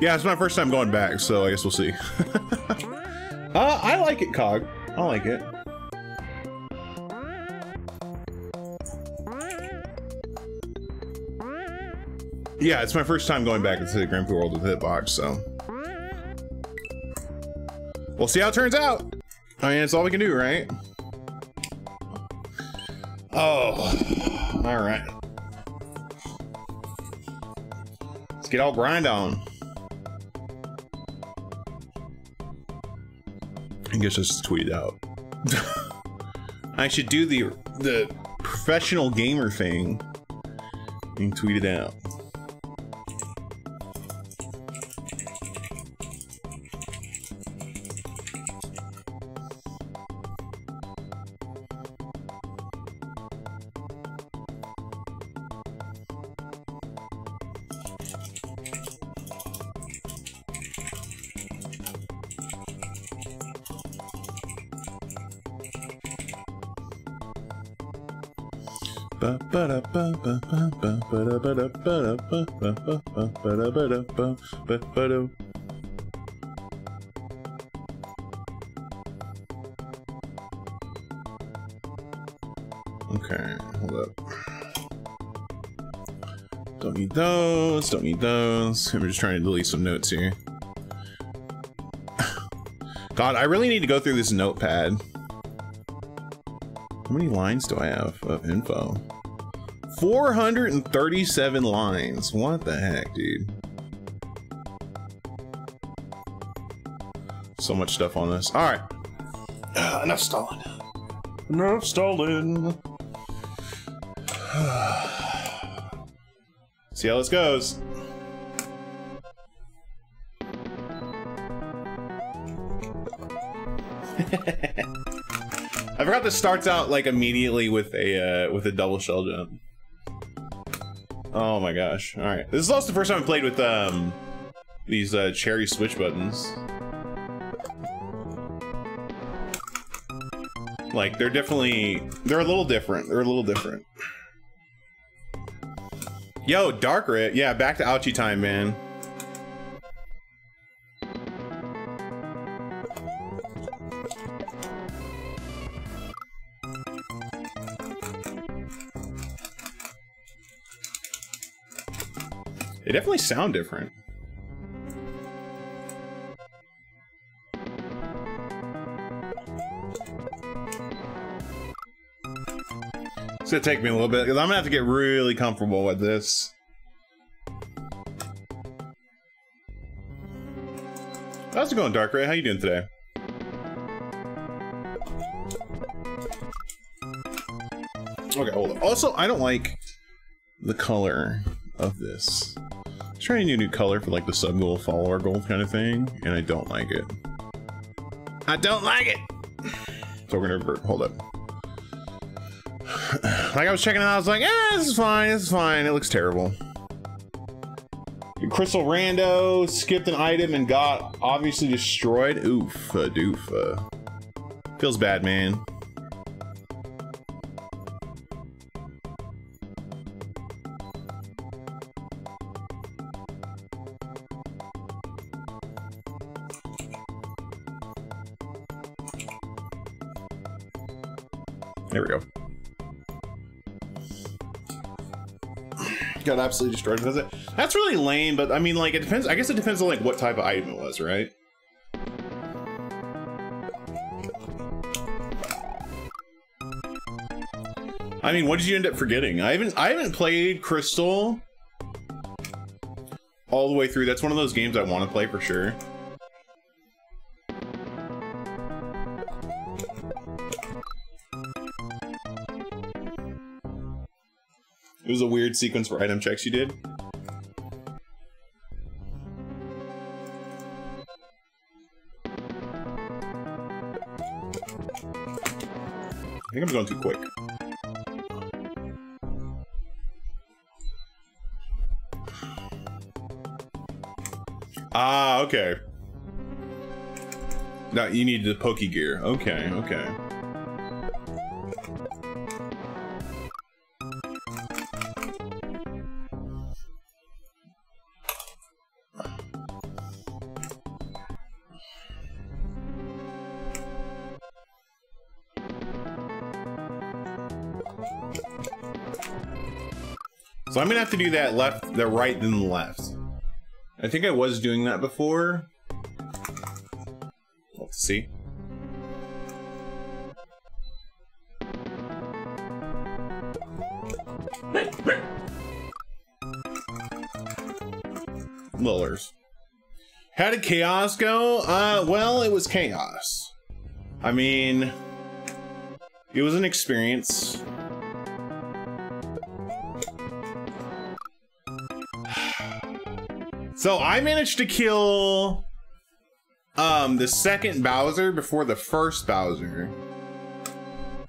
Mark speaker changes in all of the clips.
Speaker 1: Yeah, it's my first time going back, so I guess we'll see. uh, I like it, Cog. I like it. Yeah, it's my first time going back into the Grand Poo World with Hitbox, so. We'll see how it turns out. Oh, I mean, it's all we can do, right? Oh, all right. Let's get all grind on. I guess just tweet out. I should do the the professional gamer thing and tweet it out. Okay, hold up. Don't need those, don't need those. I'm just trying to delete some notes here. God, I really need to go through this notepad. How many lines do I have of info? 437 lines. What the heck, dude? So much stuff on this. All right. Uh, enough stalling. Enough stalling. See how this goes. I forgot this starts out like immediately with a uh, with a double shell jump. Oh my gosh! All right, this is also the first time I've played with um these uh, cherry switch buttons. Like they're definitely they're a little different. They're a little different. Yo, Dark Rit. Yeah, back to ouchie time, man. Definitely sound different. It's gonna take me a little bit because I'm gonna have to get really comfortable with this. How's it going, Dark Ray? How you doing today? Okay, hold on. Also, I don't like the color of this. Trying a new color for like the sub goal, follower goal kind of thing, and I don't like it. I don't like it. So we're gonna hold up. like I was checking it out, I was like, eh, this is fine, this is fine. It looks terrible. Crystal Rando skipped an item and got obviously destroyed. Oof, doof. Feels bad, man. Absolutely destroyed because it. That's really lame, but I mean, like, it depends. I guess it depends on like what type of item it was, right? I mean, what did you end up forgetting? I haven't. I haven't played Crystal all the way through. That's one of those games I want to play for sure. It was a weird sequence for item checks you did. I think I'm going too quick. Ah, okay. Now you need the Poke Gear. Okay, okay. So I'm gonna have to do that left, the right, then the left. I think I was doing that before. Let's see. Lullers. How did chaos go? Uh, well, it was chaos. I mean, it was an experience. So I managed to kill um the second Bowser before the first Bowser.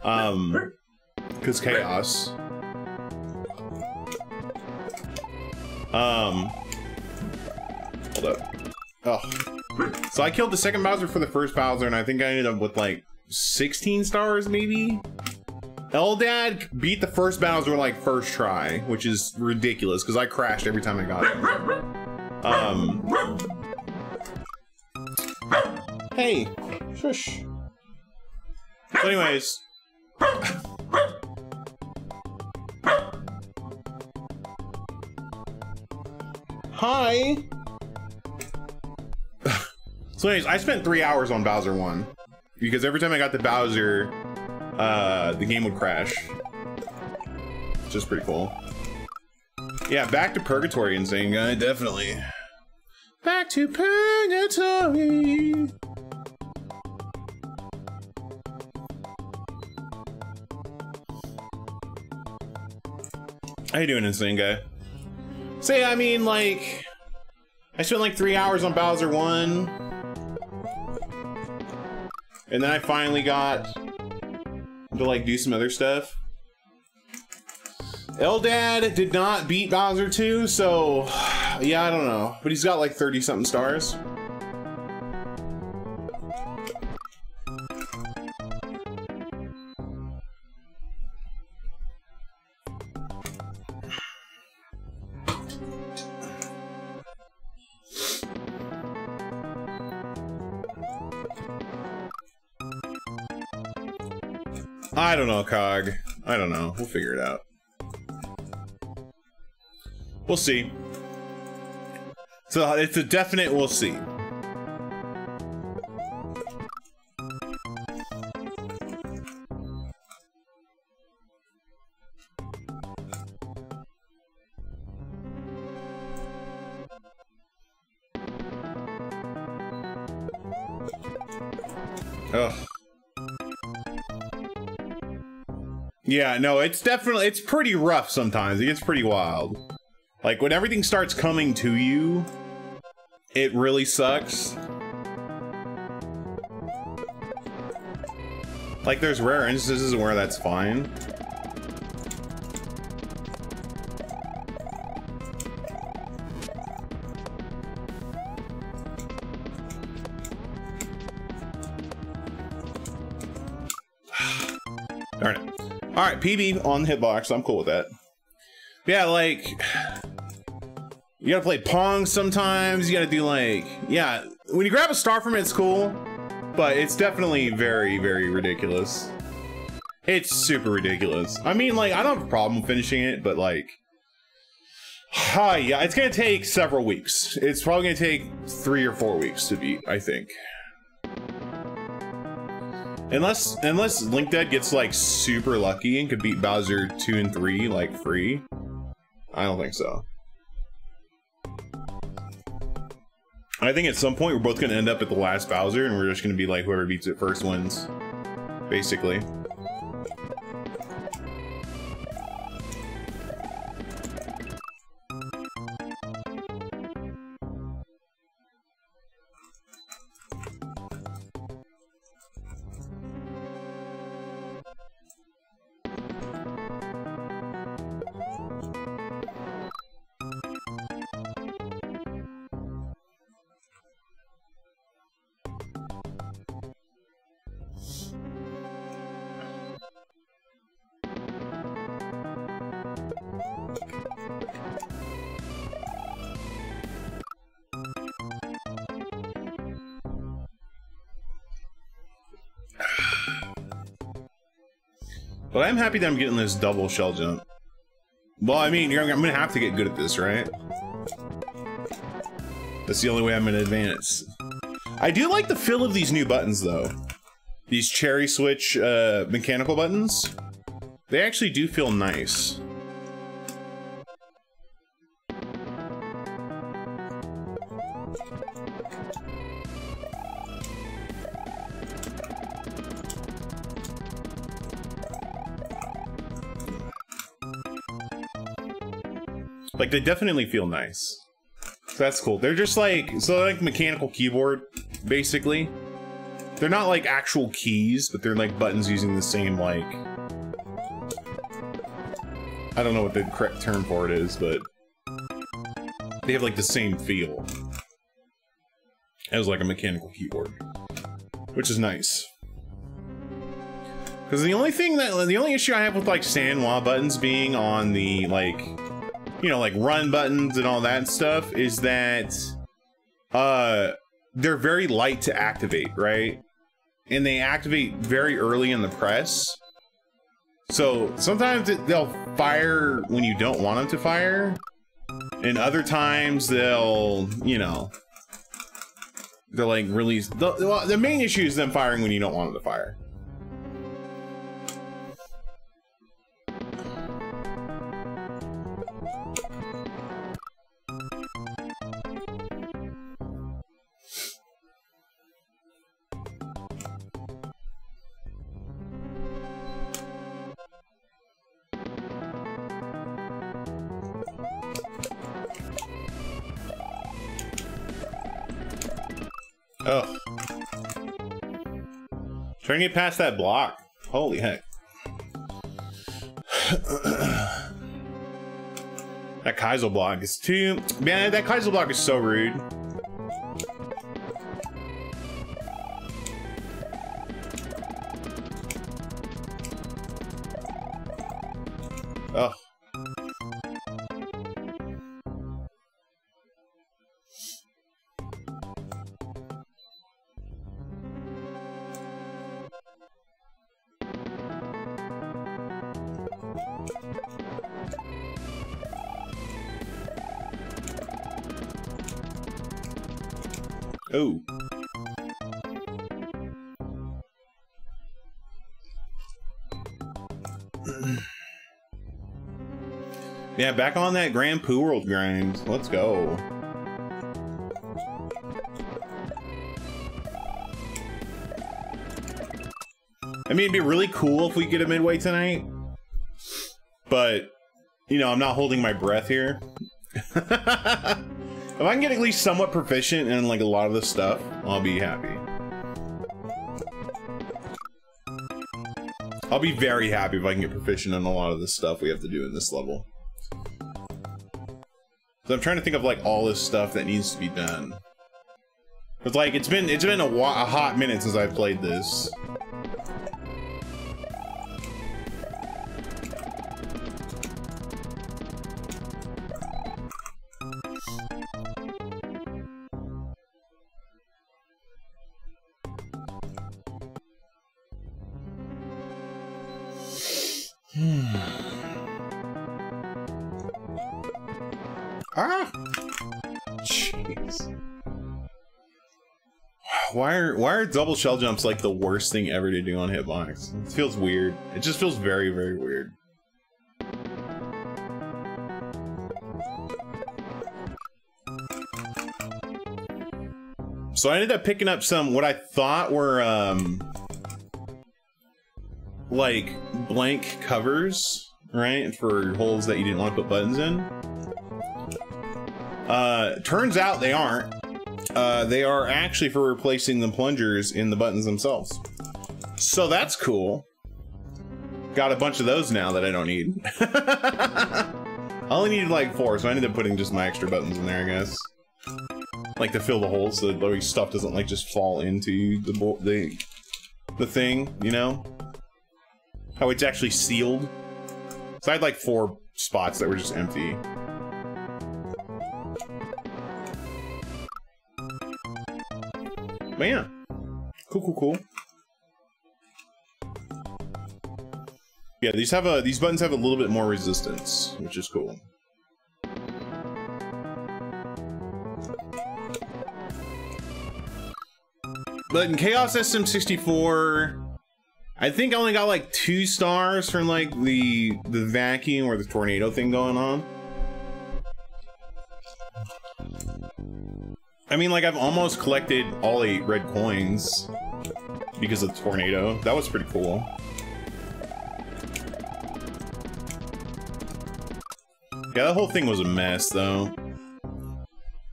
Speaker 1: Um cuz chaos. Um Hold up. Oh. So I killed the second Bowser for the first Bowser and I think I ended up with like 16 stars maybe. Eldad beat the first Bowser like first try, which is ridiculous because I crashed every time I got him. Um. Hey, shush. So anyways. Hi. so anyways, I spent three hours on Bowser 1. Because every time I got the Bowser, uh, the game would crash. Which is pretty cool. Yeah, back to Purgatory Insane Guy, uh, definitely. Back to Purgatory. How you doing, Insane Guy? Say, I mean, like, I spent like three hours on Bowser 1. And then I finally got to like do some other stuff. Eldad did not beat Bowser 2, so yeah, I don't know. But he's got like 30 something stars. I don't know, Cog. I don't know. We'll figure it out. We'll see. So it's a definite we'll see. Yeah, no, it's definitely, it's pretty rough sometimes. It gets pretty wild. Like, when everything starts coming to you, it really sucks. Like, there's rare instances where that's fine. Darn it. Alright, PB on the hitbox. I'm cool with that. Yeah, like... You gotta play Pong sometimes. You gotta do like... Yeah, when you grab a star from it, it's cool. But it's definitely very, very ridiculous. It's super ridiculous. I mean, like, I don't have a problem finishing it, but like... Hi, ah, yeah, it's gonna take several weeks. It's probably gonna take three or four weeks to beat, I think. Unless unless Link Dead gets like super lucky and could beat Bowser 2 and 3 like free. I don't think so. I think at some point we're both gonna end up at the last Bowser and we're just gonna be like whoever beats it first wins. Basically. Happy that I'm getting this double shell jump. Well, I mean, I'm gonna have to get good at this, right? That's the only way I'm gonna advance. I do like the feel of these new buttons, though. These cherry switch uh, mechanical buttons. They actually do feel nice. Like, they definitely feel nice. So that's cool. They're just like, so like mechanical keyboard, basically. They're not like actual keys, but they're like buttons using the same like... I don't know what the correct term for it is, but... They have like the same feel. As like a mechanical keyboard. Which is nice. Because the only thing that, the only issue I have with like Sanwa buttons being on the like you know, like run buttons and all that stuff is that uh they're very light to activate, right? And they activate very early in the press. So sometimes it, they'll fire when you don't want them to fire. And other times they'll, you know, they're like release. The, the main issue is them firing when you don't want them to fire. To get past that block. Holy heck. that Kaizo block is too... Man, that Kaizo block is so rude. Yeah, back on that Grand Poo World grind. Let's go. I mean, it'd be really cool if we get a midway tonight. But, you know, I'm not holding my breath here. If I can get at least somewhat proficient in like a lot of this stuff, I'll be happy. I'll be very happy if I can get proficient in a lot of this stuff we have to do in this level. So I'm trying to think of like all this stuff that needs to be done. It's like it's been it's been a, a hot minute since I've played this. Double shell jumps like the worst thing ever to do on Hitbox? It feels weird. It just feels very, very weird. So I ended up picking up some what I thought were um like blank covers, right? For holes that you didn't want to put buttons in. Uh, turns out they aren't. Uh, they are actually for replacing the plungers in the buttons themselves. So that's cool. Got a bunch of those now that I don't need. I only needed like four, so I ended up putting just my extra buttons in there, I guess. Like to fill the holes so that stuff doesn't like just fall into the the the thing, you know? How it's actually sealed. So I had like four spots that were just empty. But yeah. Cool, cool, cool. Yeah, these have a these buttons have a little bit more resistance, which is cool. But in Chaos SM64, I think I only got like two stars from like the the vacuum or the tornado thing going on. I mean, like I've almost collected all eight red coins because of the tornado. That was pretty cool. Yeah, that whole thing was a mess though.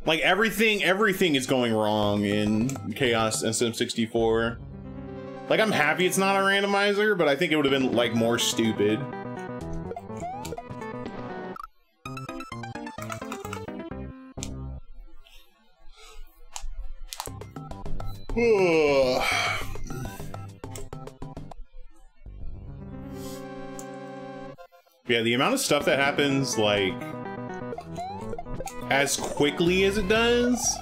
Speaker 1: Like everything, everything is going wrong in Chaos SM64. Like I'm happy it's not a randomizer, but I think it would have been like more stupid. Yeah, the amount of stuff that happens like as quickly as it does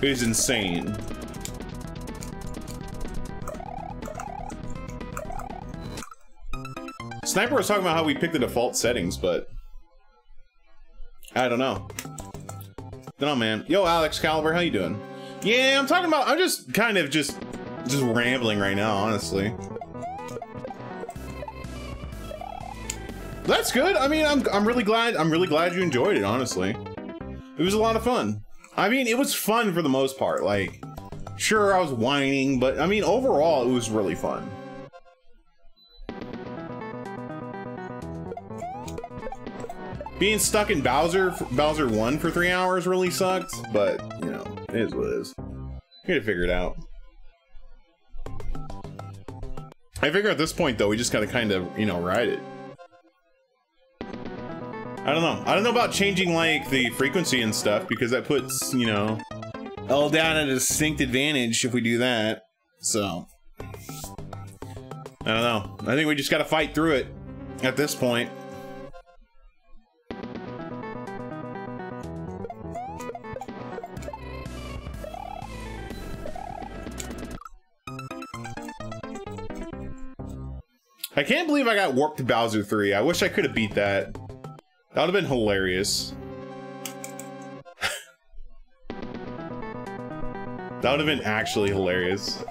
Speaker 1: is insane. Sniper was talking about how we picked the default settings, but I don't know. don't know, man. Yo, Alex Caliber, how you doing? Yeah, I'm talking about. I'm just kind of just just rambling right now, honestly. That's good. I mean, I'm I'm really glad I'm really glad you enjoyed it, honestly. It was a lot of fun. I mean, it was fun for the most part. Like, sure, I was whining, but I mean, overall, it was really fun. Being stuck in Bowser Bowser 1 for three hours really sucked, but, you know, it is what it is. You gotta figure it out. I figure at this point, though, we just gotta kind of, you know, ride it. I don't know. I don't know about changing, like, the frequency and stuff, because that puts, you know, all down at a distinct advantage if we do that. So, I don't know. I think we just gotta fight through it at this point. I can't believe I got warped to Bowser 3. I wish I could have beat that. That would have been hilarious. that would have been actually hilarious.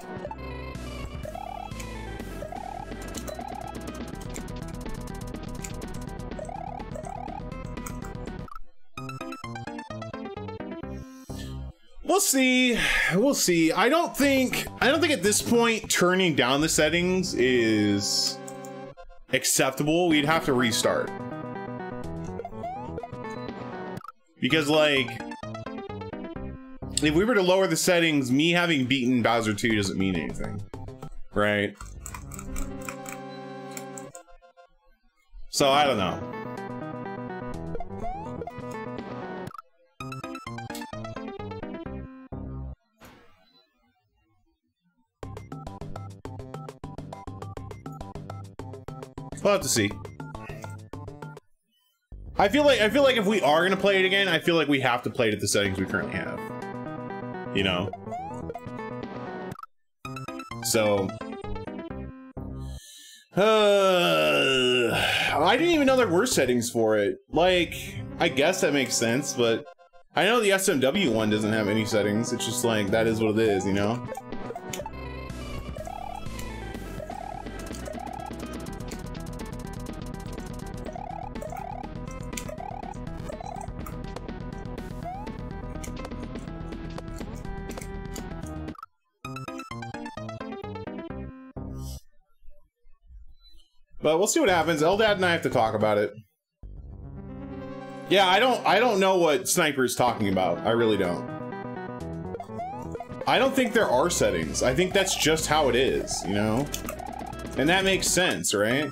Speaker 1: We'll see. We'll see. I don't think I don't think at this point turning down the settings is acceptable. We'd have to restart. Because, like, if we were to lower the settings, me having beaten Bowser 2 doesn't mean anything. Right? So, I don't know. We'll have to see. I feel like I feel like if we are gonna play it again, I feel like we have to play it at the settings we currently have. You know? So uh, I didn't even know there were settings for it. Like, I guess that makes sense, but I know the SMW one doesn't have any settings. It's just like, that is what it is, you know? Uh, we'll see what happens. Eldad and I have to talk about it. Yeah, I don't I don't know what Sniper is talking about. I really don't. I don't think there are settings. I think that's just how it is, you know? And that makes sense, right?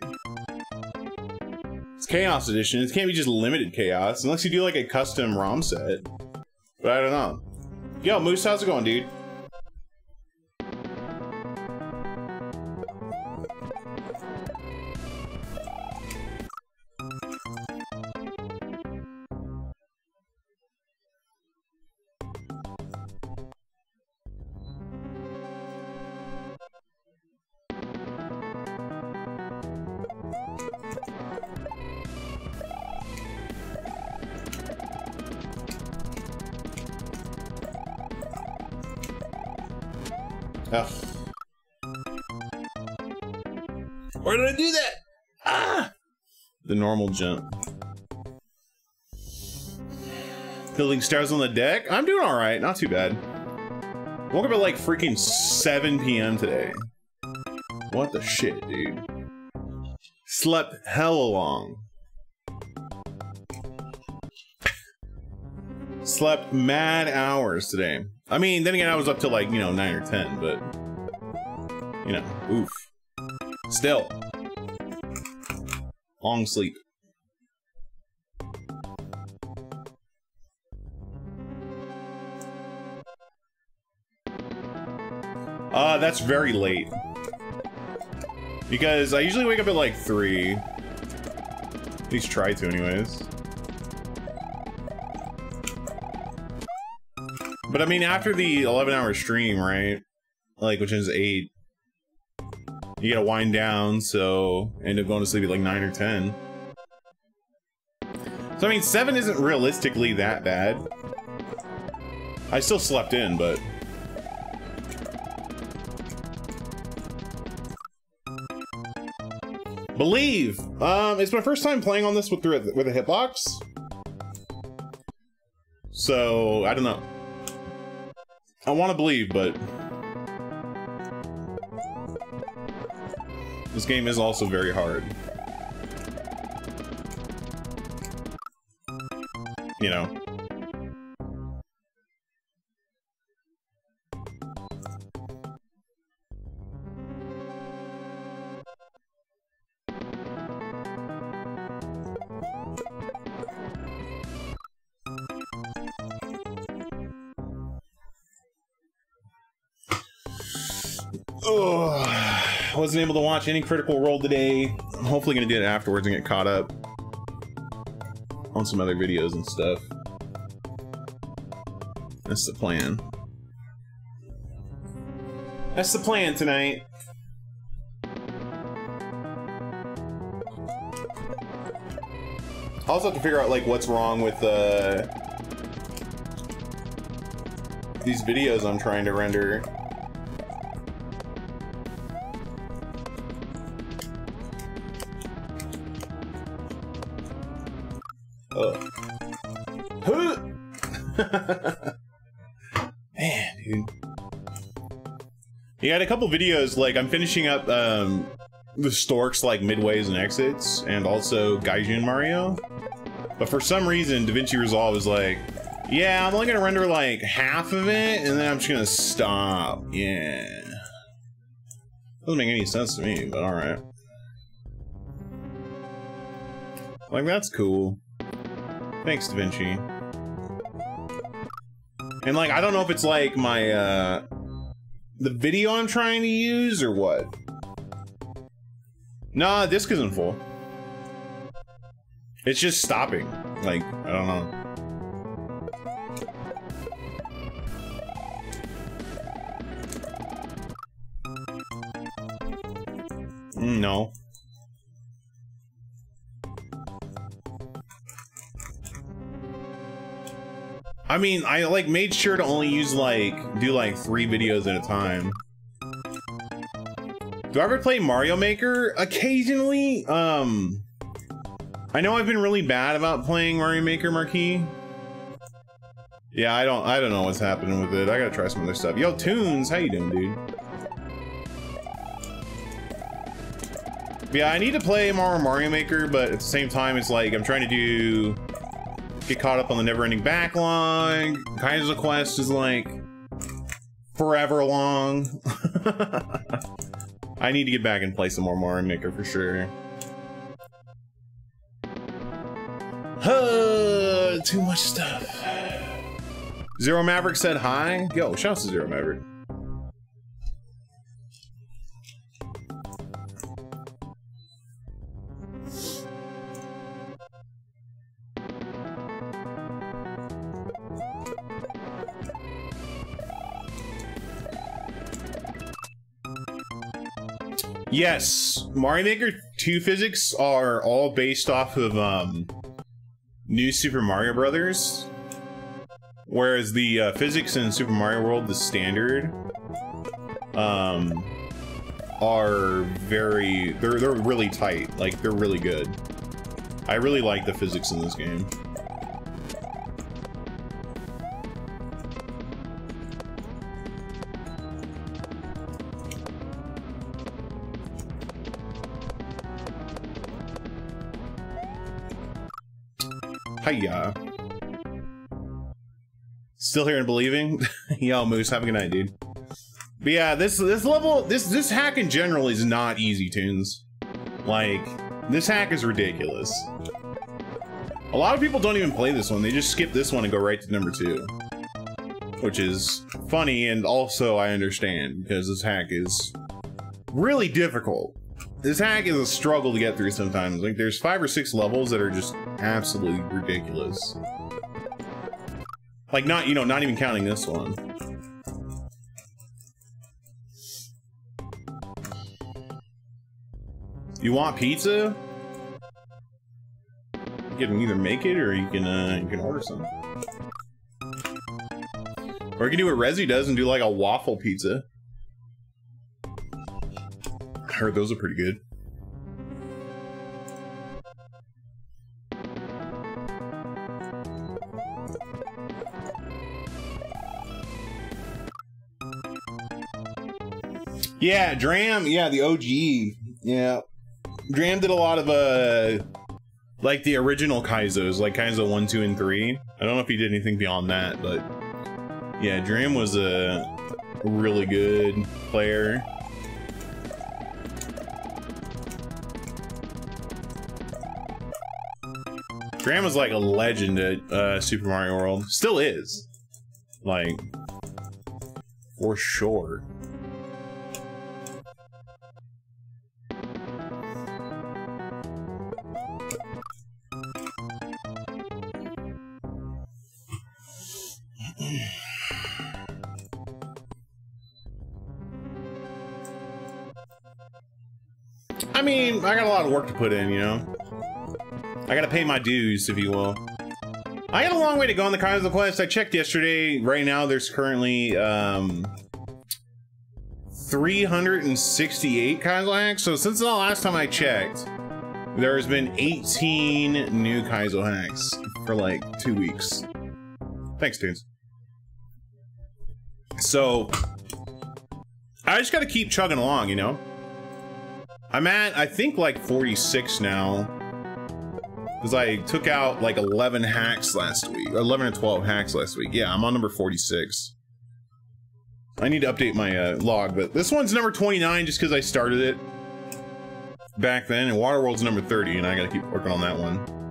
Speaker 1: It's Chaos Edition. It can't be just limited Chaos, unless you do like a custom ROM set. But I don't know. Yo, Moose, how's it going, dude? Normal jump. Building stars on the deck? I'm doing alright, not too bad. Woke up at like freaking 7 p.m. today. What the shit, dude? Slept hella long. Slept mad hours today. I mean, then again, I was up till like, you know, 9 or 10, but... You know, oof. Still. Long sleep. Uh, that's very late. Because I usually wake up at like 3. At least try to anyways. But I mean, after the 11 hour stream, right? Like, which is 8. You gotta wind down, so end up going to sleep at like 9 or 10. So I mean, 7 isn't realistically that bad. I still slept in, but... Believe! Um, it's my first time playing on this with, with a hitbox. So, I don't know. I want to believe, but... This game is also very hard. You know. Wasn't able to watch any Critical Role today. I'm hopefully gonna do it afterwards and get caught up on some other videos and stuff. That's the plan. That's the plan tonight. I also have to figure out like what's wrong with uh, these videos I'm trying to render. You had a couple videos, like, I'm finishing up, um, the Storks, like, midways and exits, and also Gaijin Mario. But for some reason, DaVinci Resolve is like, yeah, I'm only gonna render, like, half of it, and then I'm just gonna stop. Yeah. Doesn't make any sense to me, but alright. Like, that's cool. Thanks, DaVinci. And like, I don't know if it's like my, uh, the video I'm trying to use or what. Nah, disk isn't full. It's just stopping. Like, I don't know. Mm, no. I mean, I like made sure to only use like, do like three videos at a time. Do I ever play Mario Maker? Occasionally. Um, I know I've been really bad about playing Mario Maker Marquis. Yeah, I don't, I don't know what's happening with it. I gotta try some other stuff. Yo, Tunes, how you doing, dude? Yeah, I need to play more Mario Maker, but at the same time, it's like I'm trying to do get caught up on the never-ending backlog. Kaizo Quest is like forever long. I need to get back and play some more Mario Maker for sure. Uh, too much stuff. Zero Maverick said hi. Yo, shouts to Zero Maverick. Yes, Mario Maker 2 physics are all based off of um, New Super Mario Brothers, whereas the uh, physics in Super Mario World, the standard, um, are very they're they're really tight. Like they're really good. I really like the physics in this game. Hiya. Still here and believing? Yo, Moose, have a good night, dude. But yeah, this this level, this this hack in general is not easy tunes. Like, this hack is ridiculous. A lot of people don't even play this one. They just skip this one and go right to number two. Which is funny, and also I understand, because this hack is really difficult. This hack is a struggle to get through sometimes. Like, there's five or six levels that are just absolutely ridiculous. Like, not, you know, not even counting this one. You want pizza? You can either make it or you can uh, you can order some. Or you can do what Resi does and do like a waffle pizza. I heard those are pretty good. Yeah, Dram, yeah, the OG. Yeah. Dram did a lot of uh like the original Kaizos, like Kaizo 1, 2, and 3. I don't know if he did anything beyond that, but yeah, Dram was a really good player. Dram was like a legend at uh, Super Mario World. Still is. Like, for sure. I mean, I got a lot of work to put in, you know? I gotta pay my dues, if you will. I got a long way to go on the Kaizo Quest. I checked yesterday. Right now, there's currently, um... 368 Kaizo hacks. So since the last time I checked, there's been 18 new Kaizo hacks for like two weeks. Thanks, dudes. So, I just gotta keep chugging along, you know? I'm at, I think, like 46 now. Because I took out like 11 hacks last week. 11 or 12 hacks last week. Yeah, I'm on number 46. I need to update my uh, log, but this one's number 29 just because I started it back then, and Waterworld's number 30, and I gotta keep working on that one.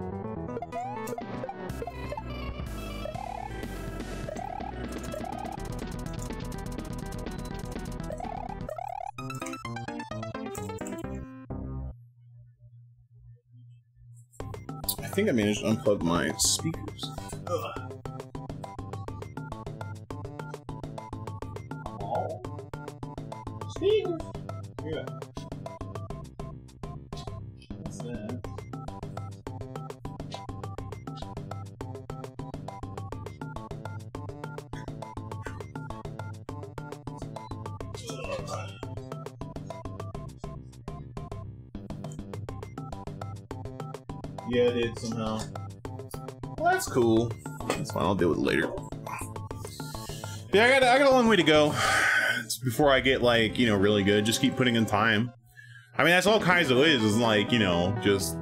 Speaker 1: Think I managed to unplug my speakers. Ugh. Speakers! Yeah, it did somehow. Well, that's cool. That's fine. I'll deal with it later. Yeah, I got I got a long way to go before I get like you know really good. Just keep putting in time. I mean, that's all Kaizo is. Is like you know just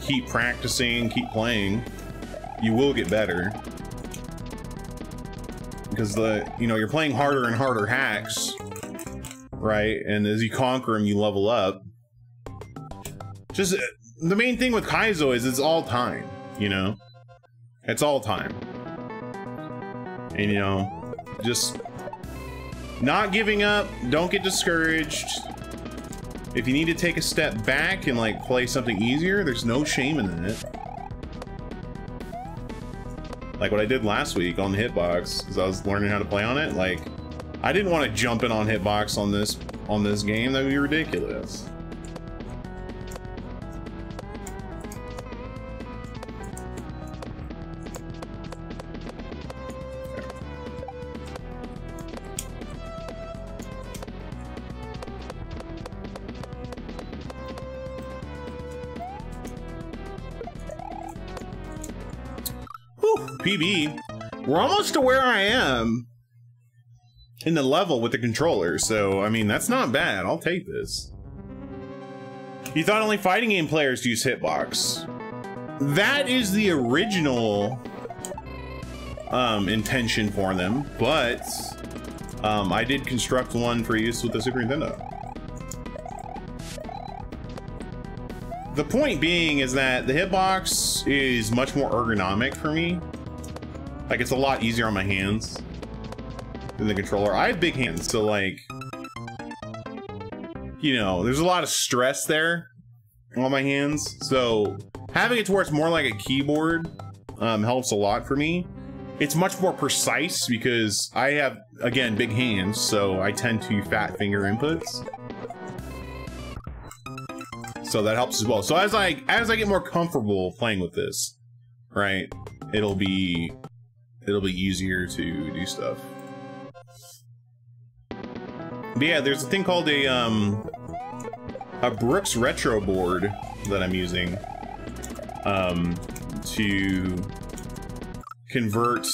Speaker 1: keep practicing, keep playing. You will get better because the you know you're playing harder and harder hacks, right? And as you conquer them, you level up. Just the main thing with Kaizo is it's all time, you know? It's all time. And, you know, just not giving up, don't get discouraged. If you need to take a step back and, like, play something easier, there's no shame in it. Like what I did last week on the Hitbox, because I was learning how to play on it, like, I didn't want to jump in on Hitbox on this on this game, that would be ridiculous. PB. We're almost to where I am in the level with the controller, so I mean that's not bad. I'll take this. You thought only fighting game players use hitbox. That is the original um, intention for them, but um, I did construct one for use with the Super Nintendo. The point being is that the hitbox is much more ergonomic for me. Like, it's a lot easier on my hands than the controller. I have big hands, so like, you know, there's a lot of stress there on my hands. So having it to where it's more like a keyboard um, helps a lot for me. It's much more precise because I have, again, big hands, so I tend to fat finger inputs. So that helps as well. So as I as I get more comfortable playing with this, right, it'll be it'll be easier to do stuff. But yeah, there's a thing called a um a Brooks Retro board that I'm using um to convert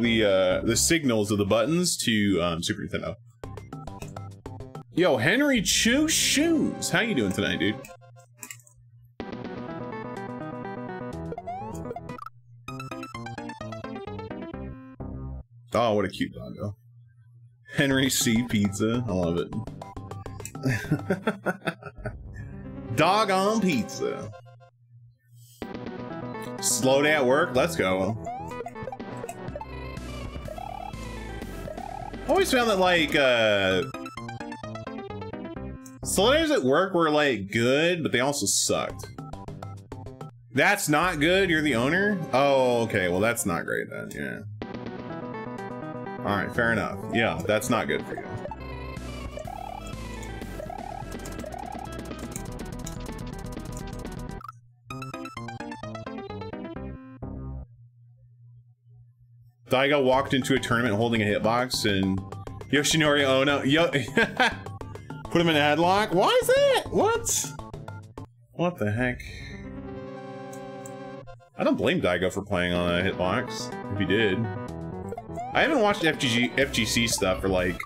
Speaker 1: the uh, the signals of the buttons to um, Super Nintendo. Yo, Henry Chew Shoes, how you doing tonight, dude? Oh, what a cute doggo. Henry C. Pizza, I love it. Dog on pizza. Slow day at work? Let's go. always found that, like, uh... Slow days at work were, like, good, but they also sucked. That's not good? You're the owner? Oh, okay. Well, that's not great then, yeah. Alright, fair enough. Yeah, that's not good for you. Daigo walked into a tournament holding a hitbox and Yoshinori Ono yo put him in a headlock. Why is that? What? What the heck? I don't blame Daigo for playing on a hitbox, if he did. I haven't watched FGG, FGC stuff for like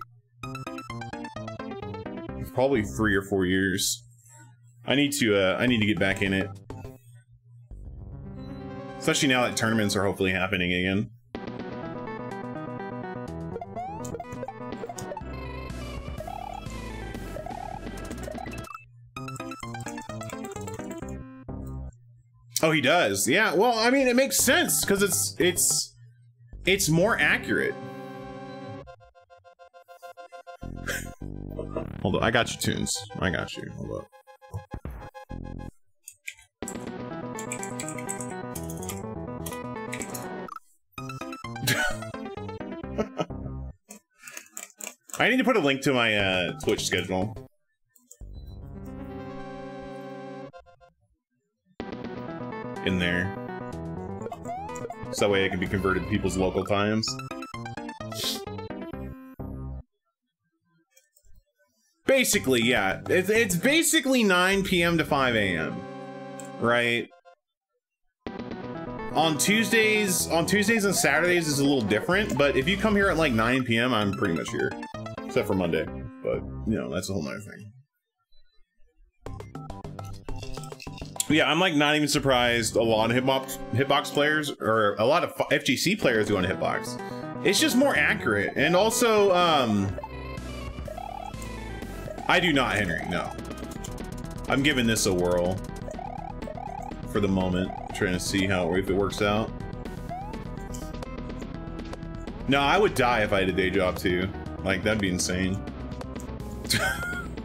Speaker 1: probably three or four years. I need to uh, I need to get back in it. Especially now that tournaments are hopefully happening again. Oh, he does. Yeah. Well, I mean, it makes sense because it's it's it's more accurate. Hold on, I got you tunes. I got you. Hold up. I need to put a link to my uh, Twitch schedule. in there. So that way it can be converted to people's local times. Basically, yeah. It's, it's basically 9 p.m. to 5 a.m. Right? On Tuesdays, on Tuesdays and Saturdays is a little different, but if you come here at like 9 p.m., I'm pretty much here. Except for Monday. But, you know, that's a whole nother thing. Yeah, I'm like not even surprised. A lot of hitbox hitbox players or a lot of FGC players go on hitbox. It's just more accurate, and also, um, I do not, Henry. No, I'm giving this a whirl for the moment, trying to see how if it works out. No, I would die if I had a day job too. Like that'd be insane.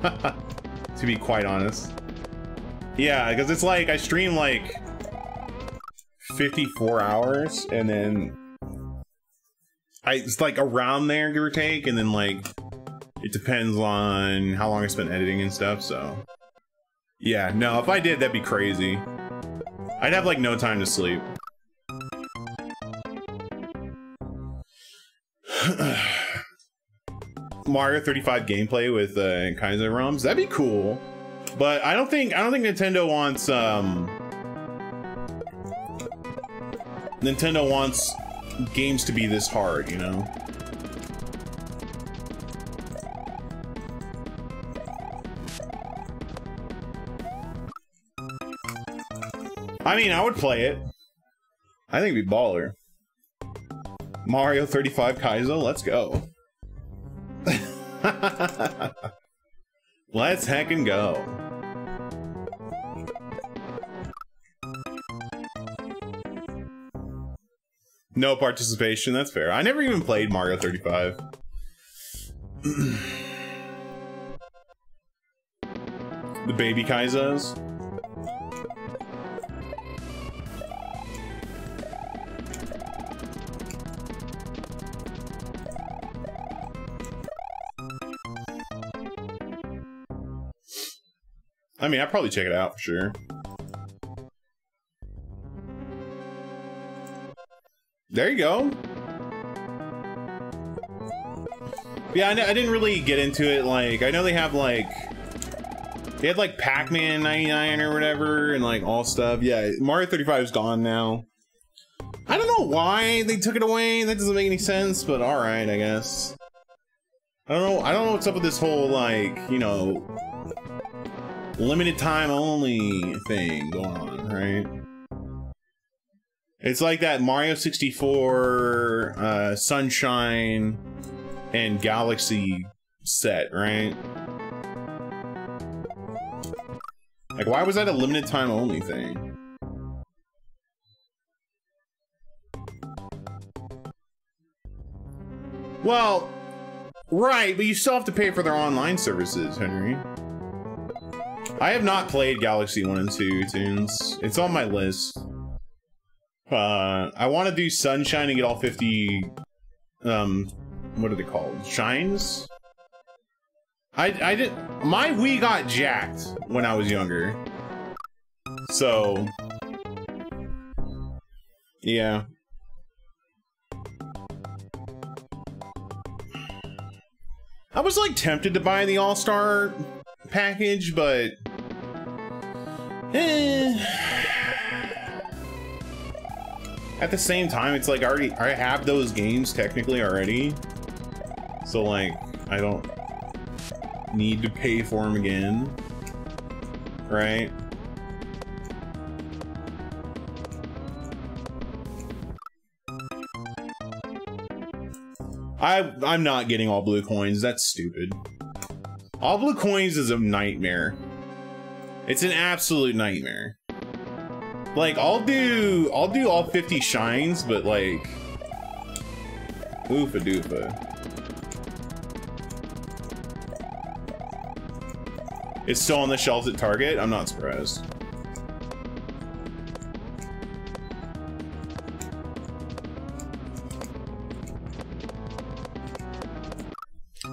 Speaker 1: to be quite honest. Yeah, because it's like I stream like 54 hours and then I it's like around there give or take and then like it depends on how long I spent editing and stuff, so yeah, no, if I did that'd be crazy. I'd have like no time to sleep. Mario 35 gameplay with uh, Kaizo ROMs, that'd be cool. But I don't think I don't think Nintendo wants um Nintendo wants games to be this hard, you know? I mean, I would play it. I think it'd be baller. Mario 35 Kaizo, let's go. let's heck and go. No participation, that's fair. I never even played Mario 35. the baby Kaizos. I mean, I'd probably check it out for sure. There you go. Yeah, I, I, didn't really get into it. Like, I know they have like, they had like Pac-Man 99 or whatever, and like all stuff. Yeah, Mario 35 is gone now. I don't know why they took it away. That doesn't make any sense, but all right, I guess. I don't know. I don't know what's up with this whole like, you know, limited time only thing going on, right? It's like that Mario 64, uh, Sunshine, and Galaxy set, right? Like, why was that a limited time only thing? Well, right, but you still have to pay for their online services, Henry. I have not played Galaxy 1 and 2 tunes. It's on my list. Uh, I want to do Sunshine and get all 50, um, what are they called? Shines? I, I did, my Wii got jacked when I was younger. So, yeah. I was like tempted to buy the All-Star package, but eh. At the same time, it's like already I have those games technically already. So like I don't need to pay for them again. Right? I I'm not getting all blue coins. That's stupid. All blue coins is a nightmare. It's an absolute nightmare. Like, I'll do, I'll do all 50 shines, but like, oofa doofa. It's still on the shelves at Target? I'm not surprised.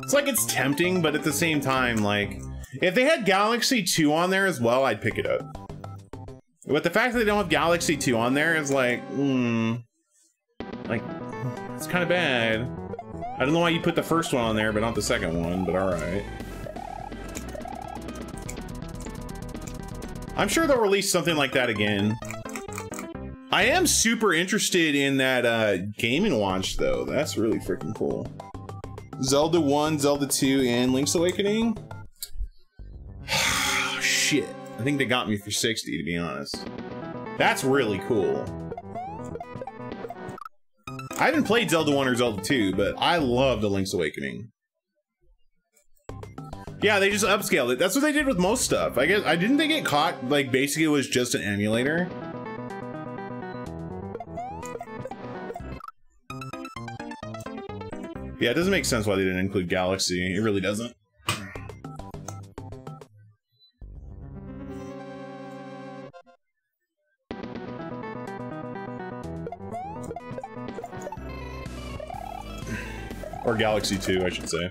Speaker 1: It's like it's tempting, but at the same time, like, if they had Galaxy 2 on there as well, I'd pick it up. But the fact that they don't have Galaxy 2 on there is like, hmm. Like, it's kind of bad. I don't know why you put the first one on there, but not the second one, but alright. I'm sure they'll release something like that again. I am super interested in that uh, Game & Watch, though. That's really freaking cool. Zelda 1, Zelda 2, and Link's Awakening? Shit. I think they got me for 60, to be honest. That's really cool. I haven't played Zelda 1 or Zelda 2, but I love The Link's Awakening. Yeah, they just upscaled it. That's what they did with most stuff. I guess I didn't they get caught like basically it was just an emulator. Yeah, it doesn't make sense why they didn't include Galaxy. It really doesn't. Or Galaxy 2, I should say.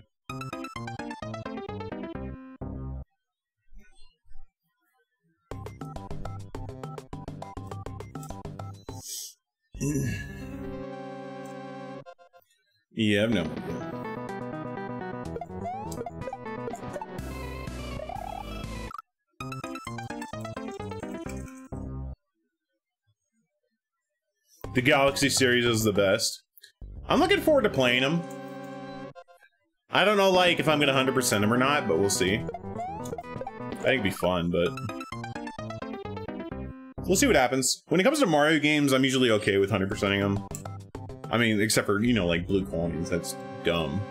Speaker 1: yeah, I've no. The Galaxy series is the best. I'm looking forward to playing them. I don't know, like, if I'm gonna 100% them or not, but we'll see. I think it'd be fun, but... We'll see what happens. When it comes to Mario games, I'm usually okay with 100%ing them. I mean, except for, you know, like, blue coins. That's dumb.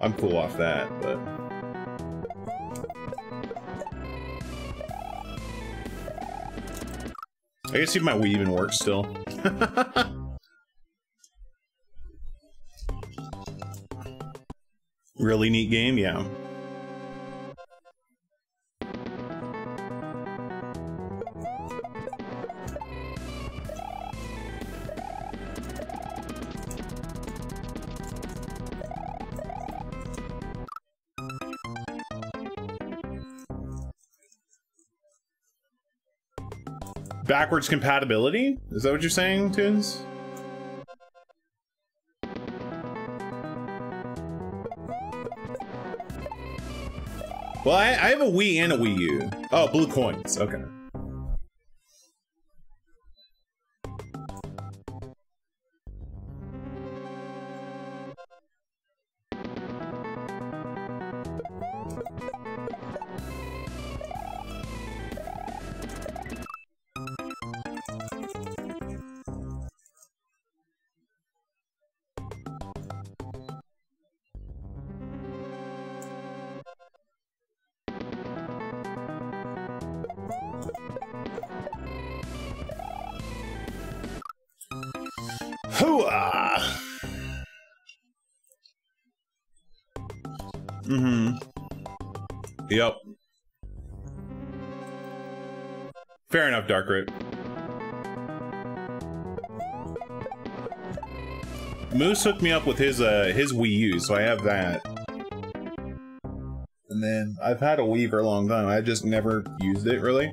Speaker 1: I'm cool off that, but... I guess see if my Wii even works still. really neat game, yeah. backwards compatibility? Is that what you're saying, Tunes? Well, I, I have a Wii and a Wii U. Oh, blue coins. Okay. Fair enough, Darkroot. Moose hooked me up with his uh his Wii U, so I have that. And then I've had a Wii for a long time. I just never used it really.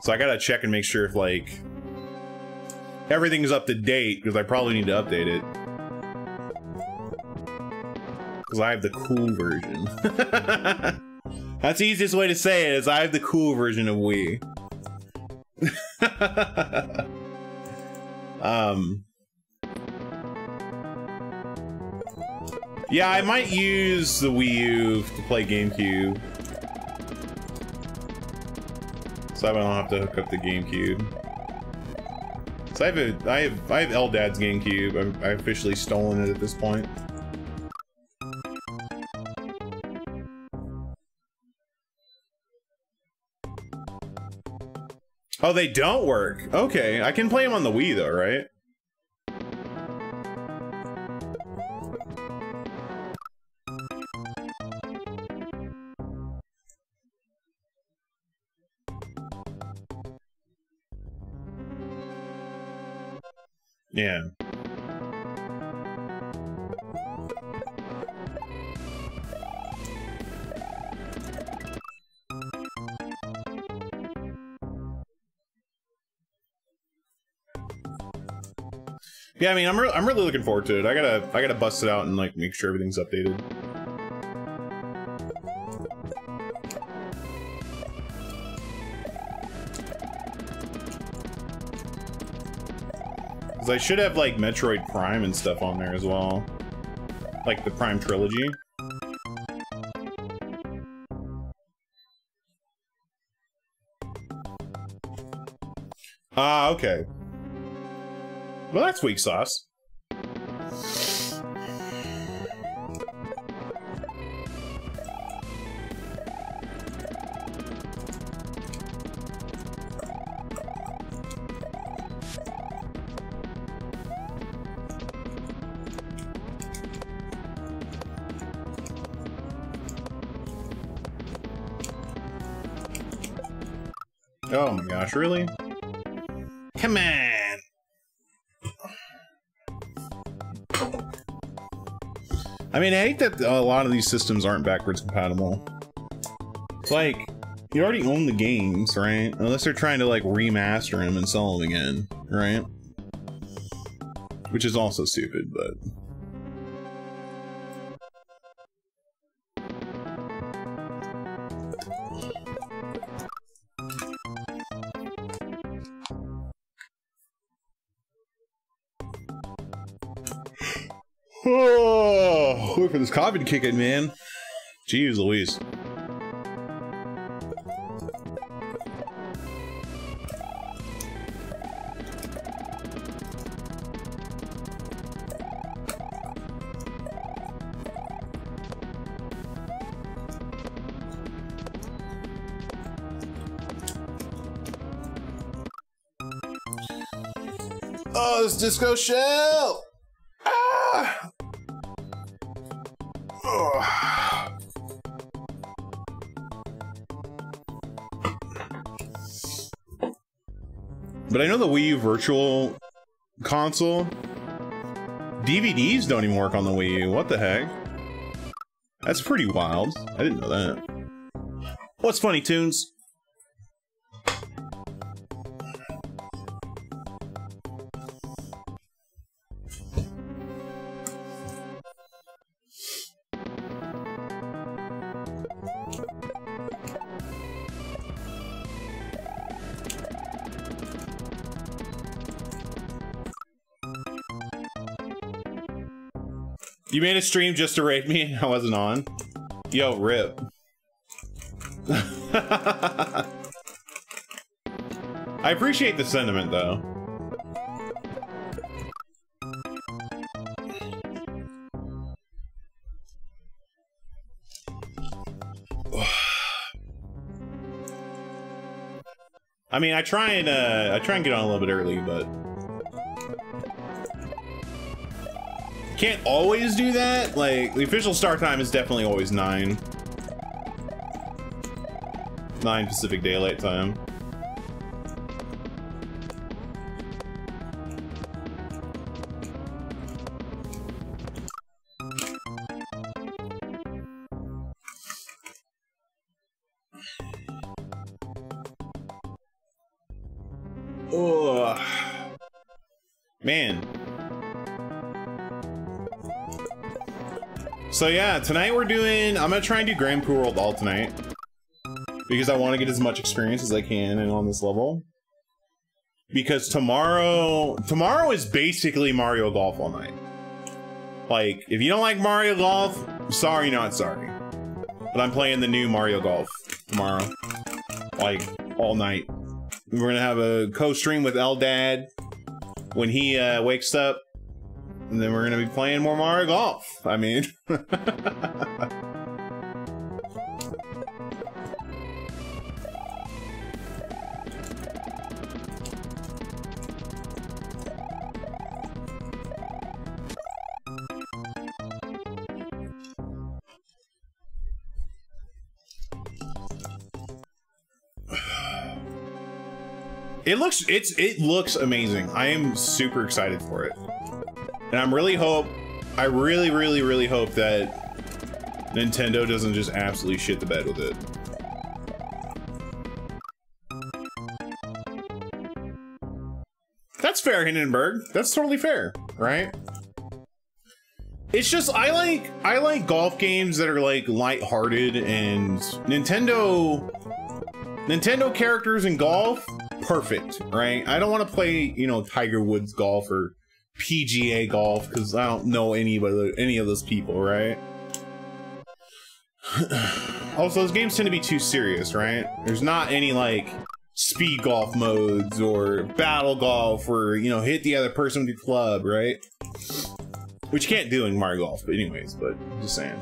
Speaker 1: So I gotta check and make sure if like everything's up to date because I probably need to update it. Because I have the cool version. That's the easiest way to say it, is I have the cool version of Wii. um... Yeah, I might use the Wii U to play GameCube. So I don't have to hook up the GameCube. So I have a, I have, I have Eldad's GameCube. I've, I've officially stolen it at this point. Oh, they don't work. Okay, I can play them on the Wii though, right? Yeah. Yeah, I mean, I'm, re I'm really looking forward to it. I gotta, I gotta bust it out and like make sure everything's updated. Because I should have like Metroid Prime and stuff on there as well. Like the Prime Trilogy. Ah, okay. Well, that's weak sauce. Oh my gosh, really? Come on! I mean, I hate that a lot of these systems aren't backwards compatible. Like, you already own the games, right? Unless they're trying to, like, remaster them and sell them again, right? Which is also stupid, but... Oh, wait for this coffee to kick in, man. Jeez Louise. Oh, this disco shell! But I know the Wii U Virtual Console DVDs don't even work on the Wii U. What the heck? That's pretty wild. I didn't know that. What's funny, Tunes? You made a stream just to raid me? And I wasn't on. Yo, rip. I appreciate the sentiment, though. I mean, I try and uh, I try and get on a little bit early, but can't always do that. Like, the official start time is definitely always 9. 9 Pacific Daylight Time. Tonight we're doing, I'm gonna try and do Grand Poo World all tonight. Because I want to get as much experience as I can and on this level. Because tomorrow, tomorrow is basically Mario Golf all night. Like, if you don't like Mario Golf, sorry not sorry. But I'm playing the new Mario Golf tomorrow. Like, all night. We're gonna have a co-stream with Eldad when he uh, wakes up and then we're gonna be playing more Mario Golf. I mean... It looks it's it looks amazing. I am super excited for it. And I'm really hope, I really, really, really hope that Nintendo doesn't just absolutely shit the bed with it. That's fair, Hindenburg. That's totally fair, right? It's just I like I like golf games that are like light-hearted and Nintendo Nintendo characters in golf, perfect, right? I don't want to play, you know, Tiger Woods golf or PGA golf because I don't know anybody, any of those people, right? also, those games tend to be too serious, right? There's not any like speed golf modes or battle golf or you know hit the other person with your club, right? Which you can't do in Mario Golf, but anyways, but just saying.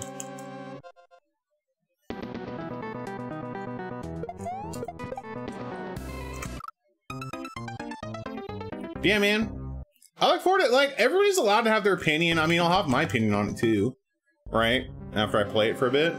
Speaker 1: Yeah, man. I look forward to it. like everybody's allowed to have their opinion. I mean, I'll have my opinion on it too, right? After I play it for a bit.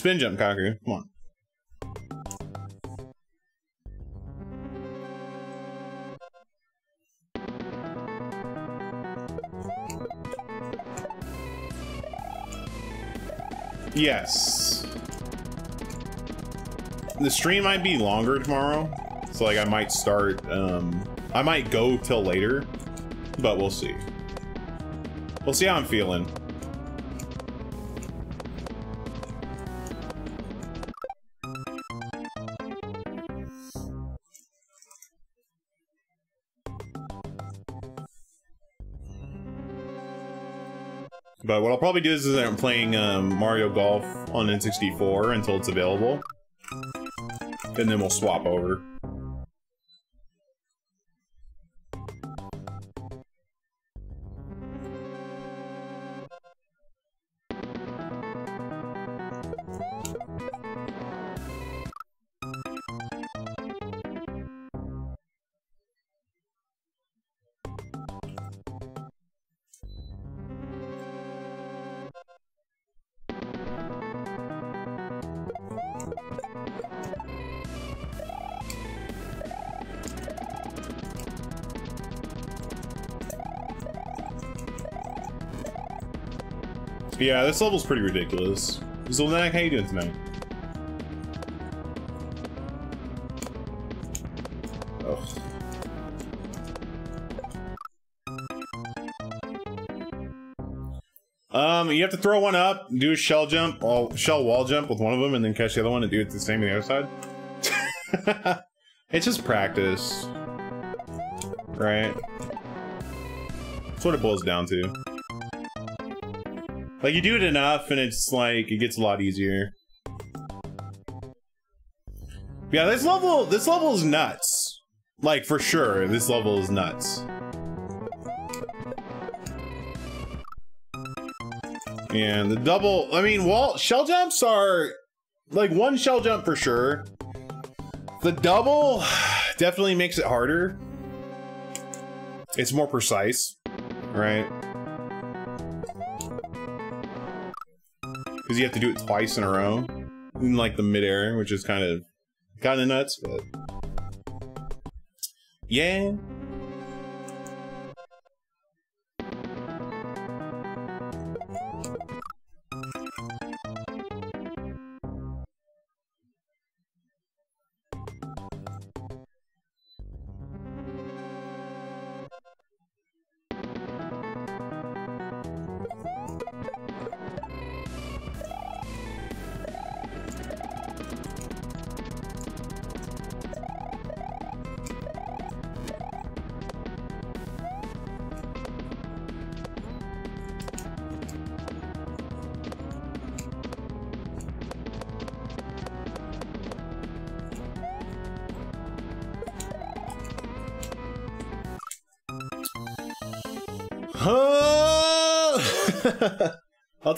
Speaker 1: Spin jump, Kaku. Come on. Yes. The stream might be longer tomorrow. So, like, I might start, um... I might go till later, but we'll see. We'll see how I'm feeling. But what I'll probably do is, is I'm playing um, Mario Golf on N64 until it's available. And then we'll swap over. Yeah, this level's pretty ridiculous. Zolnak, how you doing tonight? Um, you have to throw one up, do a shell jump, shell wall jump with one of them, and then catch the other one and do it the same on the other side. it's just practice. Right? That's what it boils down to. Like, you do it enough, and it's like, it gets a lot easier. Yeah, this level, this level is nuts. Like, for sure, this level is nuts. And the double, I mean, wall, shell jumps are, like, one shell jump for sure. The double definitely makes it harder. It's more precise, right? Because you have to do it twice in a row in like the midair, which is kind of kind of nuts, but yeah.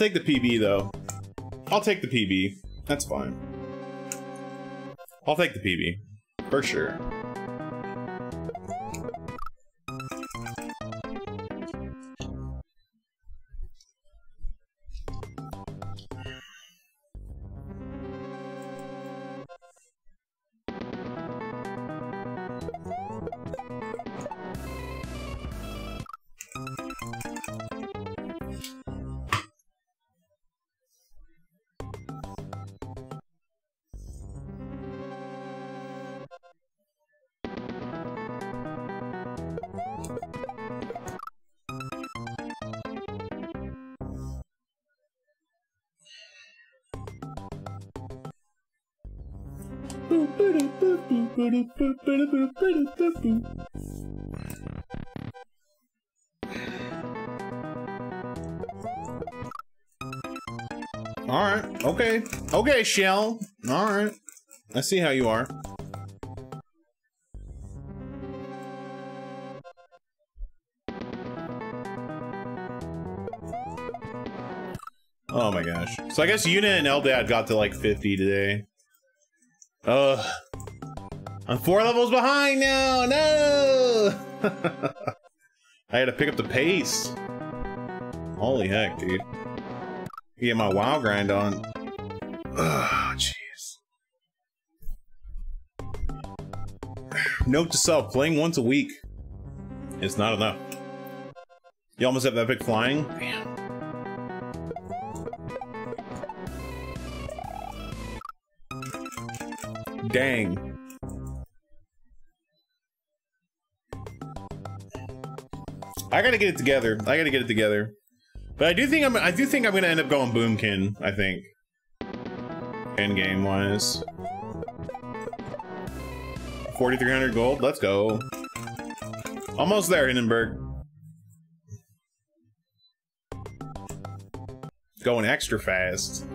Speaker 1: Take the PB though. I'll take the PB. That's fine. I'll take the PB. For sure. Alright, okay. Okay, Shell. Alright. I see how you are. Oh my gosh. So I guess Yuna and Eldad got to like 50 today. Ugh. I'm four levels behind now. No. I had to pick up the pace. Holy heck, dude. Get my WoW grind on. Ugh, jeez. Note to self, playing once a week is not enough. You almost have epic flying? Damn. Dang. I gotta get it together. I gotta get it together. But I do think I'm I do think I'm gonna end up going Boomkin, I think. End game wise. 4,300 gold, let's go. Almost there, Hindenburg. Going extra fast.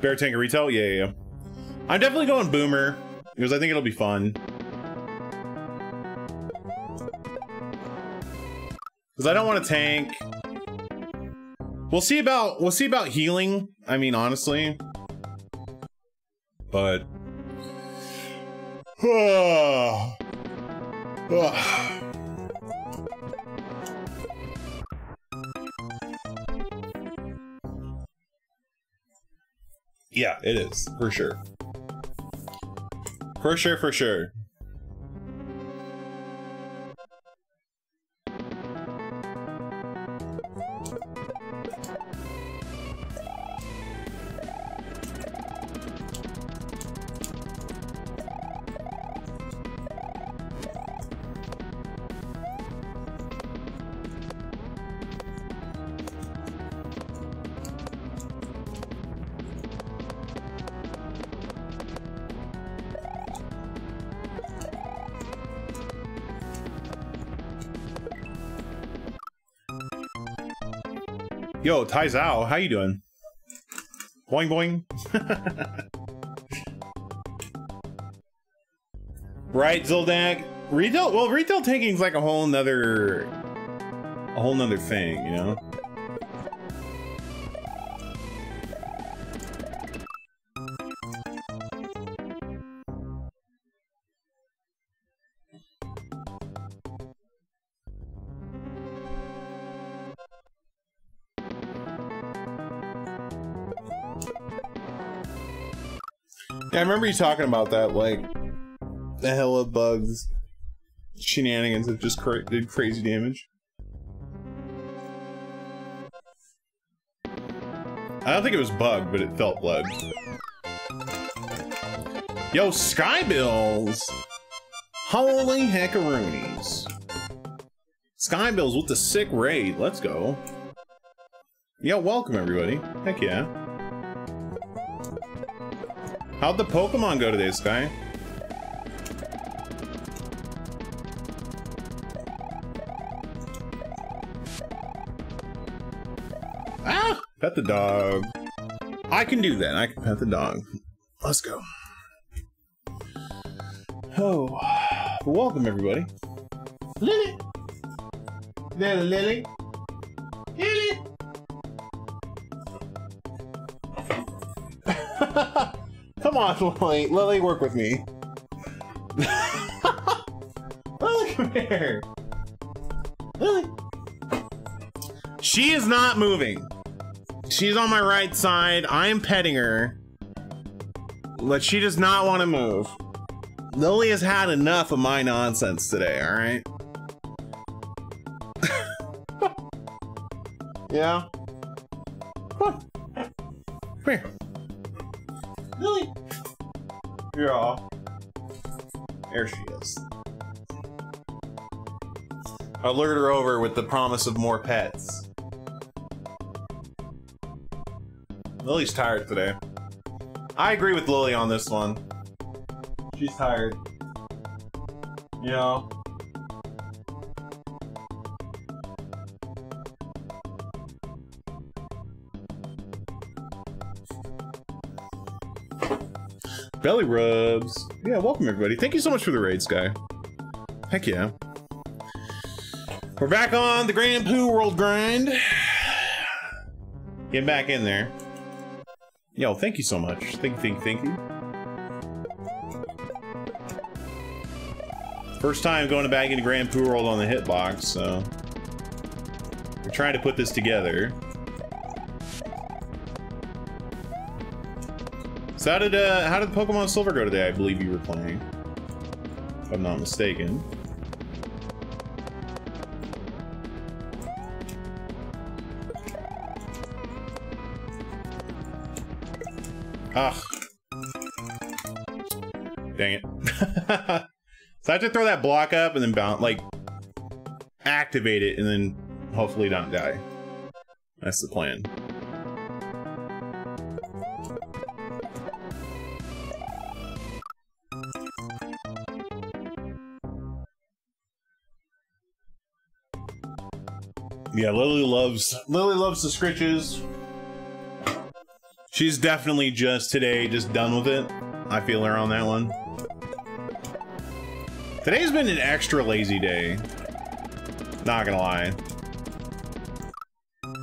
Speaker 1: Bear Tanker Retail? Yeah, yeah, yeah. I'm definitely going Boomer, because I think it'll be fun. Because I don't want to tank. We'll see about we'll see about healing. I mean, honestly, but. Yeah, it is, for sure. For sure, for sure. Yo, Tai Zhao, how you doing? Boing boing. right, Zoldak? Retail, well, retail tanking is like a whole nother, a whole nother thing, you know? You talking about that, like, the hell of bugs, shenanigans that just cra did crazy damage. I don't think it was bug, but it felt blood. Yo, Skybills! Holy heckaroonies. Skybills with the sick raid. Let's go. Yo, welcome everybody. Heck yeah. How'd the Pokemon go today, Sky? Ah! Pet the dog. I can do that. I can pet the dog. Let's go. Oh, welcome everybody. Lily! Little Lily! Lily! On, Lily. Lily, work with me. Lily, come here. Lily. She is not moving. She's on my right side. I'm petting her. But she does not want to move. Lily has had enough of my nonsense today, alright? yeah? There she is. I lured her over with the promise of more pets. Lily's tired today. I agree with Lily on this one. She's tired. You know? Belly rubs. Yeah, welcome everybody. Thank you so much for the raid, Sky. Heck yeah. We're back on the Grand Poo World grind. Get back in there. Yo, thank you so much. Thank, thank, thank you. First time going back into Grand Poo World on the hitbox, so we're trying to put this together. So how did uh, how did Pokemon Silver go today? I believe you were playing, if I'm not mistaken. Ugh. Dang it. so I have to throw that block up and then bounce, like, activate it and then hopefully not die. That's the plan. Yeah, Lily loves Lily loves the scritches. She's definitely just today just done with it. I feel her on that one. Today's been an extra lazy day. Not gonna lie.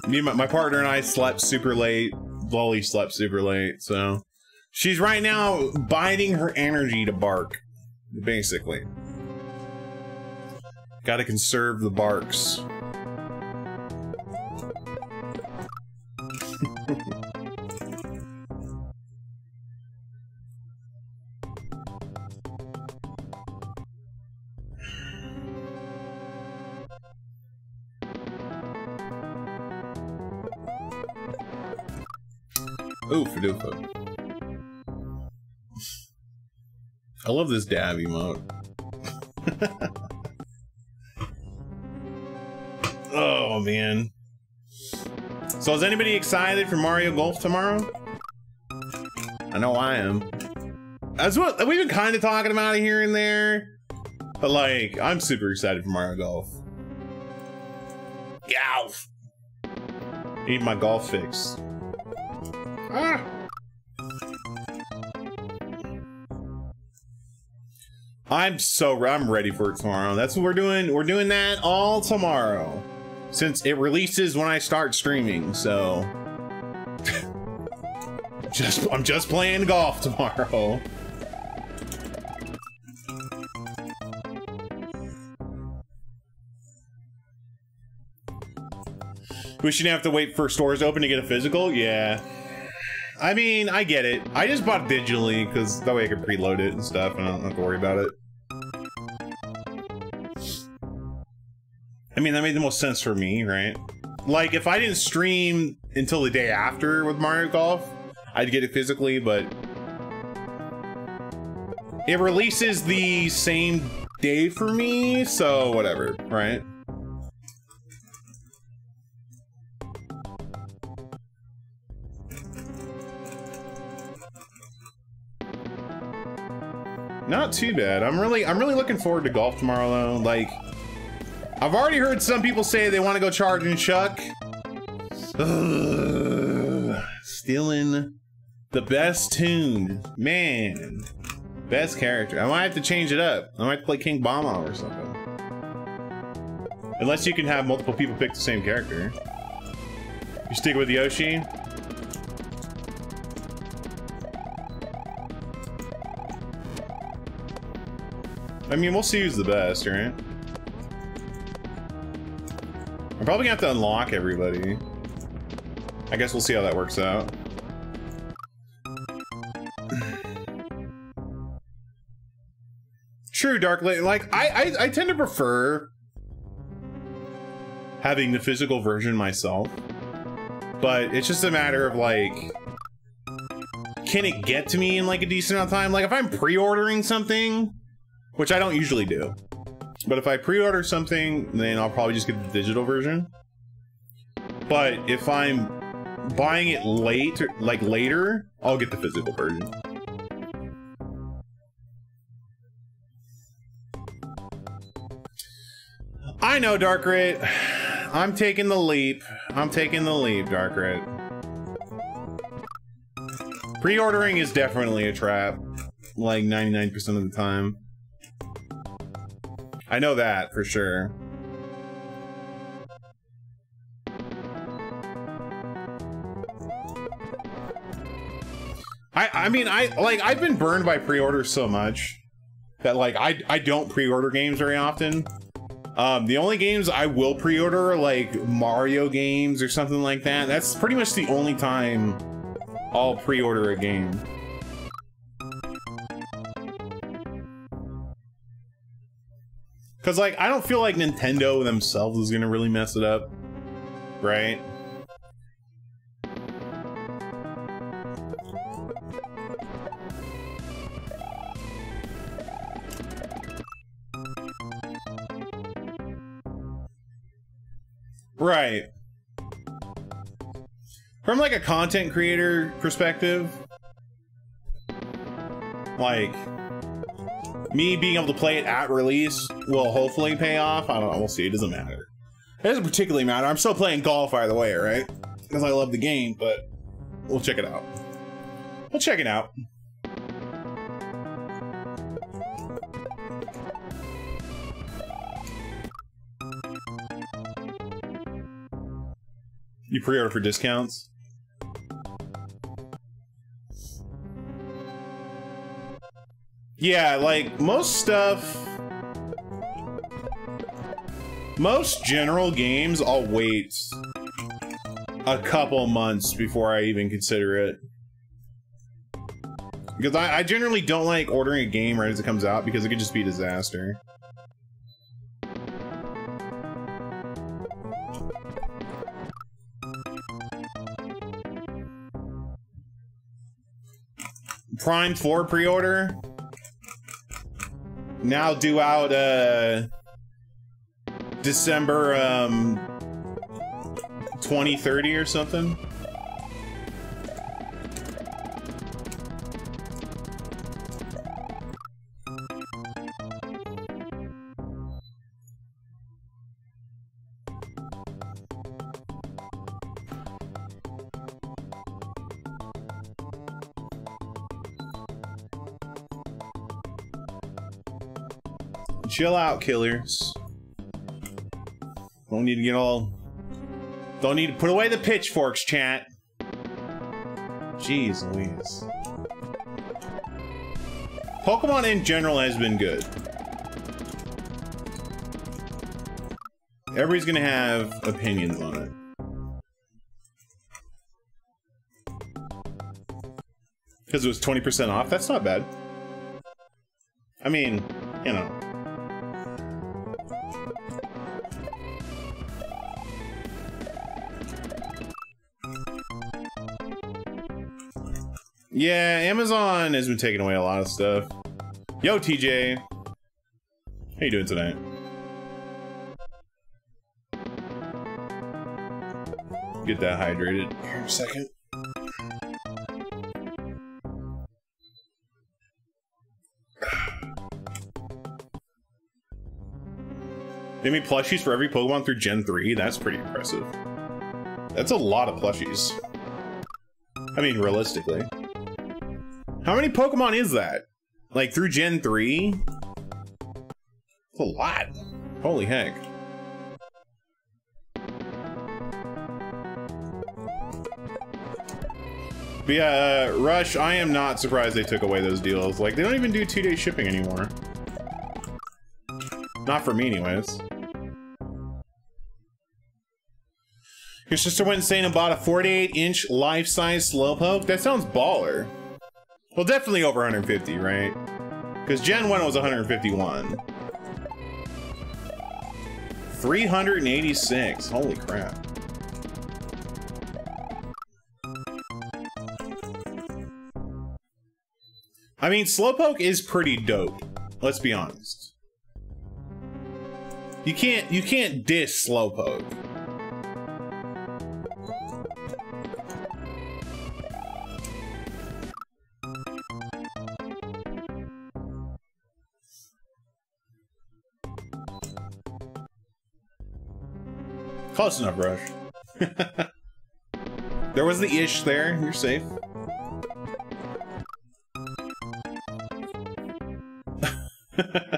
Speaker 1: Me, my, my partner and I slept super late. Lolly slept super late, so she's right now biding her energy to bark, basically. Got to conserve the barks. Love this dab emote. oh, man. So is anybody excited for Mario Golf tomorrow? I know I am. That's what we've been kind of talking about it here and there. But like, I'm super excited for Mario Golf. Golf! Need my golf fix. Ah. I'm so I'm ready for tomorrow. That's what we're doing. We're doing that all tomorrow. Since it releases when I start streaming, so just I'm just playing golf tomorrow. We shouldn't have to wait for stores open to get a physical? Yeah. I mean, I get it. I just bought digitally because that way I can preload it and stuff and I don't have to worry about it. I mean, that made the most sense for me, right? Like, if I didn't stream until the day after with Mario Golf, I'd get it physically, but... It releases the same day for me, so whatever, right? Not too bad. I'm really I'm really looking forward to golf tomorrow though. Like I've already heard some people say they want to go Chargin' Chuck. Ugh, stealing the best tune. Man. Best character. I might have to change it up. I might play King Bob-omb or something. Unless you can have multiple people pick the same character. You stick with Yoshi? I mean, we'll see who's the best, right? I'm probably gonna have to unlock everybody. I guess we'll see how that works out. True, Dark Like, I, I, I tend to prefer having the physical version myself. But it's just a matter of, like, can it get to me in, like, a decent amount of time? Like, if I'm pre-ordering something, which I don't usually do. But if I pre-order something, then I'll probably just get the digital version. But if I'm buying it late, like later, I'll get the physical version. I know, Dark Darkrit. I'm taking the leap. I'm taking the leap, Dark Darkrit. Pre-ordering is definitely a trap, like 99% of the time. I know that for sure. I I mean I like I've been burned by pre-orders so much that like I I don't pre-order games very often. Um, the only games I will pre-order are like Mario games or something like that. That's pretty much the only time I'll pre-order a game. Because, like, I don't feel like Nintendo themselves is going to really mess it up. Right? Right. From like a content creator perspective, like me being able to play it at release will hopefully pay off. I don't know. We'll see. It doesn't matter. It doesn't particularly matter. I'm still playing golf either way, right? Because I love the game, but we'll check it out. We'll check it out. You pre-order for discounts? Yeah, like most stuff most general games I'll wait a couple months before I even consider it. Because I, I generally don't like ordering a game right as it comes out because it could just be a disaster. Prime 4 pre-order. Now due out uh December um 2030 or something. Chill out, killers. Don't need to get all... Don't need to put away the pitchforks, chat. Jeez Louise. Pokemon in general has been good. Everybody's gonna have opinions on it. Because it was 20% off? That's not bad. I mean, you know. Yeah, Amazon has been taking away a lot of stuff. Yo, TJ. How you doing tonight? Get that hydrated here a second. They made plushies for every Pokemon through Gen 3. That's pretty impressive. That's a lot of plushies. I mean, realistically. How many Pokemon is that? Like through Gen 3? That's a lot. Holy heck. But yeah, uh, Rush, I am not surprised they took away those deals. Like, they don't even do two-day shipping anymore. Not for me, anyways. Your sister went insane and bought a 48-inch life-size Slowpoke? That sounds baller. Well, definitely over 150, right? Because Gen 1 was 151. 386. Holy crap. I mean, Slowpoke is pretty dope. Let's be honest. You can't you can't diss Slowpoke. Close enough, Rush. there was the ish there. You're safe.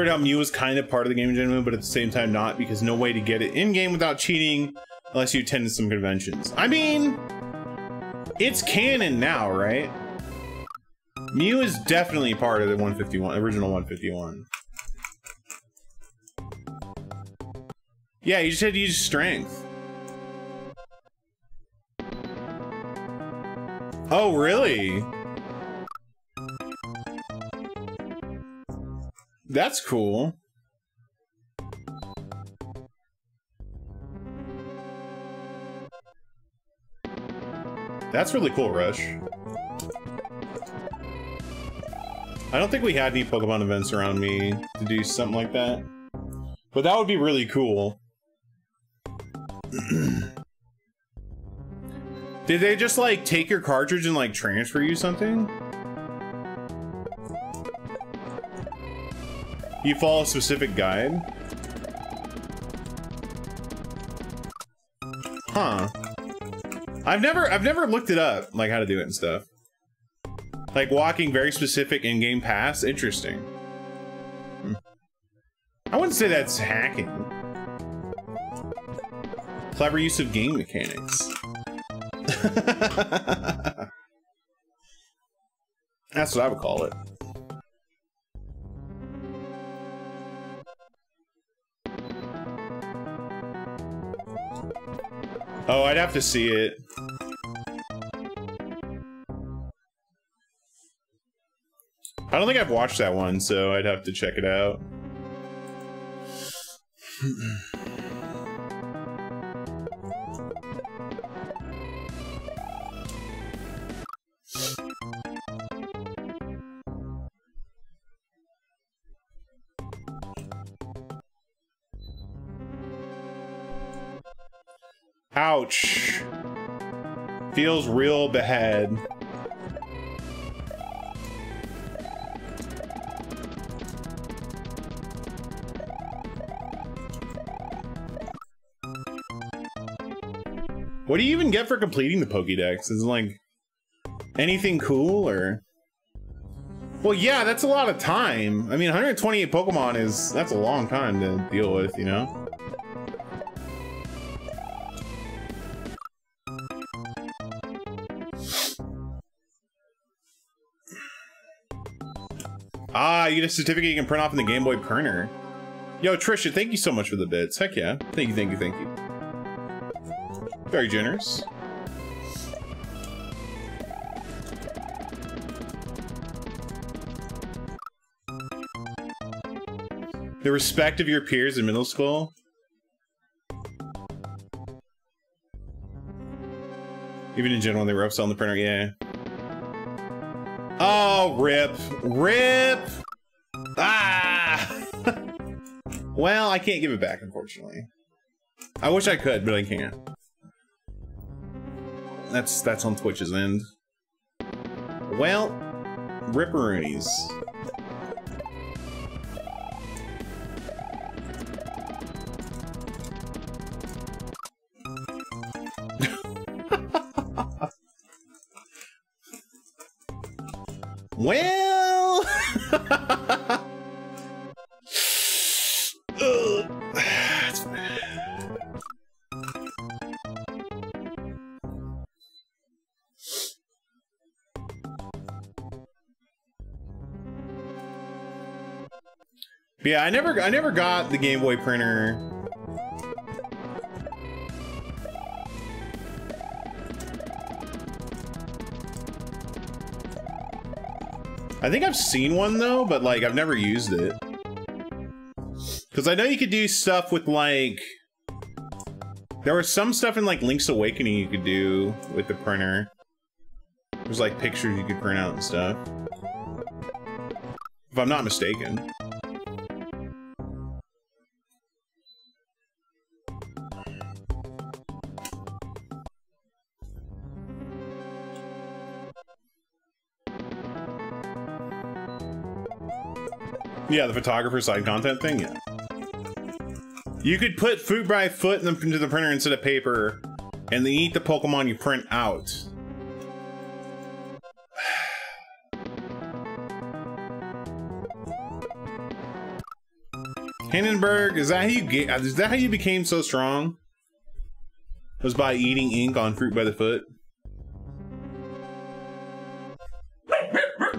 Speaker 1: weird how Mew is kind of part of the game in general, but at the same time not, because no way to get it in-game without cheating Unless you attend some conventions. I mean, it's canon now, right? Mew is definitely part of the 151, original 151. Yeah, you just had to use strength. Oh, really? That's cool. That's really cool, Rush. I don't think we had any Pokemon events around me to do something like that. But that would be really cool. Did they just, like, take your cartridge and, like, transfer you something? You follow a specific guide? Huh. I've never I've never looked it up, like how to do it and stuff. Like walking very specific in-game paths, interesting. Hmm. I wouldn't say that's hacking. Clever use of game mechanics. that's what I would call it. Oh, I'd have to see it. I don't think I've watched that one, so I'd have to check it out. Bad. What do you even get for completing the Pokédex? Is it like anything cool or? Well, yeah, that's a lot of time. I mean, 128 Pokemon is that's a long time to deal with, you know. You get a certificate you can print off in the Game Boy printer. Yo, Trisha, thank you so much for the bits. Heck yeah. Thank you, thank you, thank you. Very generous. The respect of your peers in middle school? Even in general, they were upselling the printer, yeah. Oh, rip. Rip! Well, I can't give it back, unfortunately. I wish I could, but I can't. That's that's on Twitch's end. Well, ripperoonies. Yeah, I never I never got the Game Boy printer. I think I've seen one though, but like I've never used it. Cause I know you could do stuff with like there was some stuff in like Link's Awakening you could do with the printer. There's like pictures you could print out and stuff. If I'm not mistaken. Yeah, the photographer side content thing, yeah. You could put foot by foot into the printer instead of paper, and then eat the Pokemon you print out. Hindenburg, is that how you get? Is that how you became so strong? was by eating ink on fruit by the foot.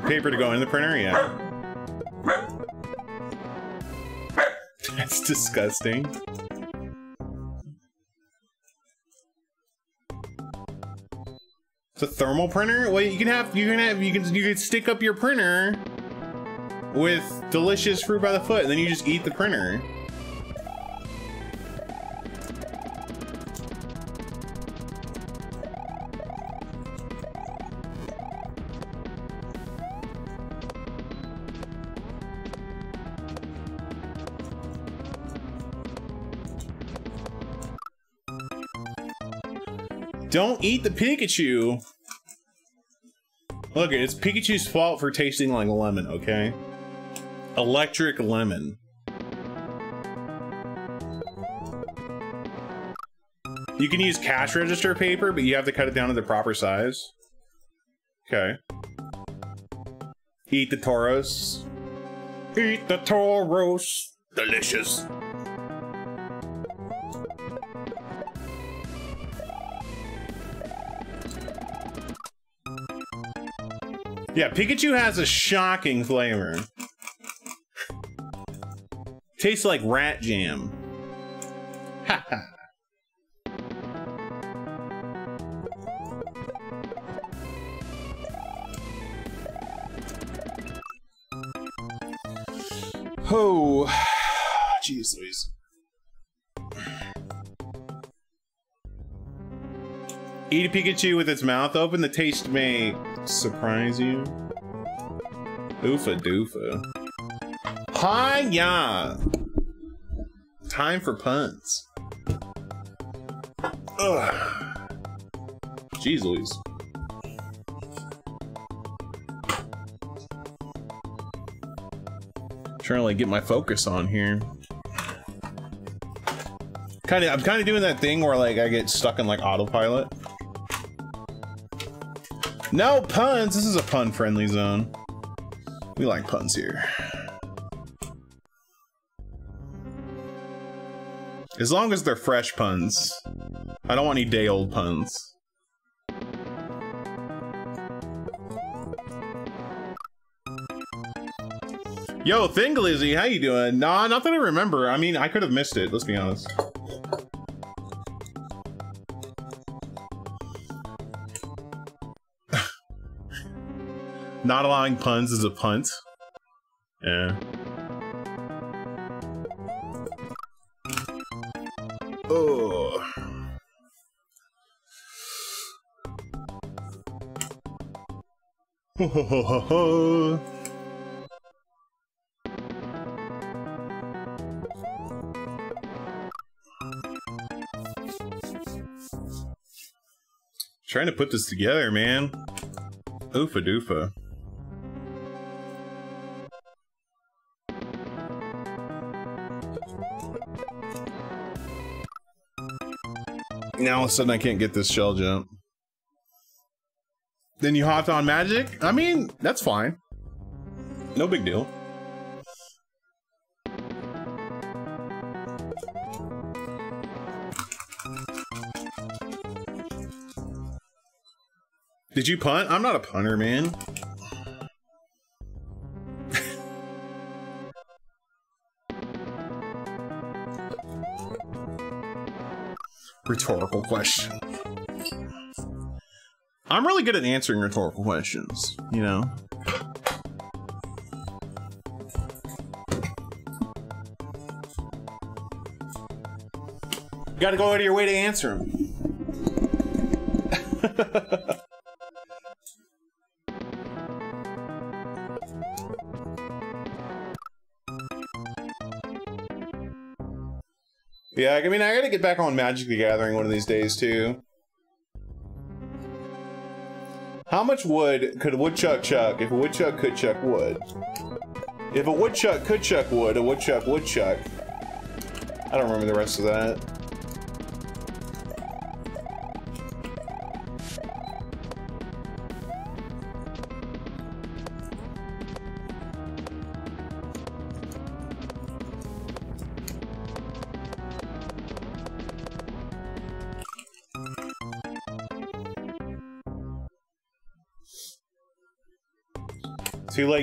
Speaker 1: Paper to go in the printer? Yeah. That's disgusting. It's a thermal printer? Well, you can have you can have you can you can stick up your printer with delicious fruit by the foot, and then you just eat the printer. Eat the Pikachu. Look, it's Pikachu's fault for tasting like lemon, okay? Electric lemon. You can use cash register paper, but you have to cut it down to the proper size. Okay. Eat the Tauros. Eat the Tauros. Delicious. Yeah, Pikachu has a shocking flavor. Tastes like rat jam. Haha. oh, Eat a Pikachu with its mouth open. The taste may surprise you. Oofa doofa. Hiya! Time for puns. Ugh. Jeez Louise. Trying to like get my focus on here. Kind of, I'm kind of doing that thing where like I get stuck in like autopilot. No puns! This is a pun-friendly zone. We like puns here. As long as they're fresh puns. I don't want any day-old puns. Yo, Thing Thinglizzy, how you doing? Nah, not that I remember. I mean, I could have missed it, let's be honest. Not allowing puns is a punt. Yeah. Oh. Ho ho ho ho ho. Trying to put this together, man. Oofa doofa. Now all of a sudden I can't get this shell jump. Then you hopped on magic? I mean, that's fine. No big deal. Did you punt? I'm not a punter, man. Rhetorical question. I'm really good at answering rhetorical questions, you know? You gotta go out of your way to answer them. Yeah, I mean, I gotta get back on Magic the Gathering one of these days, too. How much wood could a woodchuck chuck if a woodchuck could chuck wood? If a woodchuck could chuck wood, a woodchuck would chuck. I don't remember the rest of that.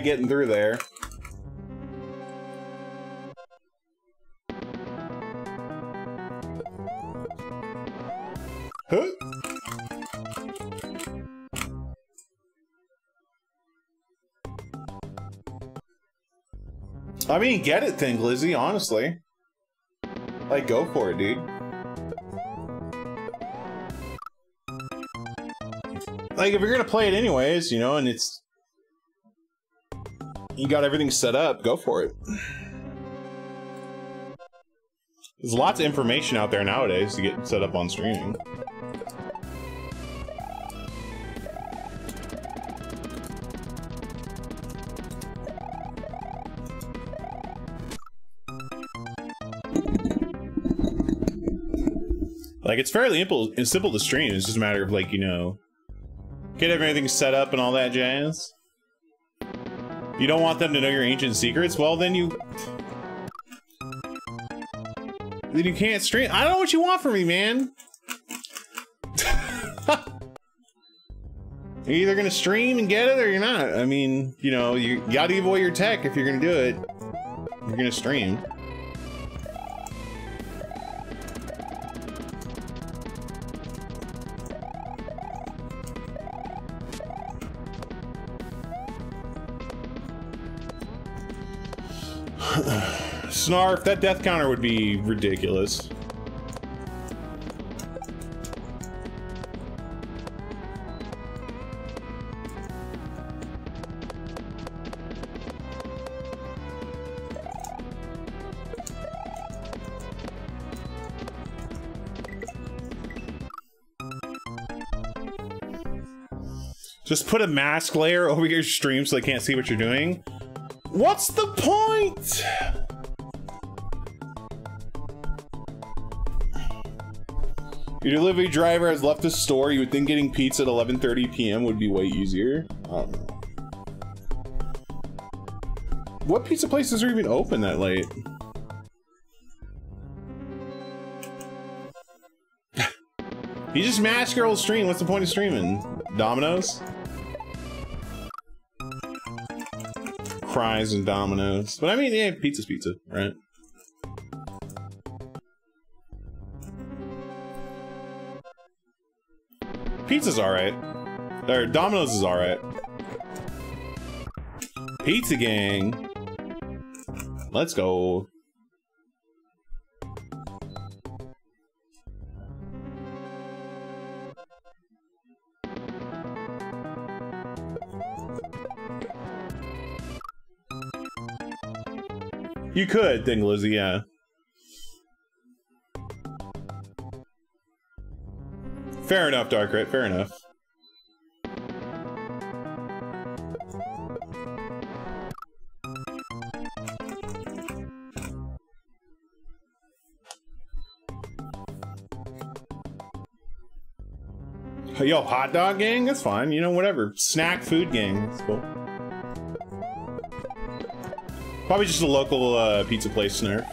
Speaker 1: Getting through there. Huh? I mean, get it, Thing Lizzie, honestly. Like, go for it, dude. Like, if you're gonna play it anyways, you know, and it's... You got everything set up, go for it. There's lots of information out there nowadays to get set up on streaming. Like, it's fairly simple, it's simple to stream. It's just a matter of, like, you know, get everything set up and all that jazz. You don't want them to know your ancient secrets? Well, then you... Then you can't stream. I don't know what you want from me, man. you're either gonna stream and get it or you're not. I mean, you know, you gotta give away your tech if you're gonna do it. You're gonna stream. Snarf, that death counter would be ridiculous. Just put a mask layer over your stream so they can't see what you're doing. What's the point? Your delivery driver has left the store. You would think getting pizza at 11.30 p.m. would be way easier. Know. What pizza places are even open that late? you just mask your old stream. What's the point of streaming? Domino's? Fries and Domino's. But I mean, yeah, pizza's pizza, right? Pizza's alright. Or Domino's is alright. Pizza gang. Let's go. You could, Thing Lizzie, yeah. Fair enough, Darkrit, fair enough. Yo, hot dog gang? That's fine. You know, whatever. Snack food gang. That's cool. Probably just a local uh, pizza place, snare.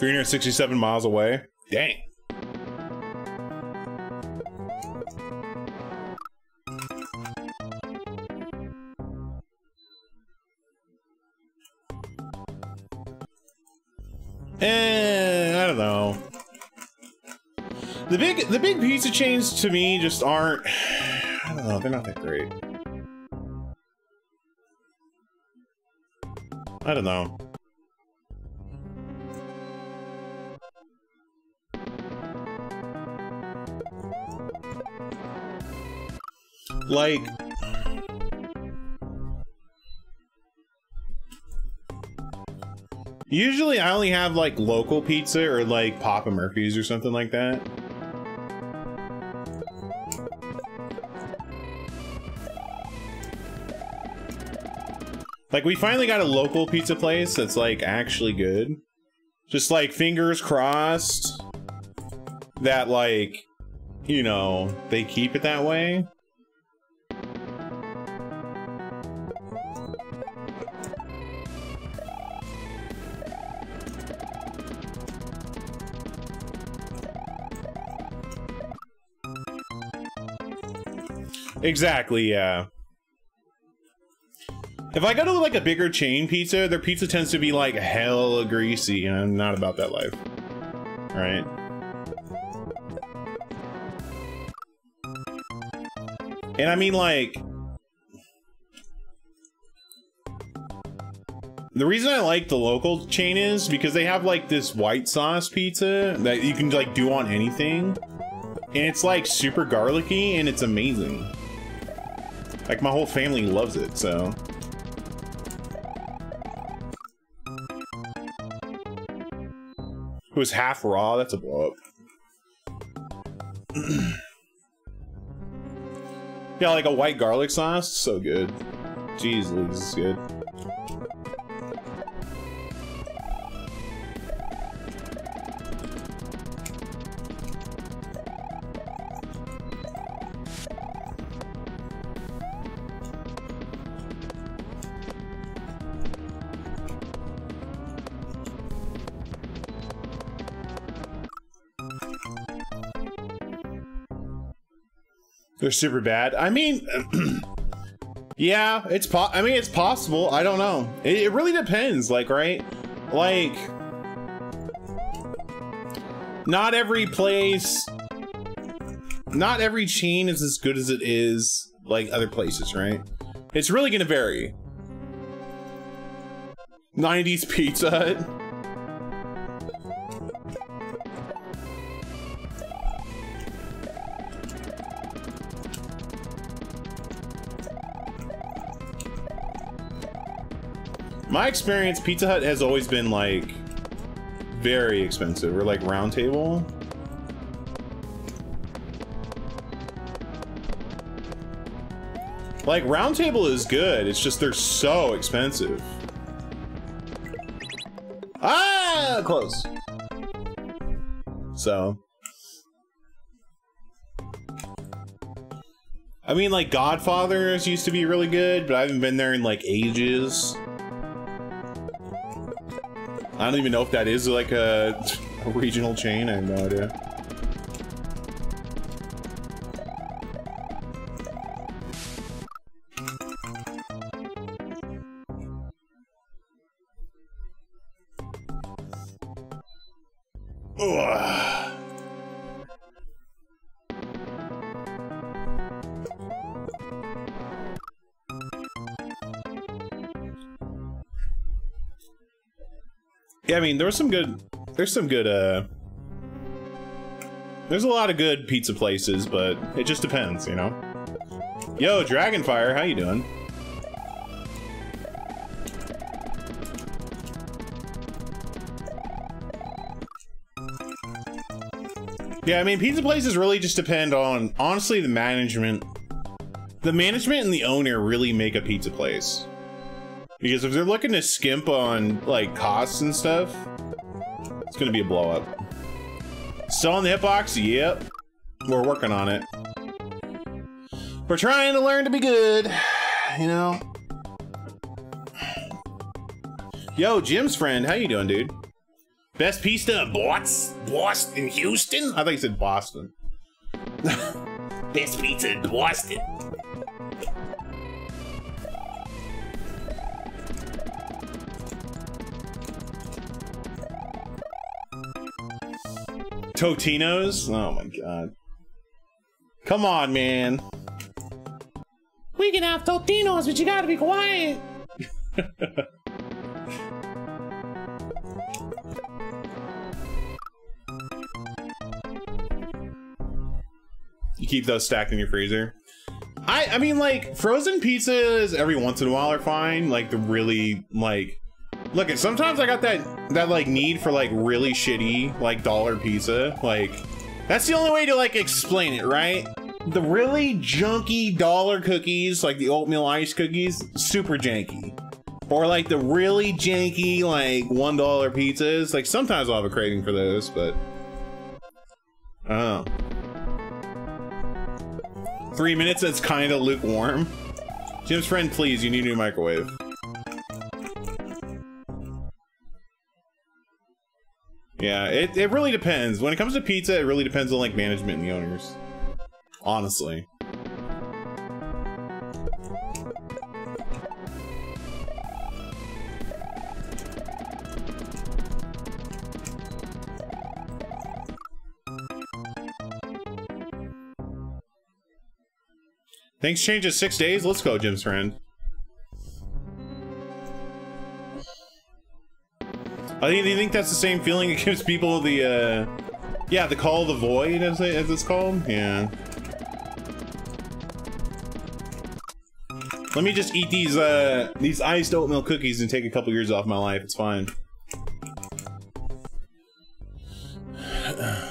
Speaker 1: 367 miles away. Dang. And I don't know. The big the big pizza chains to me just aren't I don't know, they're not that great. I don't know. Like, Usually I only have like local pizza or like Papa Murphy's or something like that. Like we finally got a local pizza place that's like actually good. Just like fingers crossed that like, you know, they keep it that way. Exactly, yeah. If I go to like a bigger chain pizza, their pizza tends to be like hella greasy, and I'm not about that life. Right? And I mean like The reason I like the local chain is because they have like this white sauce pizza that you can like do on anything. And it's like super garlicky and it's amazing. Like my whole family loves it, so. It was half raw, that's a blow up. yeah, like a white garlic sauce, so good. Jeez, this is good. They're super bad. I mean, yeah, it's po I mean, it's possible. I don't know. It, it really depends, like, right? Like, not every place, not every chain is as good as it is, like, other places, right? It's really gonna vary. 90s Pizza experience, Pizza Hut has always been like very expensive, or like Round Table. Like Round Table is good, it's just they're so expensive. Ah, close. So. I mean, like, Godfather's used to be really good, but I haven't been there in, like, ages. I don't even know if that is like a, a regional chain. I have no idea. Yeah, I mean, there was some good. There's some good. uh There's a lot of good pizza places, but it just depends, you know. Yo, Dragonfire, how you doing? Yeah, I mean, pizza places really just depend on, honestly, the management. The management and the owner really make a pizza place. Because if they're looking to skimp on, like, costs and stuff, it's gonna be a blow up. On the hitbox? Yep. We're working on it. We're trying to learn to be good, you know? Yo, Jim's friend, how you doing, dude? Best pizza in Boston? Boston, Houston? I think he said Boston. Best pizza in Boston. Totino's? Oh my god. Come on, man. We can have Totino's, but you gotta be quiet. you keep those stacked in your freezer. I I mean like frozen pizzas every once in a while are fine. Like the really like look sometimes I got that that like need for like really shitty like dollar pizza. Like that's the only way to like explain it, right? The really junky dollar cookies, like the oatmeal ice cookies, super janky. Or like the really janky like one dollar pizzas. Like sometimes I'll have a craving for those, but Oh. Three minutes, it's kind of lukewarm. Jim's friend, please, you need a new microwave. Yeah, it, it really depends. When it comes to pizza, it really depends on like management and the owners. Honestly. Things change in six days? Let's go, Jim's friend. I think, do you think that's the same feeling it gives people the, uh... Yeah, the Call of the Void, as, as it's called? Yeah. Let me just eat these, uh, these iced oatmeal cookies and take a couple years off my life. It's fine. the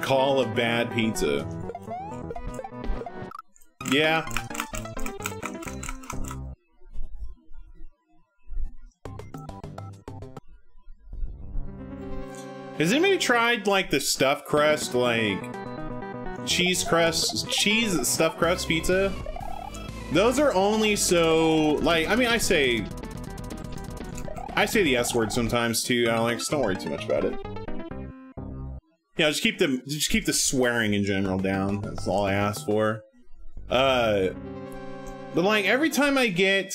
Speaker 1: Call of Bad Pizza. Yeah. Has anybody tried like the stuffed crust, like cheese crust, cheese stuffed crust pizza? Those are only so like I mean I say I say the S word sometimes too, Alex. Don't worry too much about it. Yeah, just keep the just keep the swearing in general down. That's all I ask for. Uh, but like every time I get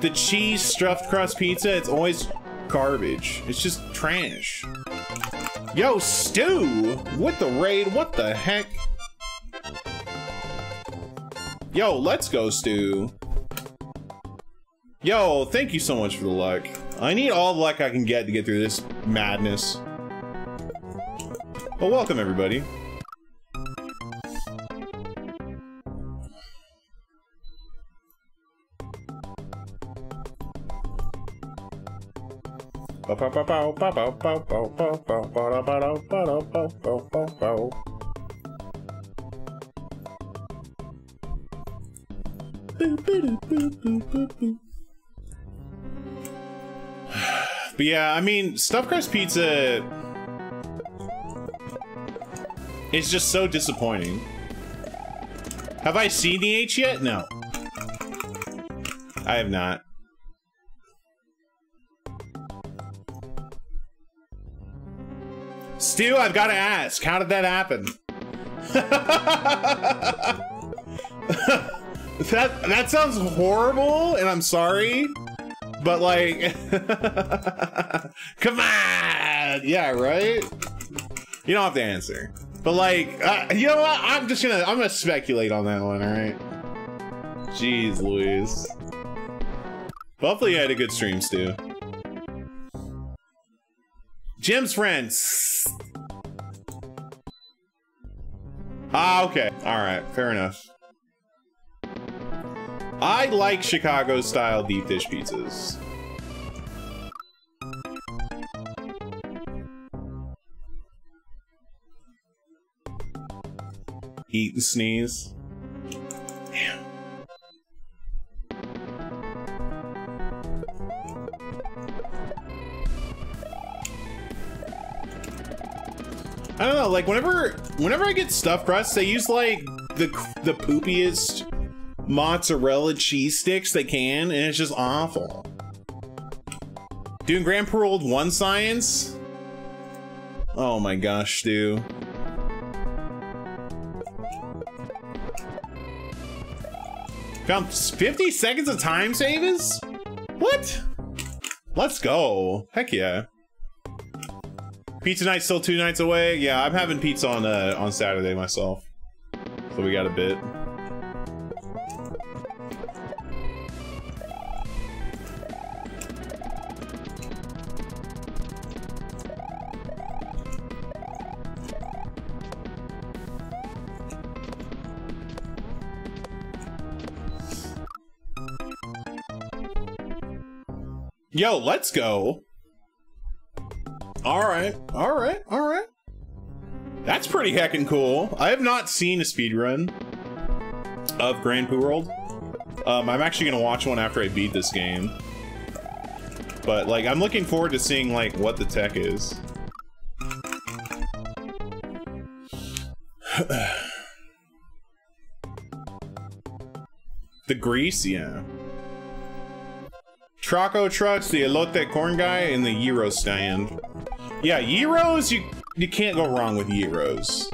Speaker 1: the cheese stuffed crust pizza, it's always garbage. It's just trash. Yo, Stu! With the raid, what the heck? Yo, let's go, Stu. Yo, thank you so much for the luck. I need all the luck I can get to get through this madness. Well, welcome, everybody. But yeah, I mean, stuffed crust pizza is just so disappointing. Have I seen the H yet? No. I have not. Stu, I've got to ask, how did that happen? that that sounds horrible, and I'm sorry, but like, come on, yeah, right? You don't have to answer, but like, uh, you know what? I'm just gonna I'm gonna speculate on that one. All right. Jeez, Louise. Hopefully, you had a good stream, Stu. Jim's friends. Ah, okay. All right. Fair enough. I like Chicago-style deep dish pizzas. Eat and sneeze. Damn. I don't know, like whenever whenever I get stuffed crust, they use like the the poopiest mozzarella cheese sticks they can, and it's just awful. Doing Grand Poo World 1 science? Oh my gosh, Stu. Found 50 seconds of time savings? What? Let's go. Heck yeah. Pizza night still two nights away. Yeah, I'm having pizza on uh, on Saturday myself. So we got a bit. Yo, let's go. All right, all right, all right. That's pretty heckin' cool. I have not seen a speed run of Grand Poo World. Um, I'm actually gonna watch one after I beat this game. But like, I'm looking forward to seeing like what the tech is. the grease, yeah. Traco trucks, the elote corn guy, and the gyro stand. Yeah, gyros, you you can't go wrong with gyros.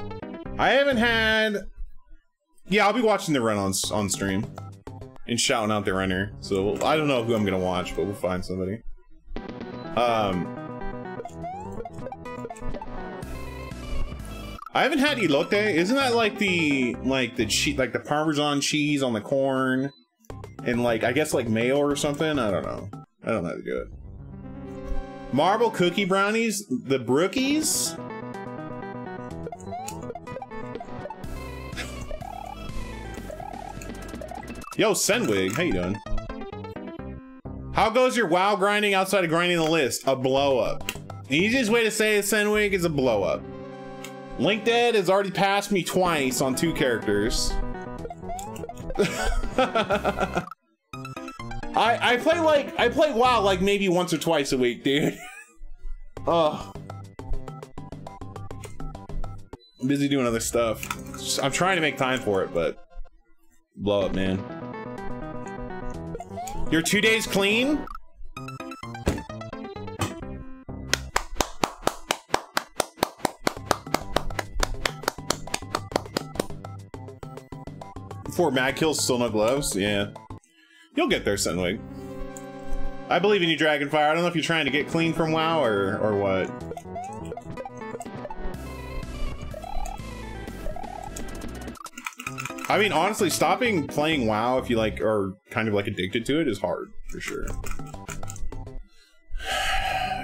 Speaker 1: I haven't had. Yeah, I'll be watching the run on on stream and shouting out the runner. So I don't know who I'm gonna watch, but we'll find somebody. Um, I haven't had elote. Isn't that like the like the cheese, like the Parmesan cheese on the corn, and like I guess like mayo or something? I don't know. I don't know how to do it. Marble cookie brownies, the brookies. Yo, Senwig, how you doing? How goes your WoW grinding outside of grinding the list? A blow up. The easiest way to say it, Senwig, is a blow up. Link Dead has already passed me twice on two characters. I I play like I play WoW like maybe once or twice a week, dude. Ugh. I'm busy doing other stuff. I'm trying to make time for it, but blow up, man. You're two days clean? Before Mad Kills, still no gloves? Yeah. You'll get there, Sunwig. I believe in you, Dragonfire. I don't know if you're trying to get clean from WoW or, or what. I mean, honestly, stopping playing WoW if you like are kind of like addicted to it is hard for sure.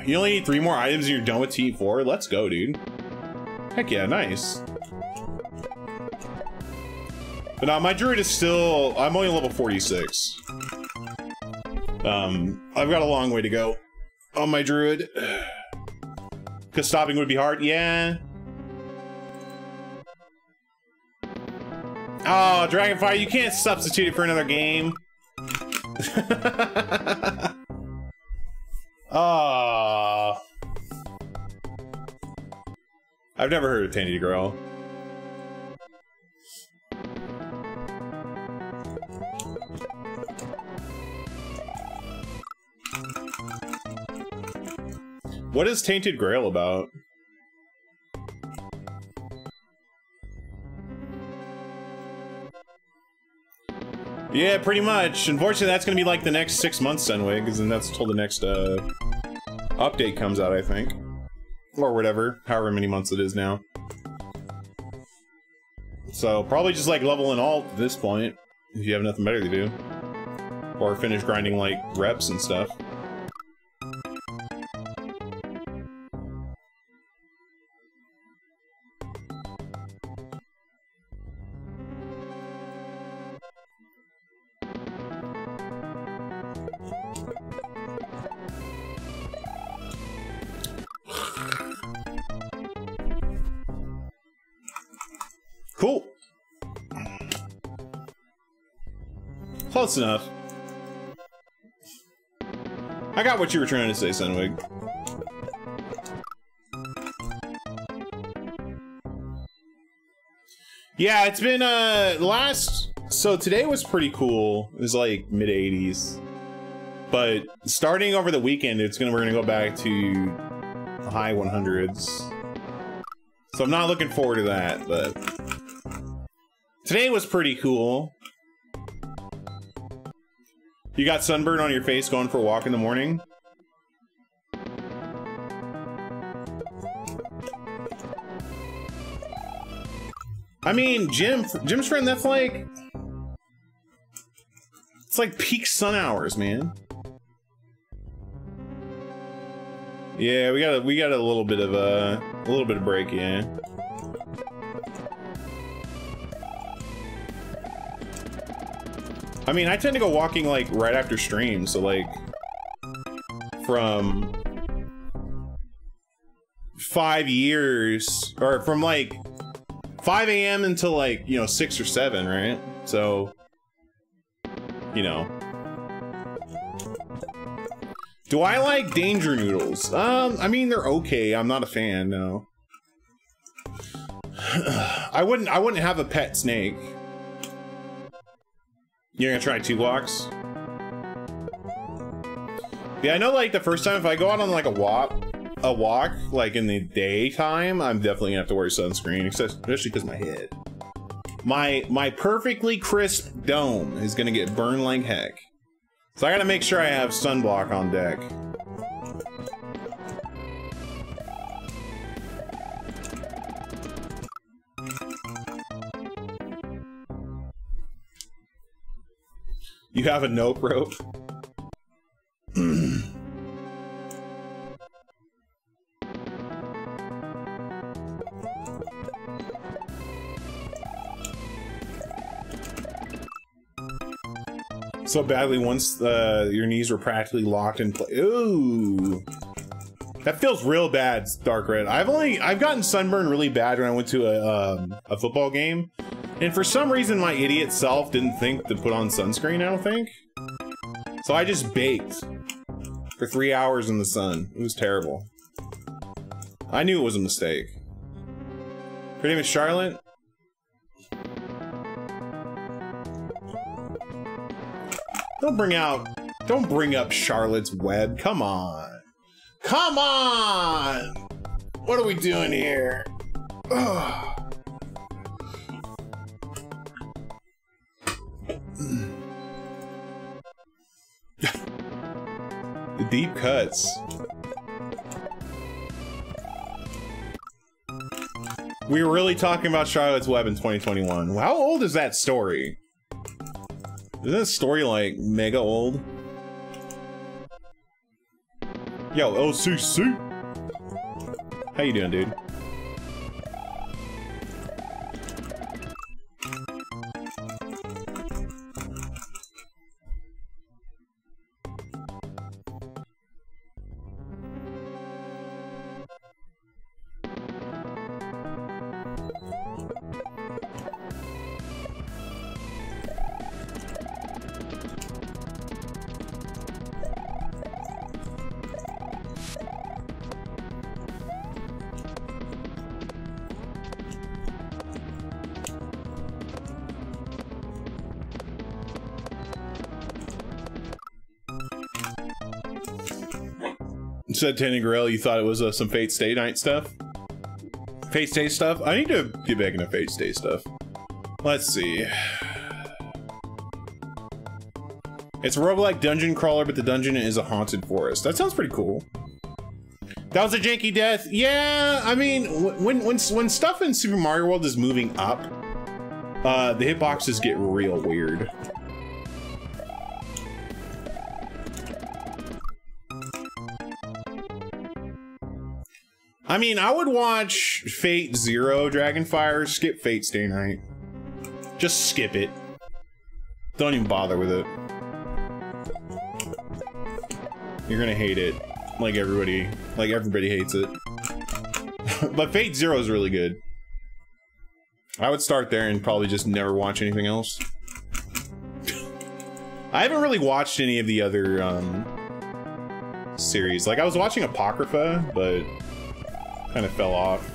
Speaker 1: You only need three more items and you're done with T4. Let's go, dude. Heck yeah, nice. But now my druid is still. I'm only level 46. Um, I've got a long way to go on my druid. Because stopping would be hard. Yeah. Oh, Dragonfire, you can't substitute it for another game. Ah. I've never heard of Tainted Grail. What is Tainted Grail about? Yeah, pretty much. Unfortunately, that's gonna be like the next six months, because then that's until the next uh, update comes out, I think. Or whatever, however many months it is now. So, probably just like leveling alt at this point, if you have nothing better to do. Or finish grinding like reps and stuff. Close enough. I got what you were trying to say, Sunwig. Yeah, it's been, uh, last... So today was pretty cool. It was like mid-80s. But starting over the weekend, it's gonna we're gonna go back to high 100s. So I'm not looking forward to that, but today was pretty cool. You got sunburn on your face going for a walk in the morning? I mean, Jim, Jim's friend, that's like... It's like peak sun hours, man. Yeah, we got a, we got a little bit of a, a little bit of break, yeah. I mean, I tend to go walking like right after stream, so like from five years, or from like 5 a.m. until like, you know, 6 or 7, right? So, you know. Do I like Danger Noodles? Um, I mean, they're okay. I'm not a fan, no. I wouldn't, I wouldn't have a pet snake. You're gonna try two blocks? Yeah, I know like the first time if I go out on like a walk, a walk like in the daytime, I'm definitely gonna have to wear sunscreen, especially because my head. My my perfectly crisp dome is gonna get burned like heck. So I gotta make sure I have sunblock on deck. You have a nope rope? so badly once uh, your knees were practically locked in place. Ooh. That feels real bad, Dark Red. I've only I've gotten sunburn really bad when I went to a um, a football game, and for some reason my idiot self didn't think to put on sunscreen. I don't think. So I just baked for three hours in the sun. It was terrible. I knew it was a mistake. Her name is Charlotte. Don't bring out, don't bring up Charlotte's Web. Come on. Come on! What are we doing here? Ugh. Deep cuts. We were really talking about Charlotte's Web in 2021. How old is that story? Isn't that story like mega old? Yo, LCC! How you doing, dude? Said Tanny Gorilla, you thought it was uh, some Fate Stay Night stuff? Fate Stay stuff? I need to get back into Fate Stay stuff. Let's see. It's a roguelike dungeon crawler, but the dungeon is a haunted forest. That sounds pretty cool. That was a janky death. Yeah, I mean, when when when stuff in Super Mario World is moving up, uh, the hitboxes get real weird. I mean, I would watch Fate Zero Dragonfire, skip Fate Stay Night. Just skip it. Don't even bother with it. You're gonna hate it. Like everybody, like everybody hates it. but Fate Zero is really good. I would start there and probably just never watch anything else. I haven't really watched any of the other um, series. Like I was watching Apocrypha, but kind of fell off.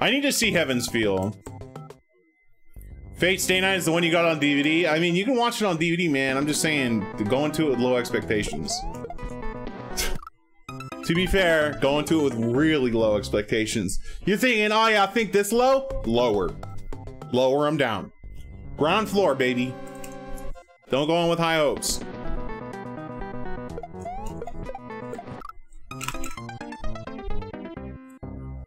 Speaker 1: I need to see Heaven's Feel. Fate Stay Night is the one you got on DVD. I mean, you can watch it on DVD, man. I'm just saying, go into it with low expectations. to be fair, go into it with really low expectations. You're thinking, oh yeah, I think this low? Lower. Lower them down. Ground floor, baby. Don't go on with high hopes.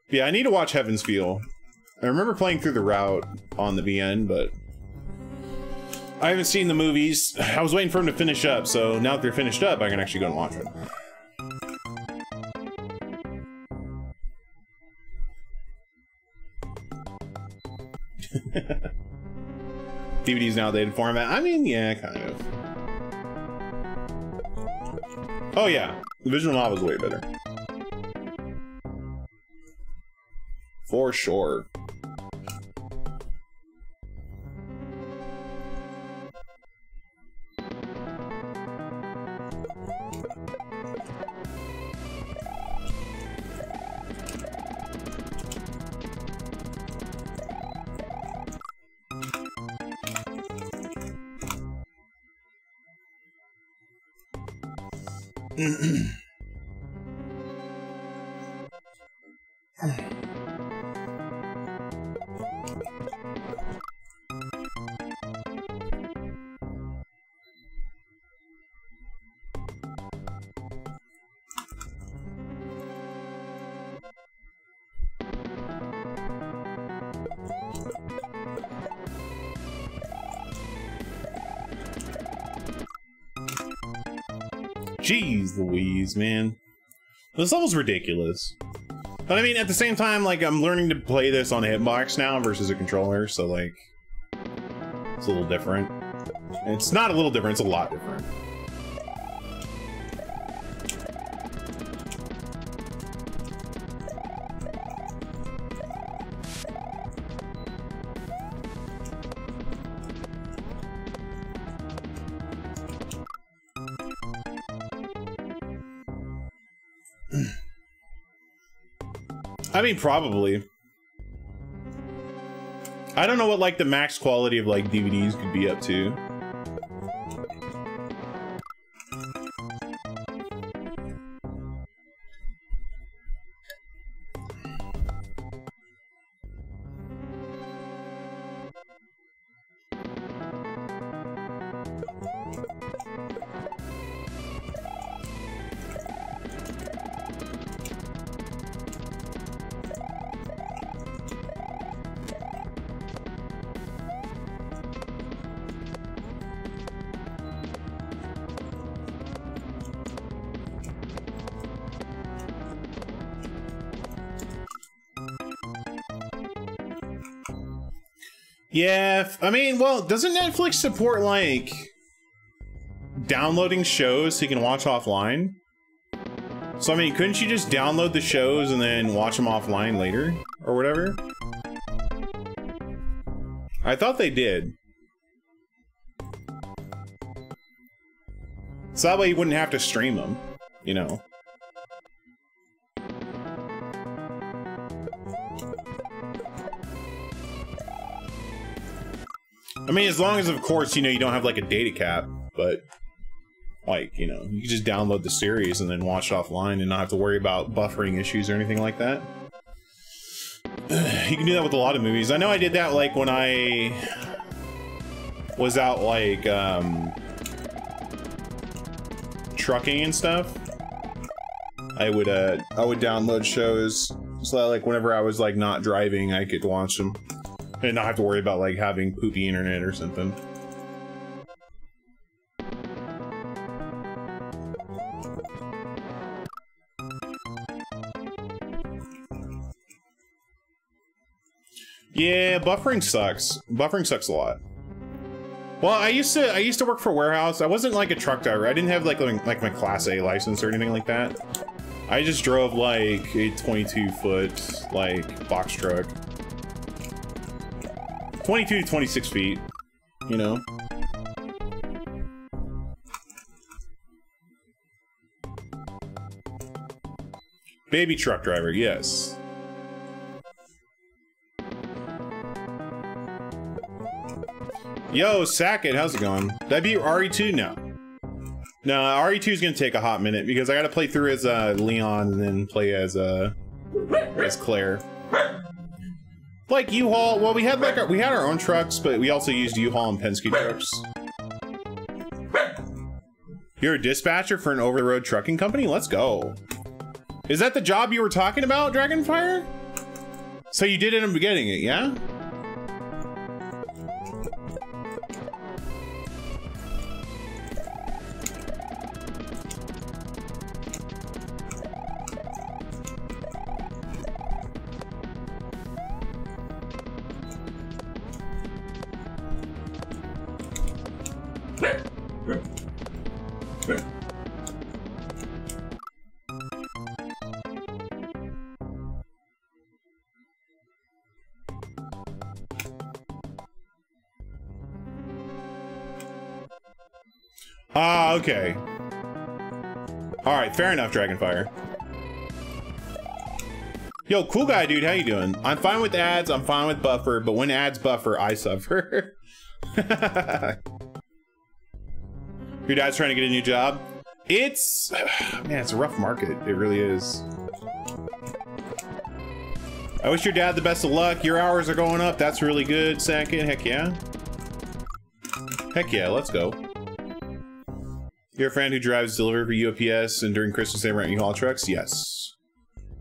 Speaker 1: Yeah, I need to watch Heaven's Feel. I remember playing through the route on the VN, but I haven't seen the movies. I was waiting for them to finish up, so now that they're finished up, I can actually go and watch it. DVD's now outdated format. I mean, yeah, kind of. Oh yeah, the visual novel is way better. For sure. Jeez Louise, man. This level's ridiculous. But I mean, at the same time, like, I'm learning to play this on a hitbox now versus a controller, so, like, it's a little different. It's not a little different, it's a lot different. Mean, probably. I don't know what, like, the max quality of, like, DVDs could be up to. Yeah, I mean, well, doesn't Netflix support like downloading shows so you can watch offline? So I mean, couldn't you just download the shows and then watch them offline later or whatever? I thought they did. So that way you wouldn't have to stream them, you know. Mean, as long as, of course, you know, you don't have like a data cap, but like, you know, you just download the series and then watch it offline and not have to worry about buffering issues or anything like that. you can do that with a lot of movies. I know I did that like when I was out like um, trucking and stuff. I would uh I would download shows so that like whenever I was like not driving, I could watch them and not have to worry about like having poopy internet or something. Yeah, buffering sucks. Buffering sucks a lot. Well, I used to I used to work for warehouse. I wasn't like a truck driver. I didn't have like like my class A license or anything like that. I just drove like a 22 foot like box truck. 22 to 26 feet, you know? Baby truck driver, yes. Yo, Sackett, how's it going? That'd be RE2 now. No, RE2 is gonna take a hot minute because I gotta play through as uh, Leon and then play as uh, as Claire. Like U-Haul, well, we had like our, we had our own trucks, but we also used U-Haul and Penske trucks. You're a dispatcher for an over-the-road trucking company? Let's go. Is that the job you were talking about, Dragonfire? So you did end up getting it, yeah? Okay. Alright, fair enough, Dragonfire. Yo, cool guy, dude. How you doing? I'm fine with ads. I'm fine with buffer, but when ads buffer, I suffer. Your dad's trying to get a new job. It's man, it's a rough market. It really is. I wish your dad the best of luck. Your hours are going up. That's really good, Second. Heck yeah. Heck yeah, let's go. You're friend who drives delivery for UPS and during Christmas they rent U-Haul trucks? Yes.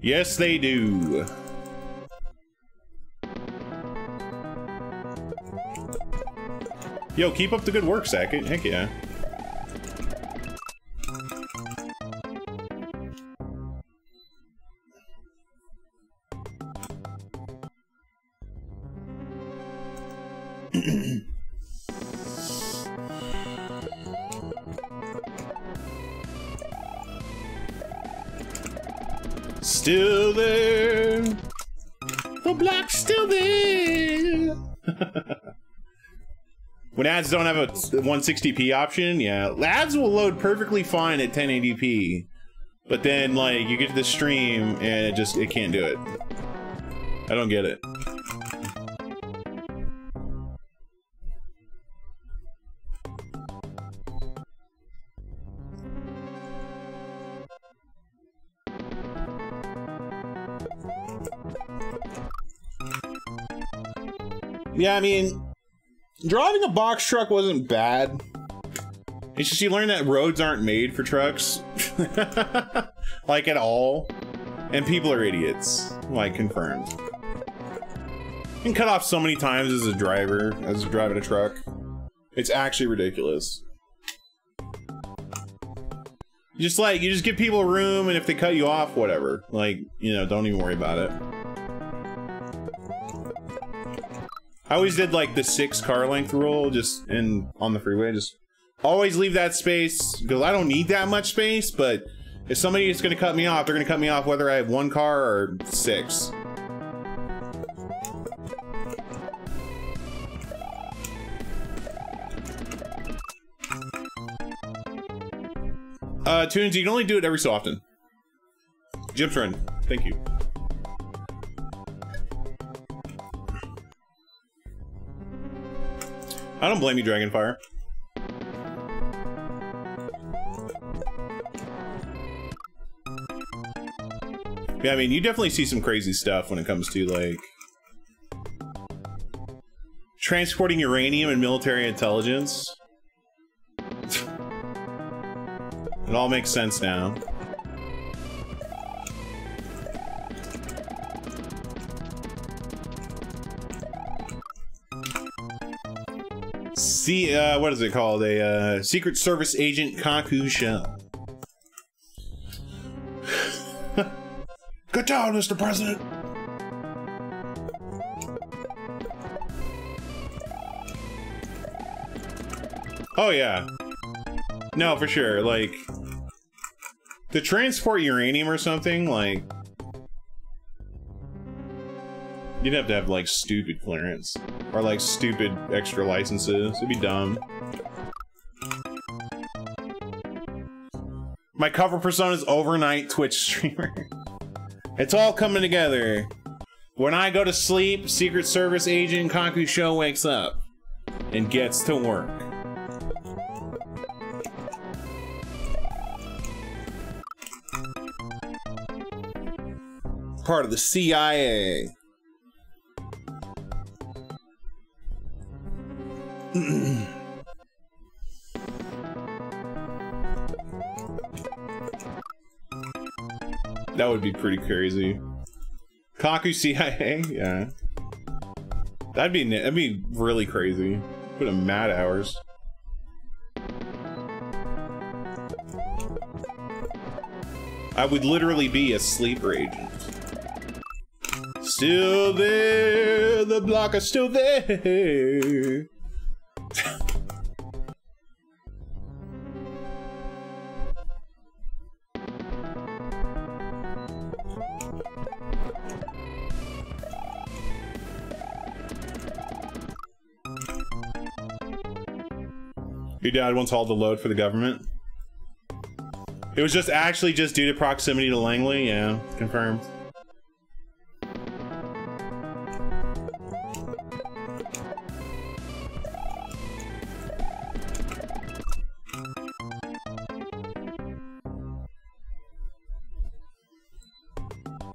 Speaker 1: Yes, they do. Yo, keep up the good work, Sackett. Heck yeah. When ads don't have a 160p option, yeah, ads will load perfectly fine at 1080p. But then, like, you get to the stream and it just, it can't do it. I don't get it. Yeah, I mean, driving a box truck wasn't bad. It's just you learn that roads aren't made for trucks. like at all. And people are idiots. Like, confirmed. You can cut off so many times as a driver, as driving a truck. It's actually ridiculous. Just like, you just give people room, and if they cut you off, whatever. Like, you know, don't even worry about it. I always did like the six car length rule just in on the freeway. Just always leave that space because I don't need that much space. But if somebody is going to cut me off, they're going to cut me off whether I have one car or six. Uh, Tunes, you can only do it every so often. Turn. Thank you. I don't blame you, Dragonfire. Yeah, I mean, you definitely see some crazy stuff when it comes to, like... Transporting uranium and military intelligence. it all makes sense now. See, uh, what is it called? A uh, Secret Service agent Kakusho. Good job, Mr. President. Oh yeah. No, for sure. Like to transport uranium or something, like You'd have to have, like, stupid clearance. Or, like, stupid extra licenses. It'd be dumb. My cover persona is overnight Twitch streamer. it's all coming together. When I go to sleep, Secret Service agent Kakusho wakes up and gets to work. Part of the CIA. That would be pretty crazy. Kaku CIA? Yeah. That'd be that'd be really crazy. Put a mad hours. I would literally be a sleeper agent. Still there, the block is still there. Your dad once hauled the load for the government. It was just actually just due to proximity to Langley. Yeah, confirmed.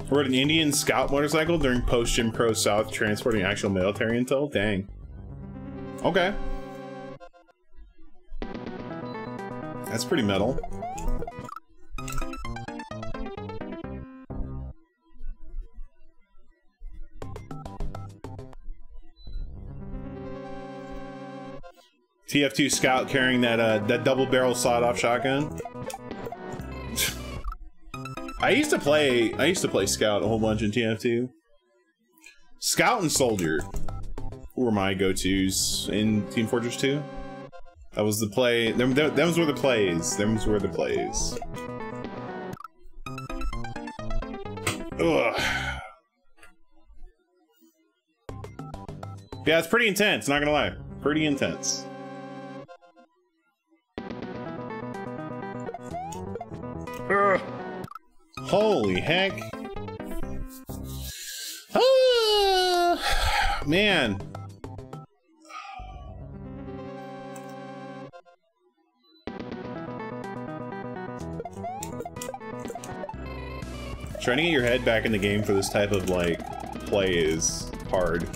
Speaker 1: Rode an Indian scout motorcycle during post Jim Crow South transporting actual military intel? Dang. Okay. That's pretty metal. TF2 Scout carrying that uh, that double barrel sawed off shotgun. I used to play I used to play Scout a whole bunch in TF2. Scout and Soldier were my go-tos in Team Fortress 2. That was the play. Them, them, them's were the plays. Them's were the plays. Ugh. Yeah, it's pretty intense, not gonna lie. Pretty intense. Ugh. Holy heck. Ah, man. Trying to get your head back in the game for this type of, like, play is hard.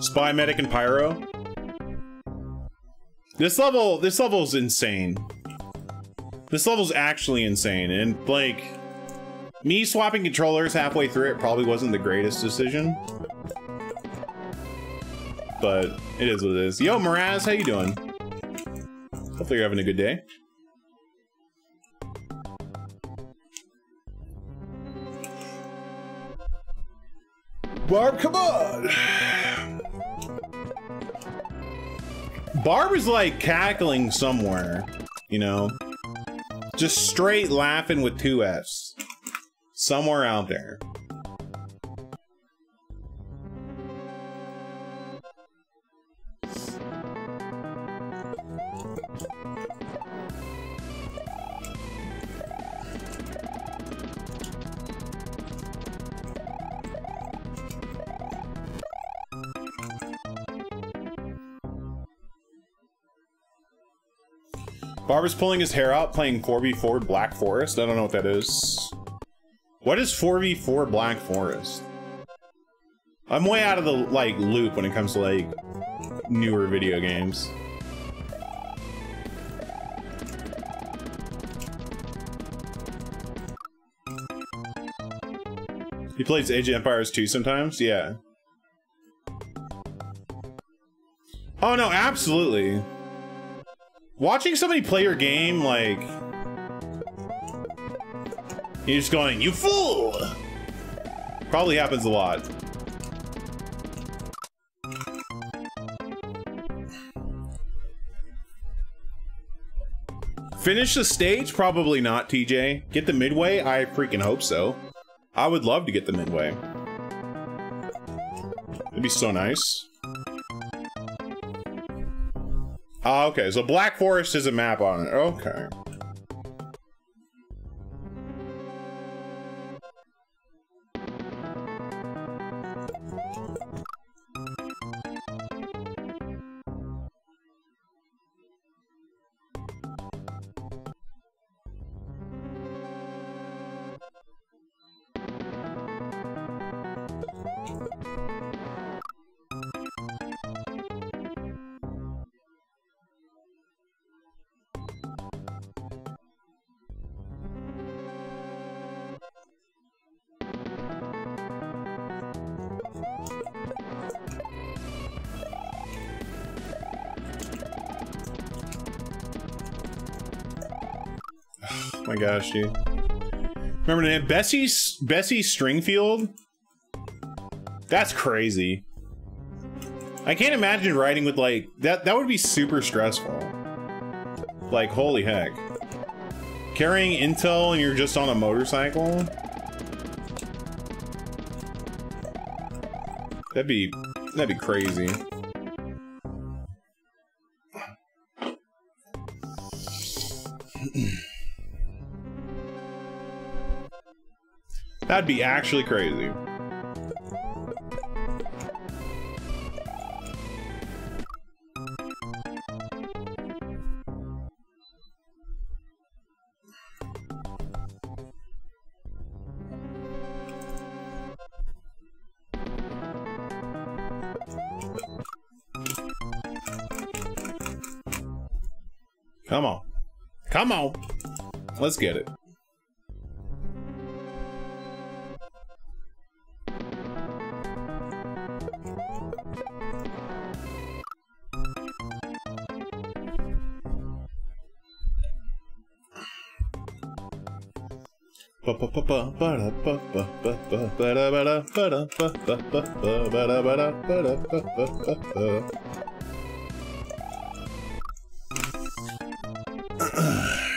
Speaker 1: Spy, Medic, and Pyro. This level, this level's insane. This level's actually insane, and like, me swapping controllers halfway through it probably wasn't the greatest decision. But it is what it is. Yo, Miraz, how you doing? Hopefully you're having a good day. Barb, come on! Barb is like cackling somewhere, you know? Just straight laughing with two F's. Somewhere out there. Barber's pulling his hair out playing 4v4 Black Forest. I don't know what that is. What is 4v4 Black Forest? I'm way out of the, like, loop when it comes to, like, newer video games. He plays Age of Empires 2 sometimes? Yeah. Oh no, absolutely watching somebody play your game, like, just going, you fool! Probably happens a lot. Finish the stage? Probably not, TJ. Get the midway? I freaking hope so. I would love to get the midway. It'd be so nice. Ah, okay. So Black Forest is a map on it. Okay. Gosh, dude. Remember name? Bessie, Bessie Stringfield? That's crazy. I can't imagine writing with like, that, that would be super stressful. Like, holy heck. Carrying intel and you're just on a motorcycle? That'd be... That'd be crazy. That'd be actually crazy. Come on. Come on. Let's get it.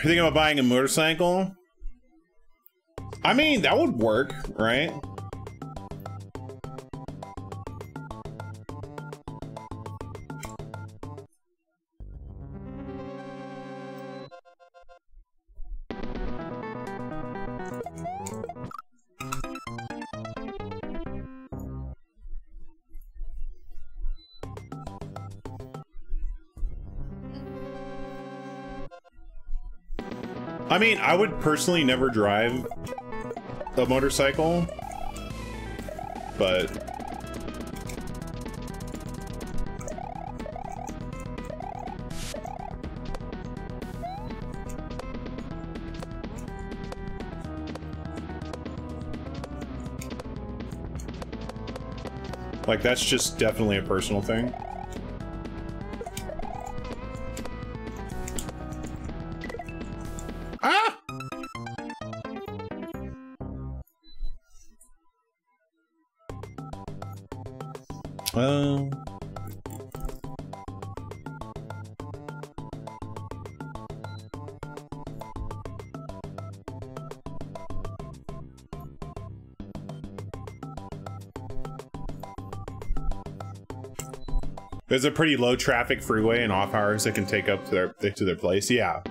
Speaker 1: You thinking about buying a motorcycle? I mean, that would work, right? Mean, I would personally never drive a motorcycle, but Like, that's just definitely a personal thing. There's a pretty low traffic freeway and off hours that can take up to their to their place. Yeah.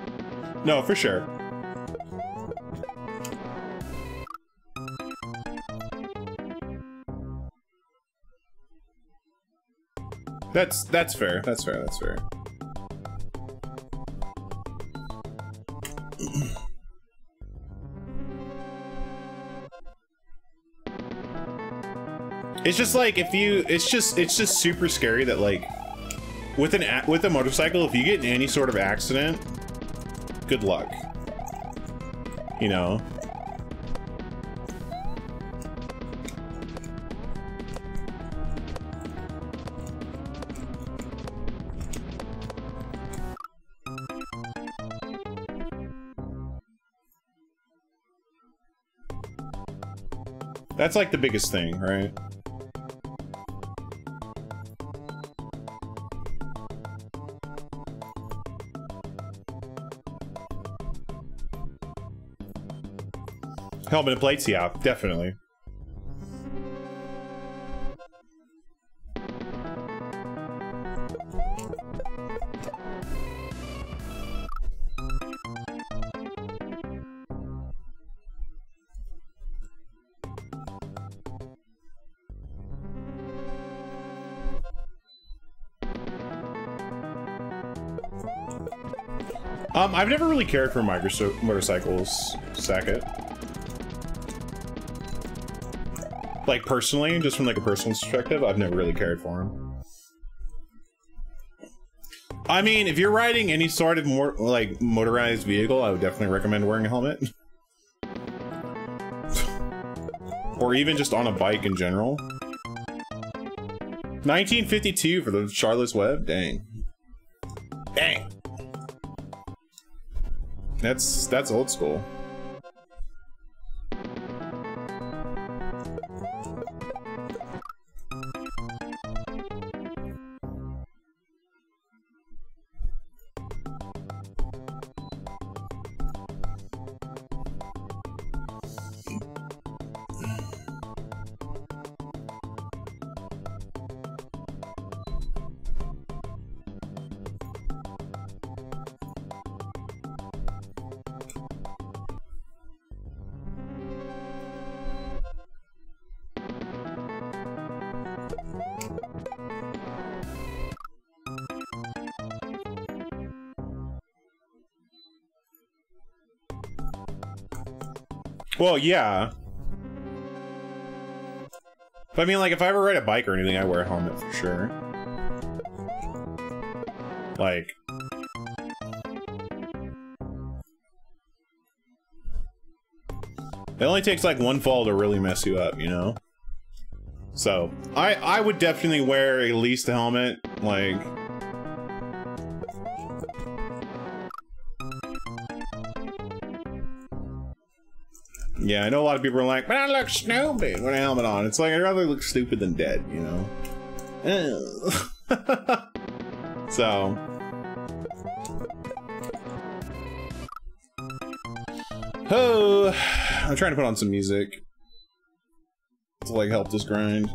Speaker 1: No, for sure. That's that's fair. That's fair. That's fair. It's just like if you, it's just, it's just super scary that like, with an with a motorcycle, if you get in any sort of accident, good luck. You know. That's like the biggest thing, right? Helmet and plates, yeah, definitely. Um, I've never really cared for micro motorcycles, Sackett. Like, personally, just from like a personal perspective, I've never really cared for him. I mean, if you're riding any sort of more like motorized vehicle, I would definitely recommend wearing a helmet. or even just on a bike in general. 1952 for the Charlotte's Web? Dang. Dang. That's that's old school. Well, yeah. But I mean, like, if I ever ride a bike or anything, I wear a helmet for sure. Like... It only takes, like, one fall to really mess you up, you know? So, I, I would definitely wear at least a helmet, like... Yeah, I know a lot of people are like, but I look stupid with a helmet on. It's like, I'd rather look stupid than dead, you know? so... Oh, I'm trying to put on some music to like help this grind.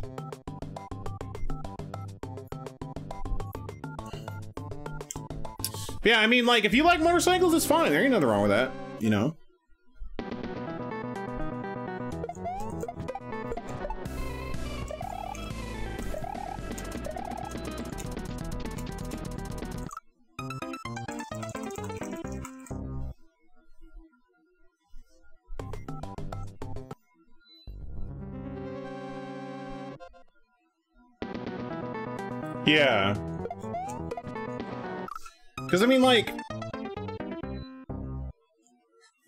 Speaker 1: yeah, I mean, like, if you like motorcycles, it's fine. There ain't nothing wrong with that, you know? Yeah. Because, I mean, like...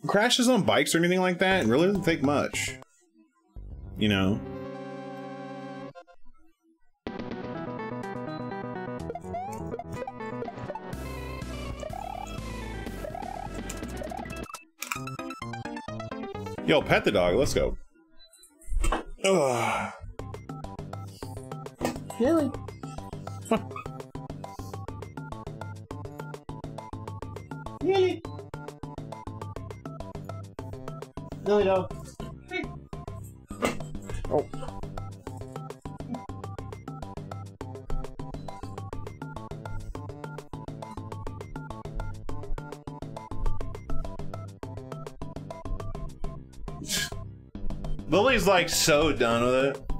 Speaker 1: Crashes on bikes or anything like that, it really doesn't take much. You know? Yo, pet the dog, let's go. Ugh. Really?
Speaker 2: really? No, no.
Speaker 1: Oh. Lily's like so done with it.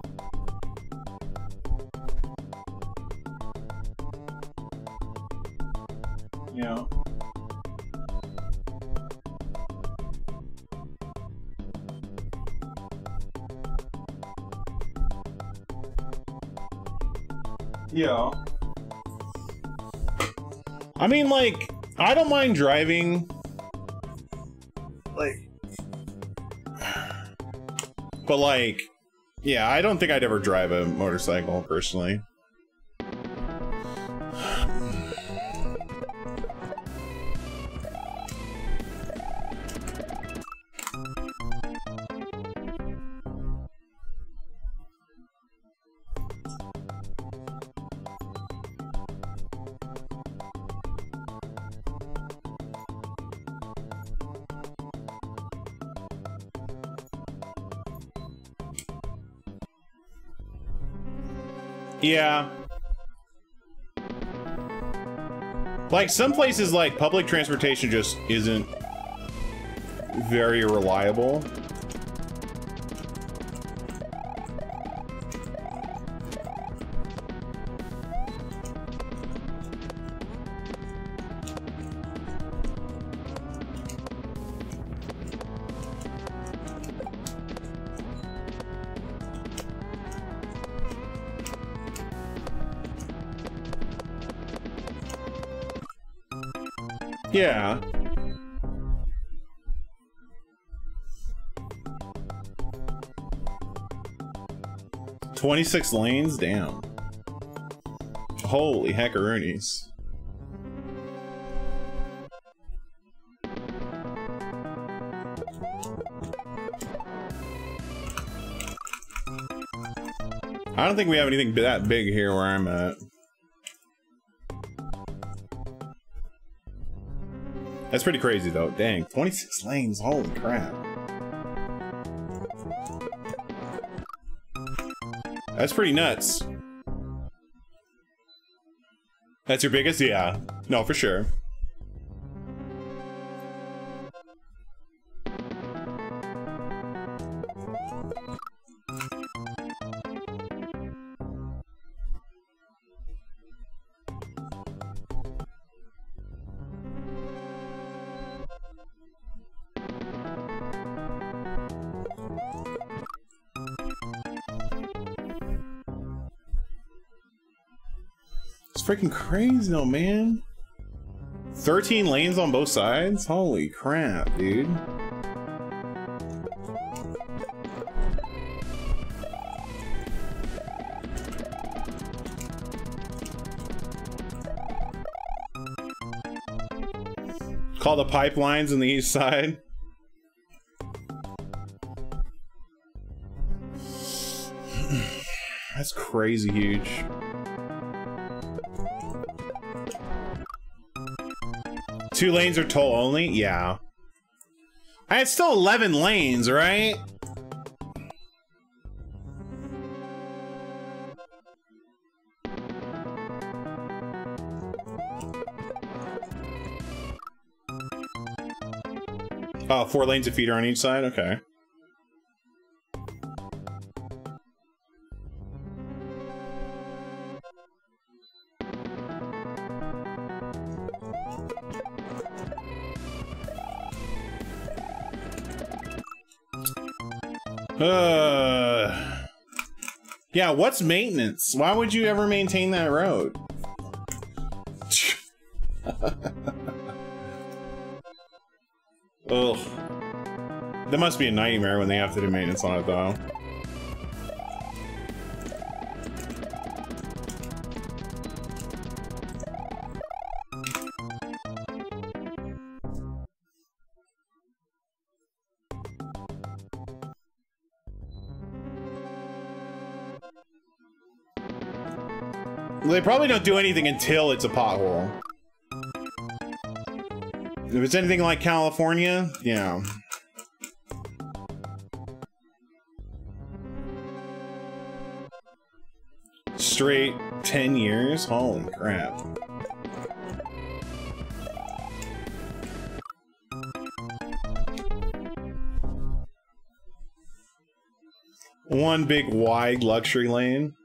Speaker 1: Mean, like, I don't mind driving. Like. But, like, yeah, I don't think I'd ever drive a motorcycle personally. Yeah. Like, some places, like, public transportation just isn't very reliable. 26 lanes? Damn. Holy hackaroonies. I don't think we have anything that big here where I'm at. That's pretty crazy though. Dang, 26 lanes, holy crap. That's pretty nuts. That's your biggest? Yeah. No, for sure. Crazy though, man. 13 lanes on both sides? Holy crap, dude. Call the pipelines on the east side. That's crazy huge. Two lanes are toll only? Yeah. I had still 11 lanes, right? Oh, four lanes of feeder on each side? Okay. Yeah, what's maintenance? Why would you ever maintain that road? Ugh. That must be a nightmare when they have to do maintenance on it, though. They probably don't do anything until it's a pothole. If it's anything like California, yeah. Straight 10 years? Holy crap. One big wide luxury lane.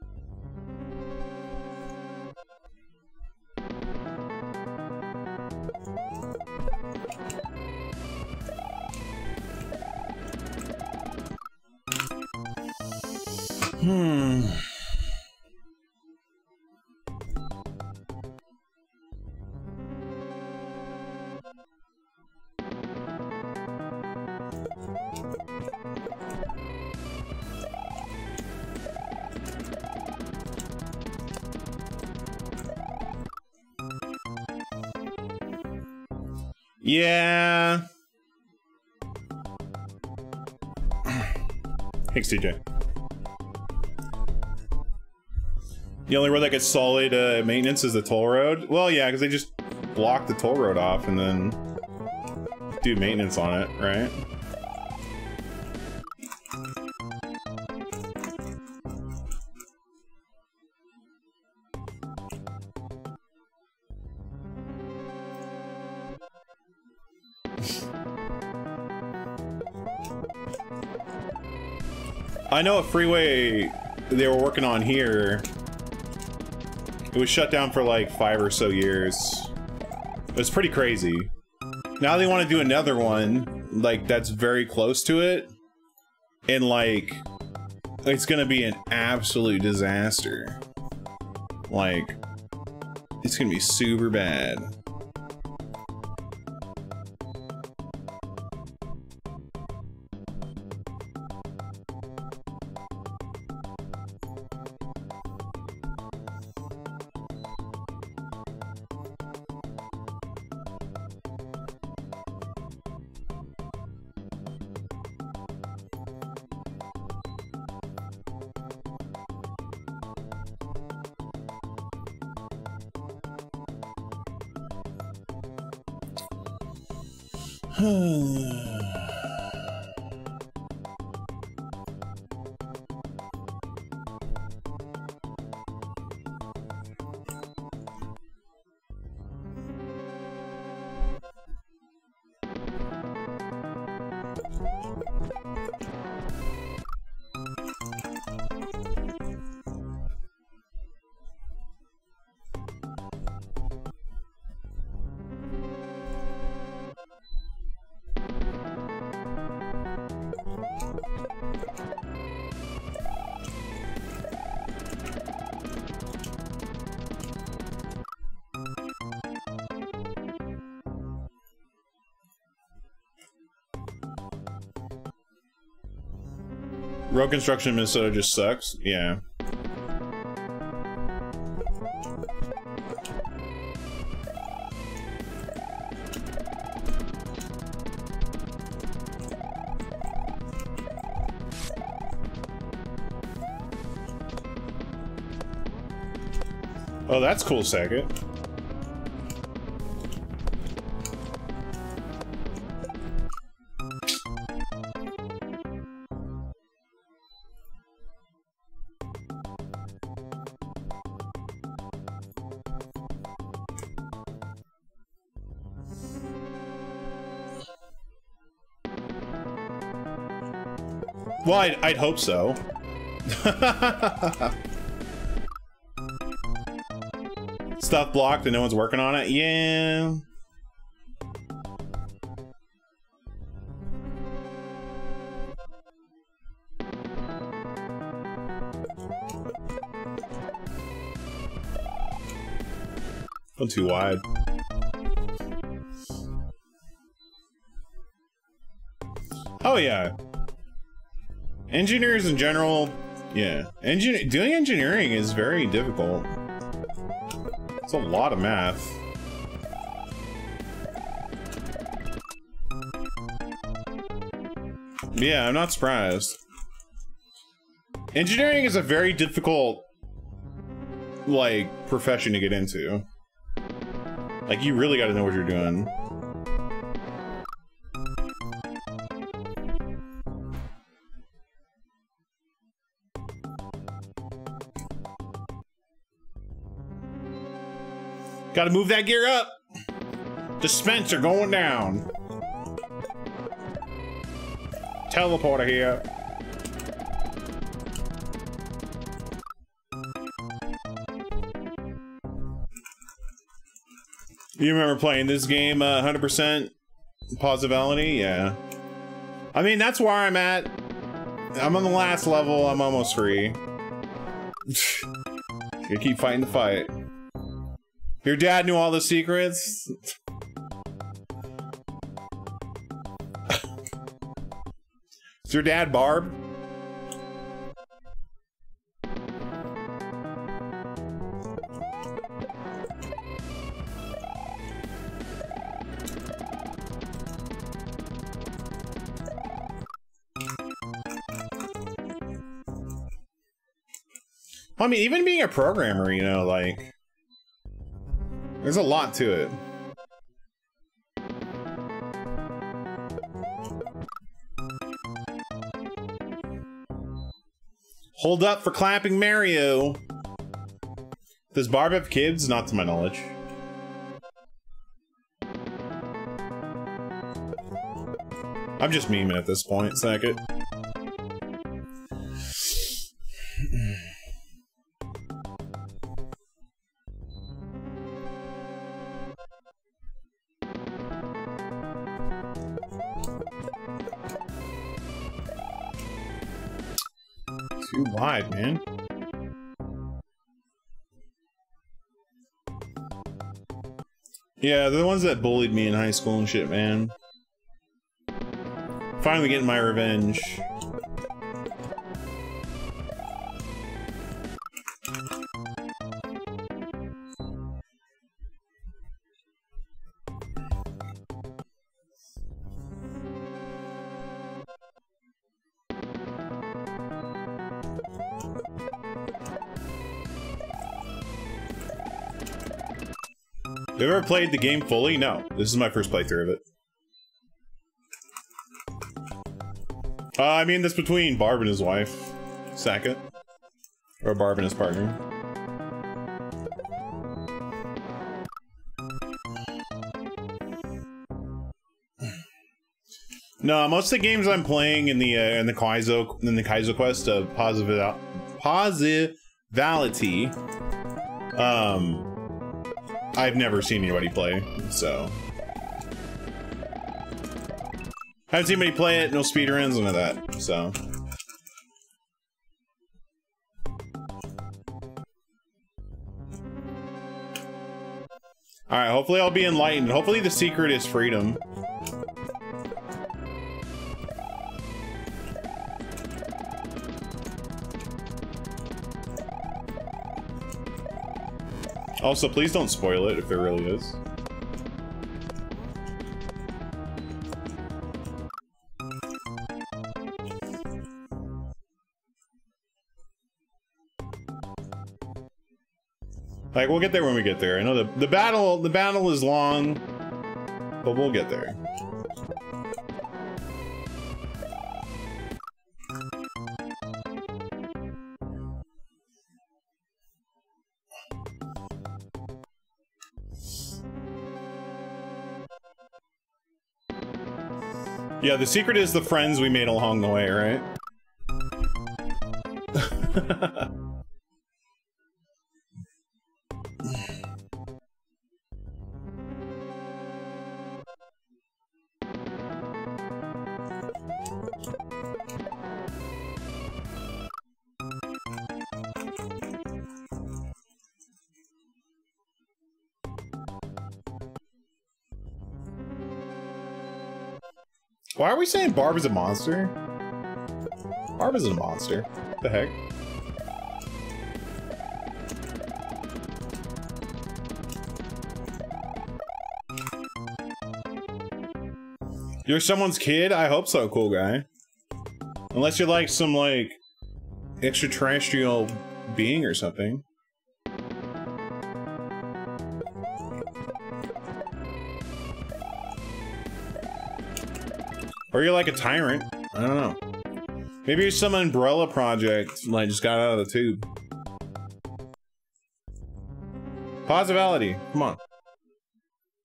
Speaker 1: Thanks, TJ. The only road that gets solid uh, maintenance is the toll road? Well, yeah, because they just block the toll road off and then do maintenance on it, right? I know a freeway they were working on here it was shut down for like five or so years. It was pretty crazy. Now they want to do another one, like, that's very close to it. And like, it's gonna be an absolute disaster. Like, it's gonna be super bad. Road construction in Minnesota just sucks. Yeah. Oh, that's cool, Sackett. I'd, I'd hope so. Stuff blocked and no one's working on it? Yeah. One too wide. Oh yeah. Engineers in general, yeah. Engin doing engineering is very difficult. It's a lot of math. Yeah, I'm not surprised. Engineering is a very difficult, like, profession to get into. Like, you really gotta know what you're doing. Gotta move that gear up. Dispenser going down. Teleporter here. You remember playing this game 100% uh, Positivity? Yeah. I mean, that's where I'm at. I'm on the last level. I'm almost free. you keep fighting the fight. Your dad knew all the secrets? Is your dad Barb? I mean, even being a programmer, you know, like... There's a lot to it. Hold up for clapping Mario. Does Barb have kids? Not to my knowledge. I'm just memeing at this point, second. wide, Yeah, they're the ones that bullied me in high school and shit, man. Finally getting my revenge. Have you ever played the game fully? No. This is my first playthrough of it. Uh, I mean, this between Barb and his wife. Sackett. Or Barb and his partner. No, most of the games I'm playing in the uh, in the Kaizo in the Kaizo Quest of positive positivity, um, I've never seen anybody play, so. I haven't seen anybody play it, no speedruns, none of that, so. Alright, hopefully I'll be enlightened. Hopefully the secret is freedom. Also, please don't spoil it if there really is. Like, we'll get there when we get there. I know the, the battle, the battle is long, but we'll get there. Yeah, the secret is the friends we made along the way, right? Why are we saying Barb is a monster? Barb isn't a monster. What the heck? You're someone's kid? I hope so, cool guy. Unless you're like some, like, extraterrestrial being or something. Or you're like a tyrant. I don't know. Maybe you're some umbrella project, like, just got out of the tube. Positivity. Come on.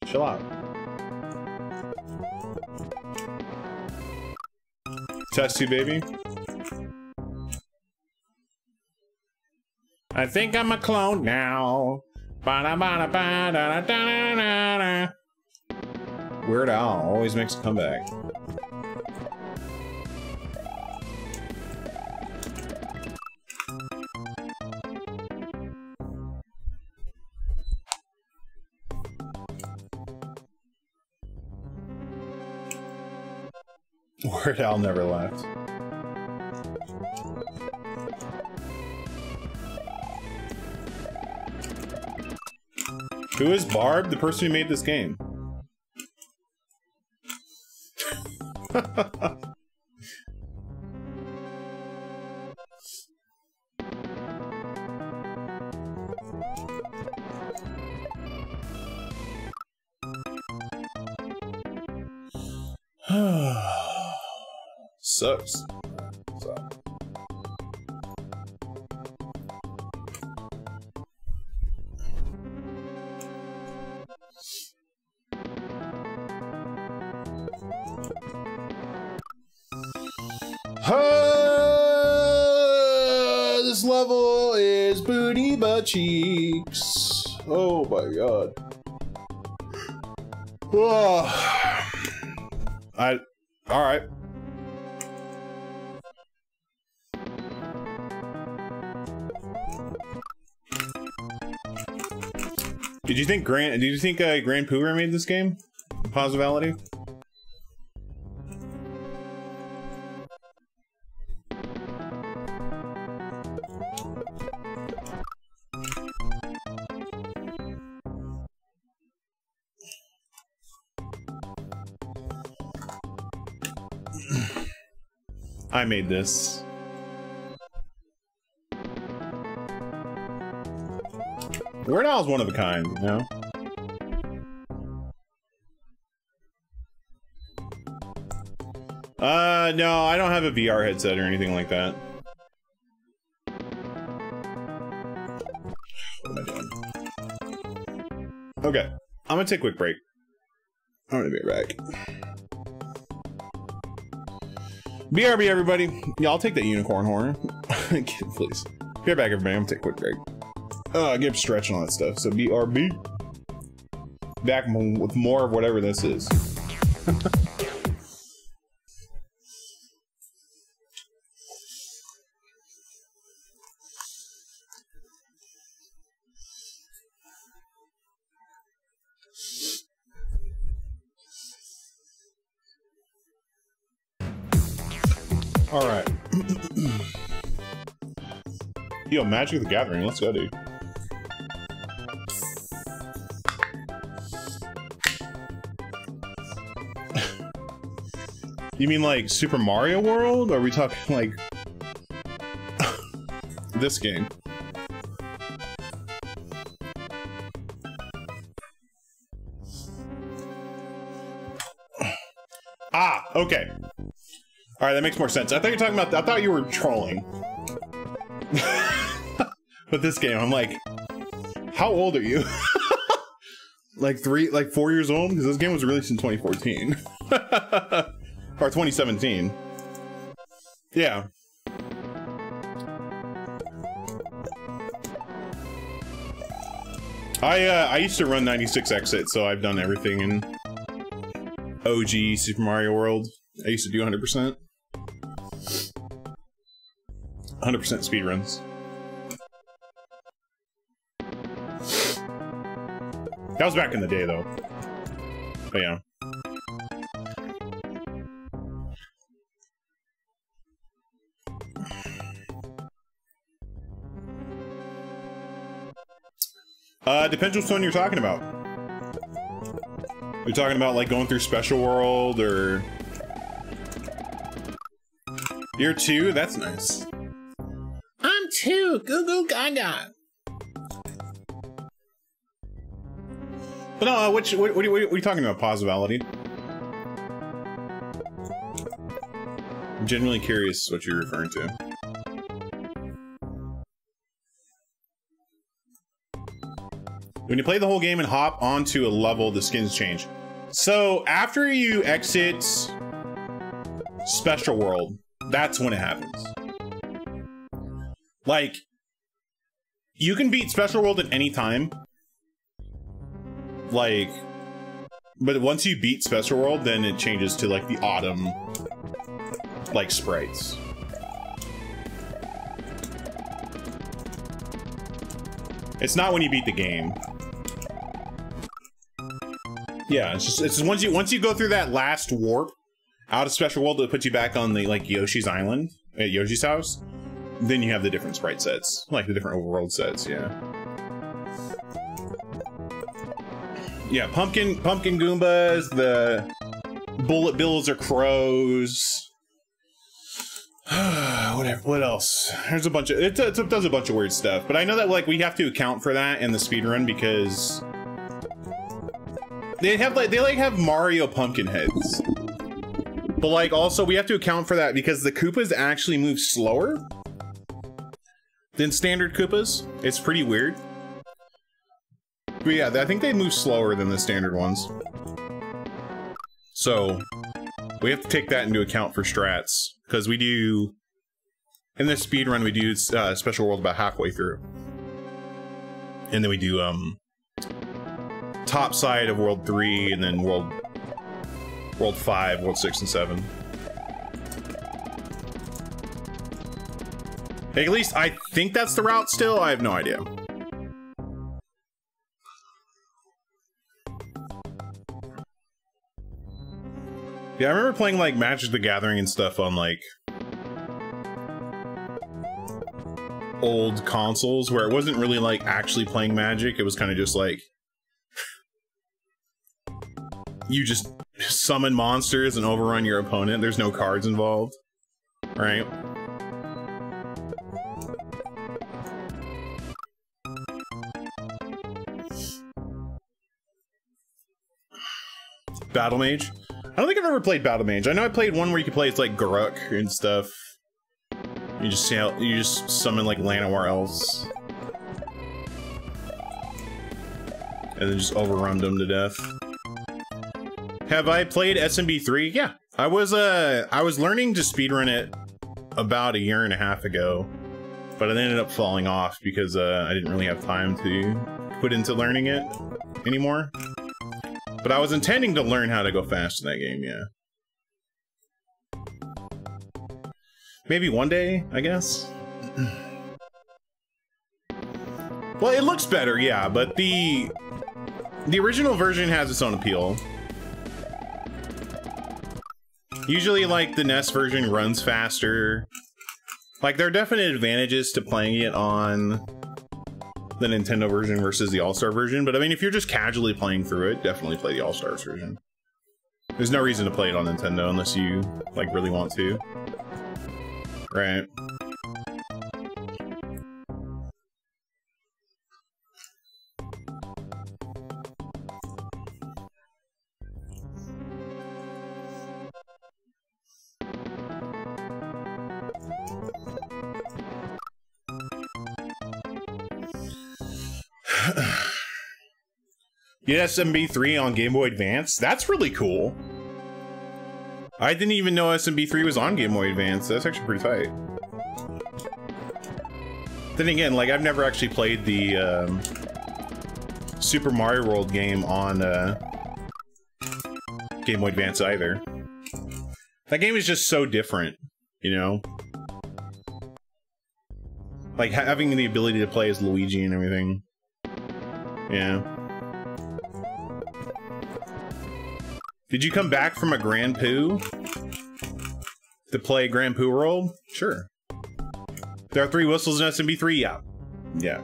Speaker 1: Chill out. Test you, baby. I think I'm a clone now. Ba-da-ba-da-ba-da-da-da-da-da. Weird Al always makes a comeback. Weird Al never left. Who is Barb, the person who made this game? Grant? Did you think uh, Grand Poorer made this game? Positivity. I made this. Weird Al's one of a kind, you know? Uh, no, I don't have a VR headset or anything like that. What am I doing? Okay, I'm gonna take a quick break. I'm gonna be right back. BRB, everybody. Yeah, I'll take that unicorn horn. Please. Be right back, everybody. I'm gonna take a quick break. Uh, get stretching all that stuff. So BRB. Back with more of whatever this is. Magic the Gathering. Let's go, dude. you mean like Super Mario World? Or are we talking like this game? ah, okay. All right, that makes more sense. I thought you were talking about. I thought you were trolling but this game, I'm like, how old are you? like three, like four years old? Because this game was released in 2014 or 2017. Yeah. I uh, I used to run 96 exit, so I've done everything in OG Super Mario World. I used to do 100%. 100% speed That was back in the day, though. But yeah. Uh, depends which one you're talking about. You're talking about like going through Special World or Year two? That's nice. I'm two. Goo goo gaga. But no, uh, which, what, what, are you, what are you talking about? Positivity? I'm genuinely curious what you're referring to. When you play the whole game and hop onto a level, the skins change. So after you exit Special World, that's when it happens. Like, you can beat Special World at any time. Like, but once you beat Special World, then it changes to like the autumn, like sprites. It's not when you beat the game. Yeah, it's just it's just once you once you go through that last warp out of Special World that puts you back on the like Yoshi's Island at Yoshi's house, then you have the different sprite sets, like the different overworld sets. Yeah. Yeah, pumpkin pumpkin goombas, the bullet bills or crows. Whatever. What else? There's a bunch of it, it does a bunch of weird stuff, but I know that like we have to account for that in the speed run because they have like they like have Mario pumpkin heads. But like also we have to account for that because the Koopas actually move slower than standard Koopas. It's pretty weird. But yeah, I think they move slower than the standard ones. So we have to take that into account for strats because we do in this speed run we do uh, special world about halfway through, and then we do um top side of World 3 and then World World 5, World 6, and 7. At least I think that's the route still. I have no idea. Yeah, I remember playing like Magic the Gathering and stuff on like old consoles where it wasn't really like actually playing Magic. It was kind of just like you just summon monsters and overrun your opponent. There's no cards involved, right? Battle Mage? I don't think I've ever played Battle Mage. I know I played one where you could play it's like Garruk and stuff. You just how you just summon like Llanowar elves. And then just overrun them to death. Have I played SMB3? Yeah. I was uh I was learning to speedrun it about a year and a half ago. But it ended up falling off because uh, I didn't really have time to put into learning it anymore. But I was intending to learn how to go fast in that game, yeah. Maybe one day, I guess. well, it looks better, yeah, but the the original version has its own appeal. Usually, like, the NES version runs faster. Like, there are definite advantages to playing it on the Nintendo version versus the All-Star version, but I mean, if you're just casually playing through it, definitely play the All-Stars version. There's no reason to play it on Nintendo unless you, like, really want to. Right. Get SMB3 on Game Boy Advance? That's really cool. I didn't even know SMB3 was on Game Boy Advance. That's actually pretty tight. Then again, like, I've never actually played the um, Super Mario World game on uh, Game Boy Advance either. That game is just so different, you know? Like, having the ability to play as Luigi and everything. Yeah. Did you come back from a Grand Poo to play Grand Poo World? Sure. There are three whistles in SMB3? Yeah. Yeah.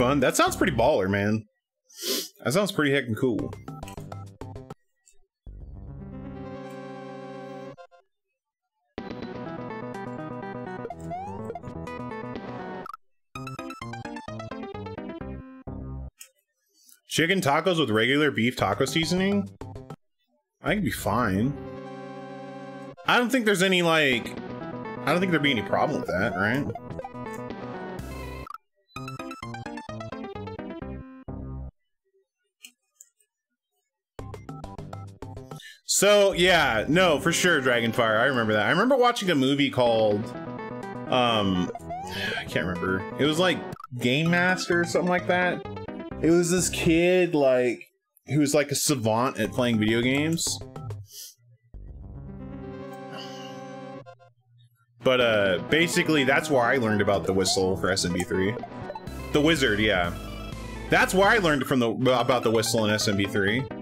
Speaker 1: Fun. That sounds pretty baller, man. That sounds pretty heckin' cool. Chicken tacos with regular beef taco seasoning? I it'd be fine. I don't think there's any, like... I don't think there'd be any problem with that, right? So yeah, no, for sure, Dragonfire. I remember that. I remember watching a movie called, um, I can't remember. It was like Game Master or something like that. It was this kid like who was like a savant at playing video games. But uh, basically, that's where I learned about the whistle for SMB3. The wizard, yeah. That's where I learned from the about the whistle in SMB3.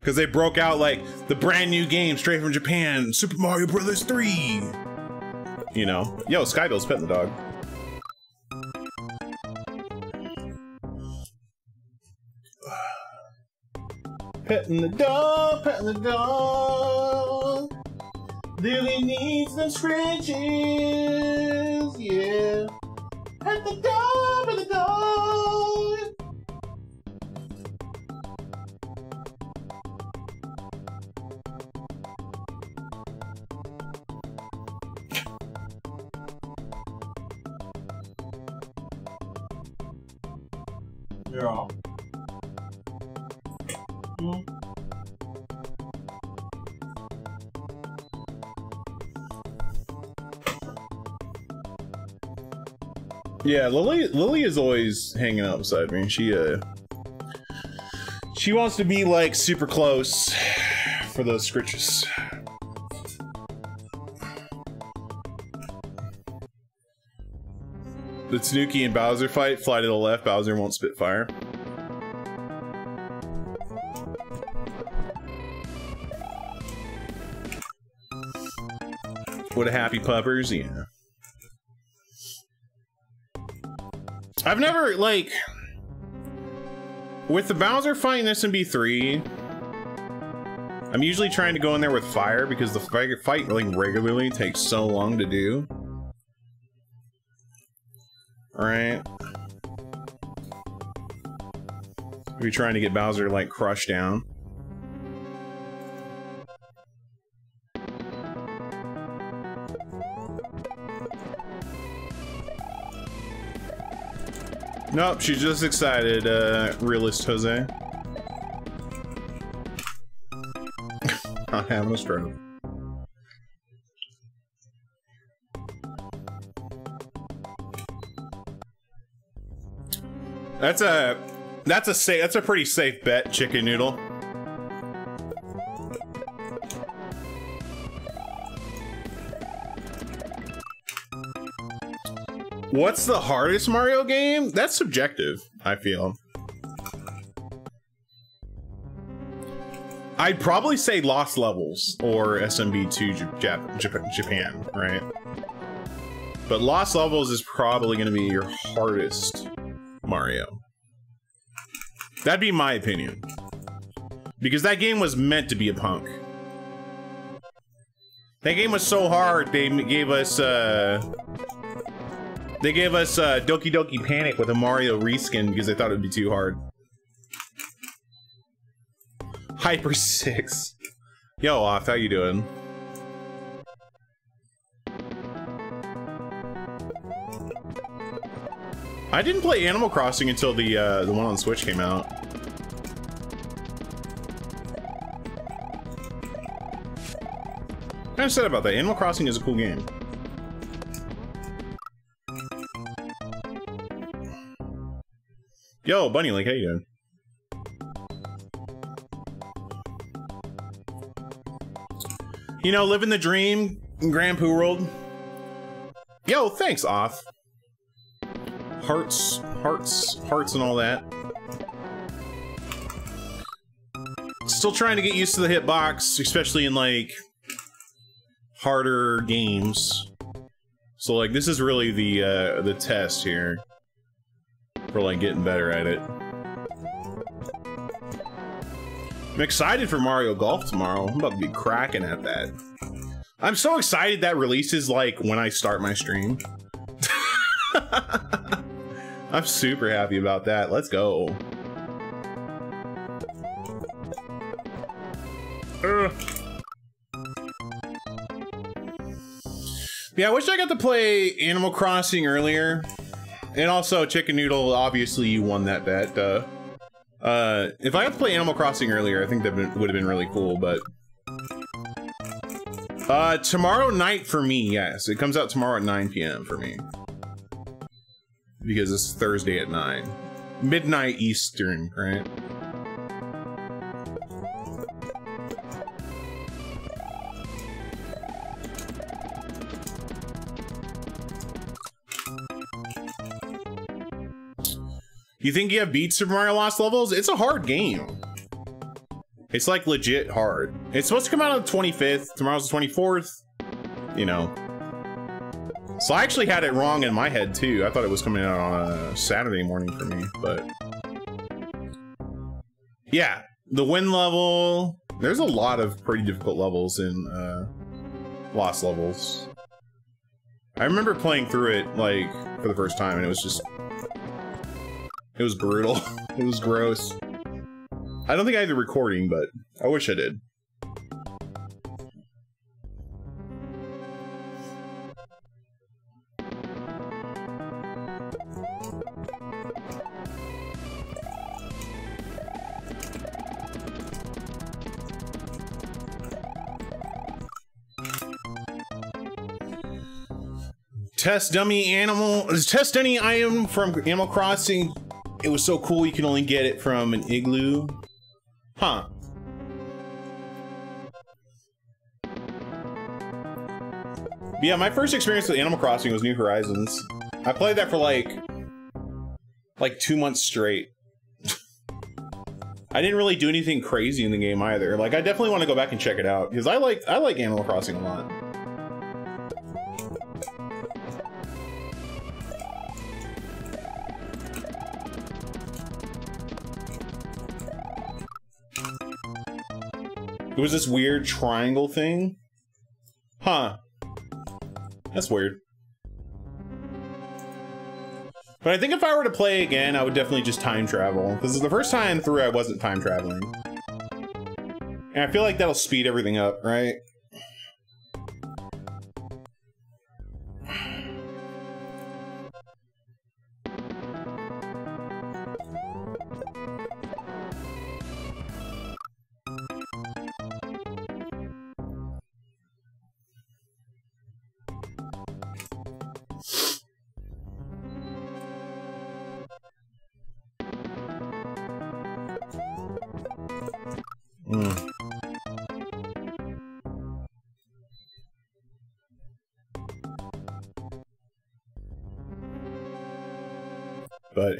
Speaker 1: Because they broke out like the brand new game straight from Japan, Super Mario Brothers 3. You know, yo, Skybill's petting the dog. petting the dog, petting the dog. Lily needs some scratches, yeah. Pet the dog, pet the dog. Yeah, Lily Lily is always hanging out beside me. She uh she wants to be like super close for those scritches. The Tanuki and Bowser fight, fly to the left, Bowser won't spit fire. What a happy puppers, yeah. I've never, like... With the Bowser fight in SMB3, I'm usually trying to go in there with fire because the fight, like, regularly takes so long to do. Alright. We're trying to get Bowser like, crushed down. Nope, she's just excited, uh, realist Jose. Not having a stroke. That's a that's a safe that's a pretty safe bet, chicken noodle. What's the hardest Mario game? That's subjective, I feel. I'd probably say Lost Levels or SMB2 Jap Japan, right? But Lost Levels is probably going to be your hardest Mario. That'd be my opinion. Because that game was meant to be a punk. That game was so hard, they gave us, uh... They gave us uh, Doki Doki Panic with a Mario reskin because they thought it would be too hard. Hyper 6. Yo, Off, how you doing? I didn't play Animal Crossing until the uh, the one on Switch came out. I'm sad about that. Animal Crossing is a cool game. Yo, Bunny Link, how you doing? You know, living the dream in Grand Poo World. Yo, thanks, Off. Hearts, hearts, hearts and all that. Still trying to get used to the hitbox, especially in, like, harder games. So, like, this is really the, uh, the test here for like getting better at it. I'm excited for Mario Golf tomorrow. I'm about to be cracking at that. I'm so excited that releases like when I start my stream. I'm super happy about that. Let's go. Ugh. Yeah, I wish I got to play Animal Crossing earlier. And also, Chicken Noodle, obviously you won that bet. Uh, uh, if I had to play Animal Crossing earlier, I think that would have been really cool, but... Uh, tomorrow night for me, yes. It comes out tomorrow at 9 p.m. for me. Because it's Thursday at 9. Midnight Eastern, right? You think you have beat Super Mario Lost Levels? It's a hard game. It's like legit hard. It's supposed to come out on the 25th. Tomorrow's the 24th. You know. So I actually had it wrong in my head too. I thought it was coming out on a Saturday morning for me, but yeah, the win level. There's a lot of pretty difficult levels in uh, Lost Levels. I remember playing through it like for the first time, and it was just it was brutal. it was gross. I don't think I had the recording, but I wish I did. Test dummy animal. Test any item from Animal Crossing it was so cool you can only get it from an igloo. Huh. Yeah, my first experience with Animal Crossing was New Horizons. I played that for like, like two months straight. I didn't really do anything crazy in the game either. Like, I definitely want to go back and check it out because I like I like Animal Crossing a lot. It was this weird triangle thing. Huh. That's weird. But I think if I were to play again, I would definitely just time travel. Because the first time through, I wasn't time traveling. And I feel like that'll speed everything up, right?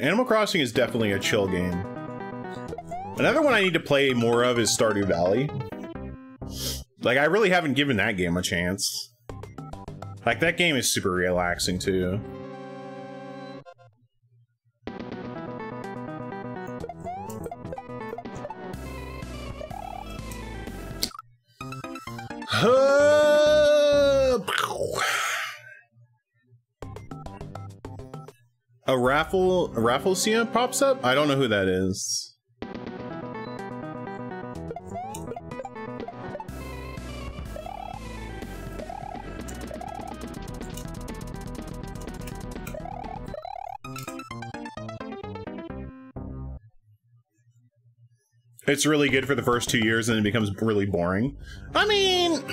Speaker 1: Animal Crossing is definitely a chill game. Another one I need to play more of is Stardew Valley. Like, I really haven't given that game a chance. Like, that game is super relaxing, too. A raffle, Rafflesia pops up? I don't know who that is. It's really good for the first two years and it becomes really boring. I mean,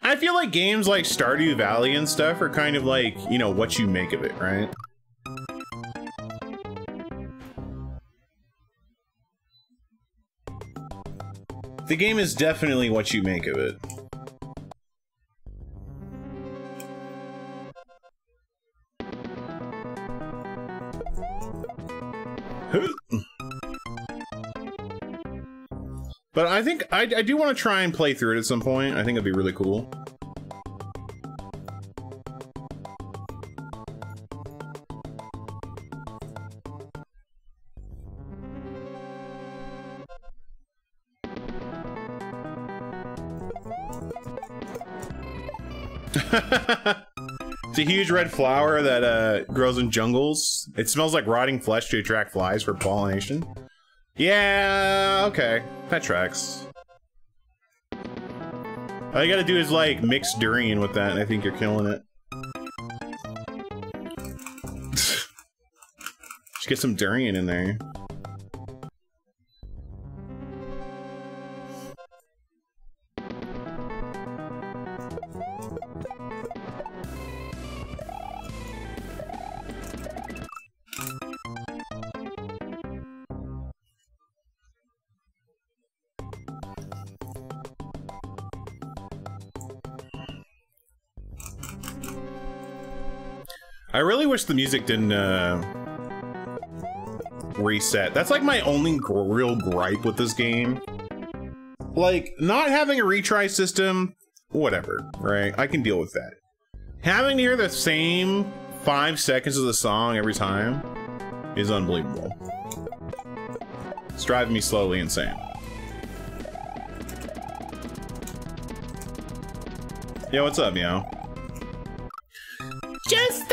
Speaker 1: I feel like games like Stardew Valley and stuff are kind of like, you know, what you make of it, right? The game is definitely what you make of it. But I think I, I do want to try and play through it at some point. I think it'd be really cool. A huge red flower that uh, grows in jungles. It smells like rotting flesh to attract flies for pollination. Yeah, okay. That tracks. All you gotta do is, like, mix durian with that, and I think you're killing it. Just get some durian in there. The music didn't uh, reset. That's like my only real gripe with this game. Like, not having a retry system, whatever, right? I can deal with that. Having to hear the same five seconds of the song every time is unbelievable. It's driving me slowly insane. Yo, what's up, yo? Just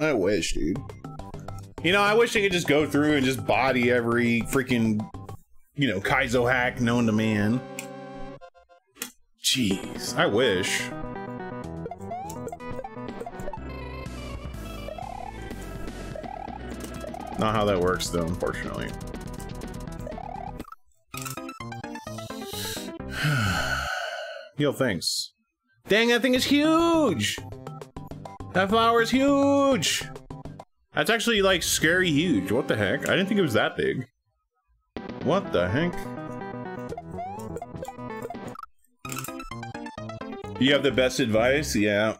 Speaker 1: I wish, dude. You know, I wish I could just go through and just body every freaking, you know, Kaizo hack known to man. Jeez, I wish. Not how that works, though, unfortunately. Yo, thanks. Dang, that thing is huge! That flower is huge! That's actually, like, scary huge. What the heck? I didn't think it was that big. What the heck? You have the best advice? Yeah.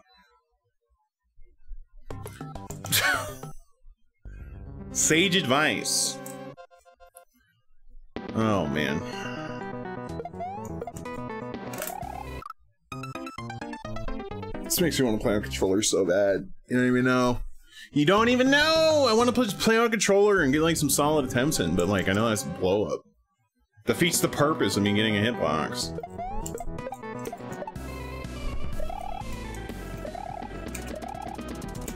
Speaker 1: Sage advice. Oh, man. This makes me want to play on controller so bad. You don't even know. You don't even know! I want to play on a controller and get like some solid attempts in, but like I know that's blow up. Defeats the purpose of me getting a hitbox.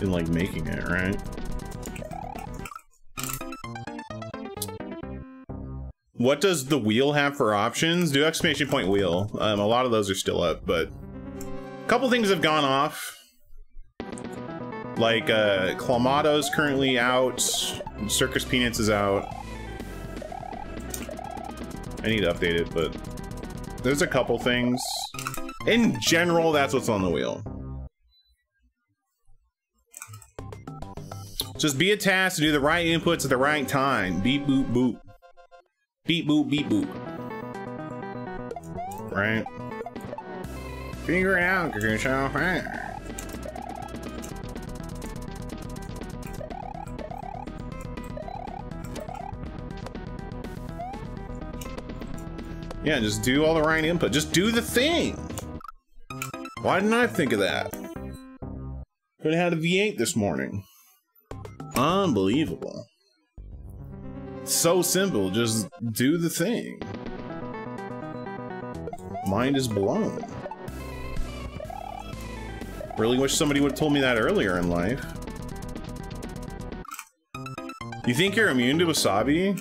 Speaker 1: In like making it, right? What does the wheel have for options? Do exclamation point wheel. Um, a lot of those are still up, but couple things have gone off. Like, uh, Clamato's currently out. Circus Peanuts is out. I need to update it, but there's a couple things. In general, that's what's on the wheel. Just be a task to do the right inputs at the right time. Beep boop boop. Beep boop beep boop. Right? Figure it out, yourself. Right? Yeah, just do all the right input. Just do the thing. Why didn't I think of that? Could have had a V8 this morning. Unbelievable. So simple, just do the thing. Mind is blown. Really wish somebody would have told me that earlier in life. You think you're immune to wasabi?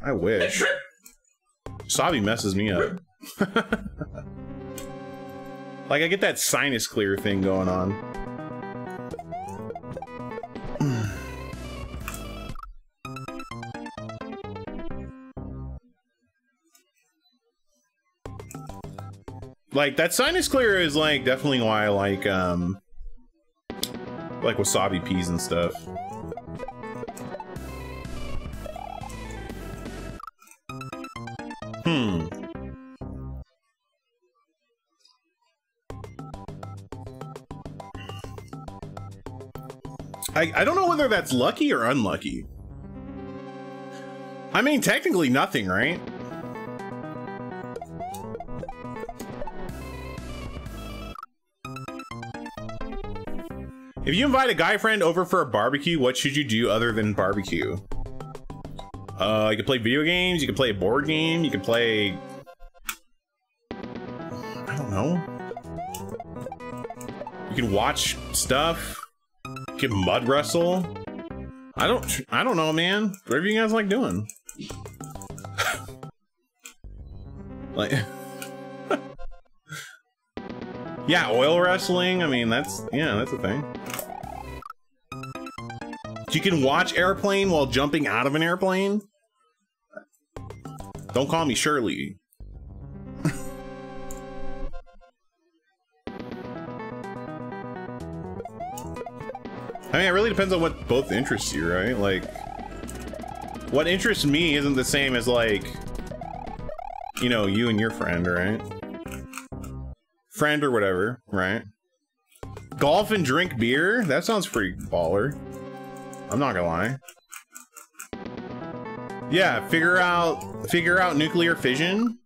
Speaker 1: I wish. Wasabi messes me up. like, I get that sinus clear thing going on. Like that sinus clear is like definitely why I like um like wasabi peas and stuff. Hmm. I, I don't know whether that's lucky or unlucky. I mean, technically nothing, right? If you invite a guy friend over for a barbecue, what should you do other than barbecue? Uh, you can play video games, you can play a board game, you can play... I don't know. You can watch stuff. You can mud wrestle. I don't, I don't know, man. Whatever you guys like doing. like... yeah, oil wrestling, I mean, that's, yeah, that's a thing. You can watch airplane while jumping out of an airplane? Don't call me Shirley. I mean, it really depends on what both interests you, right? Like, what interests me isn't the same as, like, you know, you and your friend, right? Friend or whatever, right? Golf and drink beer? That sounds pretty baller. I'm not gonna lie. Yeah, figure out figure out nuclear fission.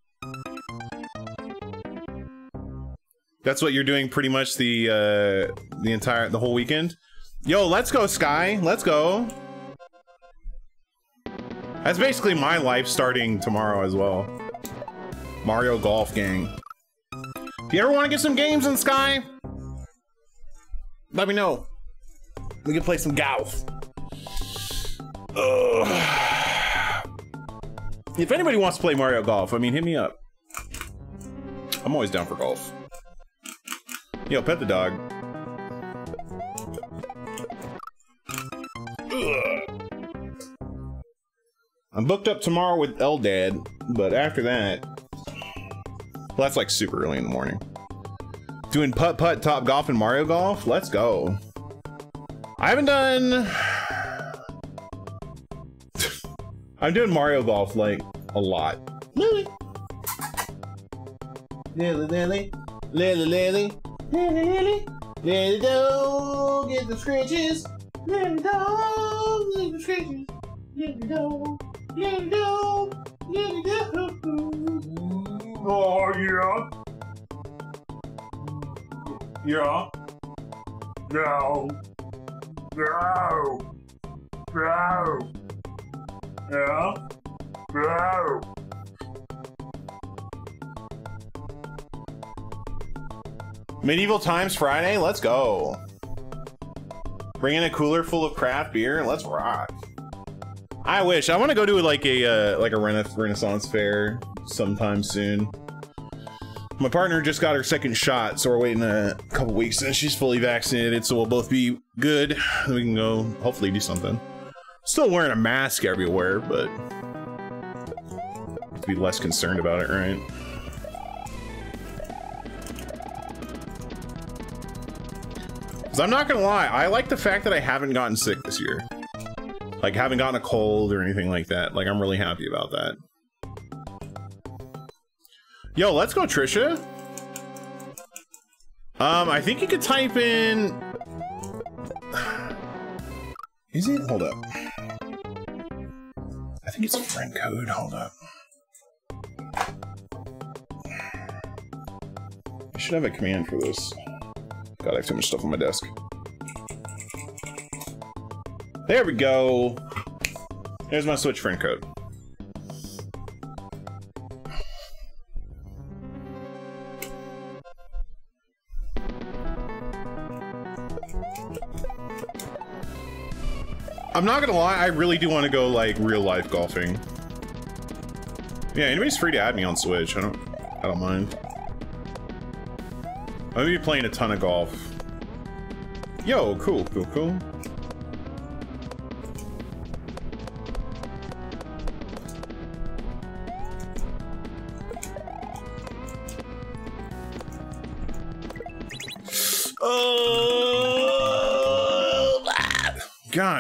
Speaker 1: That's what you're doing pretty much the uh the entire the whole weekend. Yo, let's go, Sky. Let's go. That's basically my life starting tomorrow as well. Mario Golf Gang. If you ever want to get some games in Sky, let me know. We can play some golf. If anybody wants to play Mario Golf, I mean, hit me up. I'm always down for golf. Yo, pet the dog. I'm booked up tomorrow with Eldad, but after that, well, that's like super early in the morning. Doing putt putt top golf and Mario Golf? Let's go. I haven't done I'm doing Mario Golf like a lot. Lily. Lily, Lily, Lily, Lily, Lily, Lily, Lily, do get the scratches. Lily, do get the scratches. Lily, do, Lily, do, Lily, do.
Speaker 2: Oh, yeah. Yeah. No. No. No. Yeah. No.
Speaker 1: Medieval Times Friday, let's go. Bring in a cooler full of craft beer and let's rock. I wish I want to go to like a uh, like a rena Renaissance fair sometime soon. My partner just got her second shot, so we're waiting a couple weeks and she's fully vaccinated, so we'll both be good. We can go hopefully do something. Still wearing a mask everywhere, but to be less concerned about it, right? Because I'm not gonna lie, I like the fact that I haven't gotten sick this year. Like, haven't gotten a cold or anything like that. Like, I'm really happy about that. Yo, let's go, Trisha. Um, I think you could type in... Is it? Hold up. I think it's a friend code. Hold up. I should have a command for this. God, I have too much stuff on my desk. There we go. There's my Switch friend code. I'm not gonna lie, I really do want to go like real life golfing. Yeah, anybody's free to add me on Switch. I don't I don't mind. I'm gonna be playing a ton of golf. Yo, cool, cool, cool.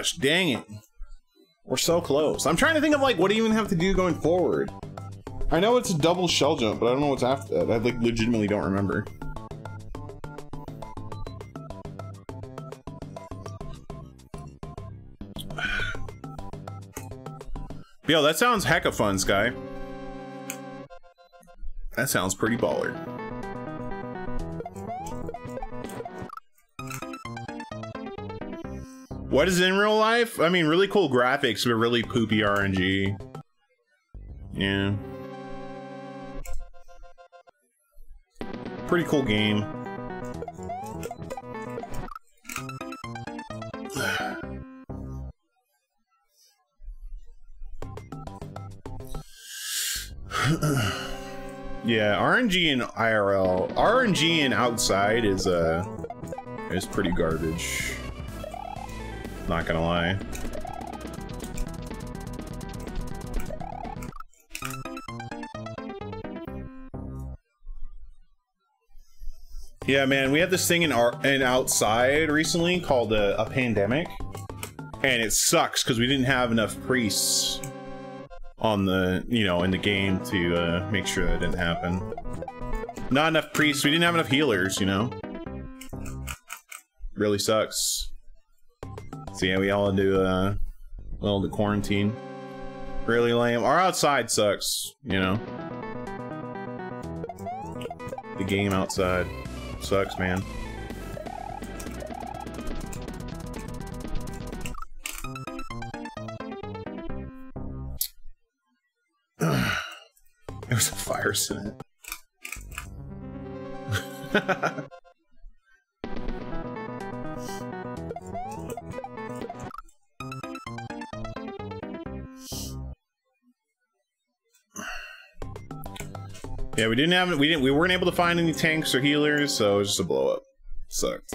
Speaker 1: Gosh, dang it. We're so close. I'm trying to think of like what do you even have to do going forward. I know it's a double shell jump, but I don't know what's after that. I like legitimately don't remember. Yo, that sounds hecka fun, Sky. That sounds pretty baller. What is in real life? I mean, really cool graphics, but really poopy RNG. Yeah. Pretty cool game. yeah, RNG in IRL, RNG in outside is uh is pretty garbage. Not gonna lie. Yeah, man, we had this thing in our in outside recently called a, a pandemic, and it sucks because we didn't have enough priests on the you know in the game to uh, make sure that didn't happen. Not enough priests. We didn't have enough healers. You know, really sucks. So yeah, we all do uh, well the quarantine. Really lame. Our outside sucks. You know, the game outside. Sucks, man. there was a fire in it. Yeah, we didn't have we didn't we weren't able to find any tanks or healers, so it was just a blow up. Sucked.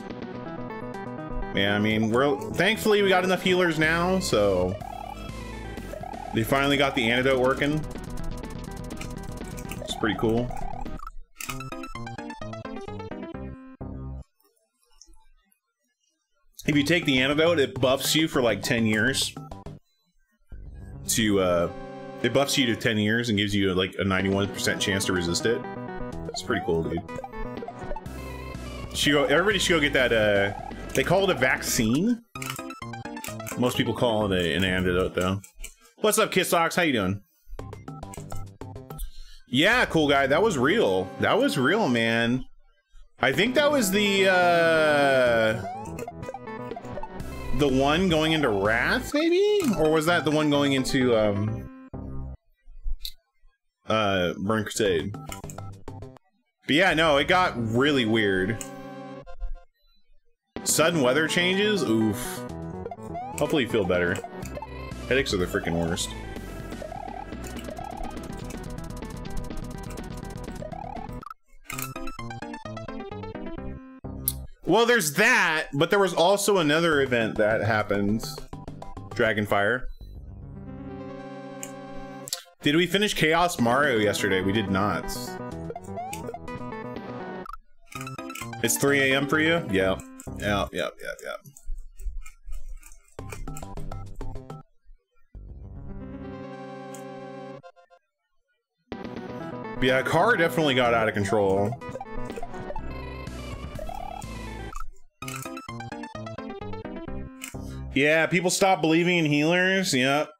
Speaker 1: Yeah, I mean we're thankfully we got enough healers now, so they finally got the antidote working. It's pretty cool. If you take the antidote, it buffs you for like 10 years to uh it buffs you to 10 years and gives you like a 91% chance to resist it. It's pretty cool, dude. Should go, everybody should go get that, uh, they call it a vaccine. Most people call it a, an antidote, though. What's up, Kiss Socks? How you doing? Yeah, cool guy. That was real. That was real, man. I think that was the, uh... The one going into Wrath, maybe? Or was that the one going into, um uh, Burning Crusade. But yeah, no, it got really weird. Sudden weather changes? Oof. Hopefully you feel better. Headaches are the freaking worst. Well, there's that, but there was also another event that happened. Dragonfire. Did we finish Chaos Mario yesterday? We did not. It's 3 a.m. for you? Yeah. Yep, yep, yep, yep. Yeah, car definitely got out of control. Yeah, people stop believing in healers. Yep.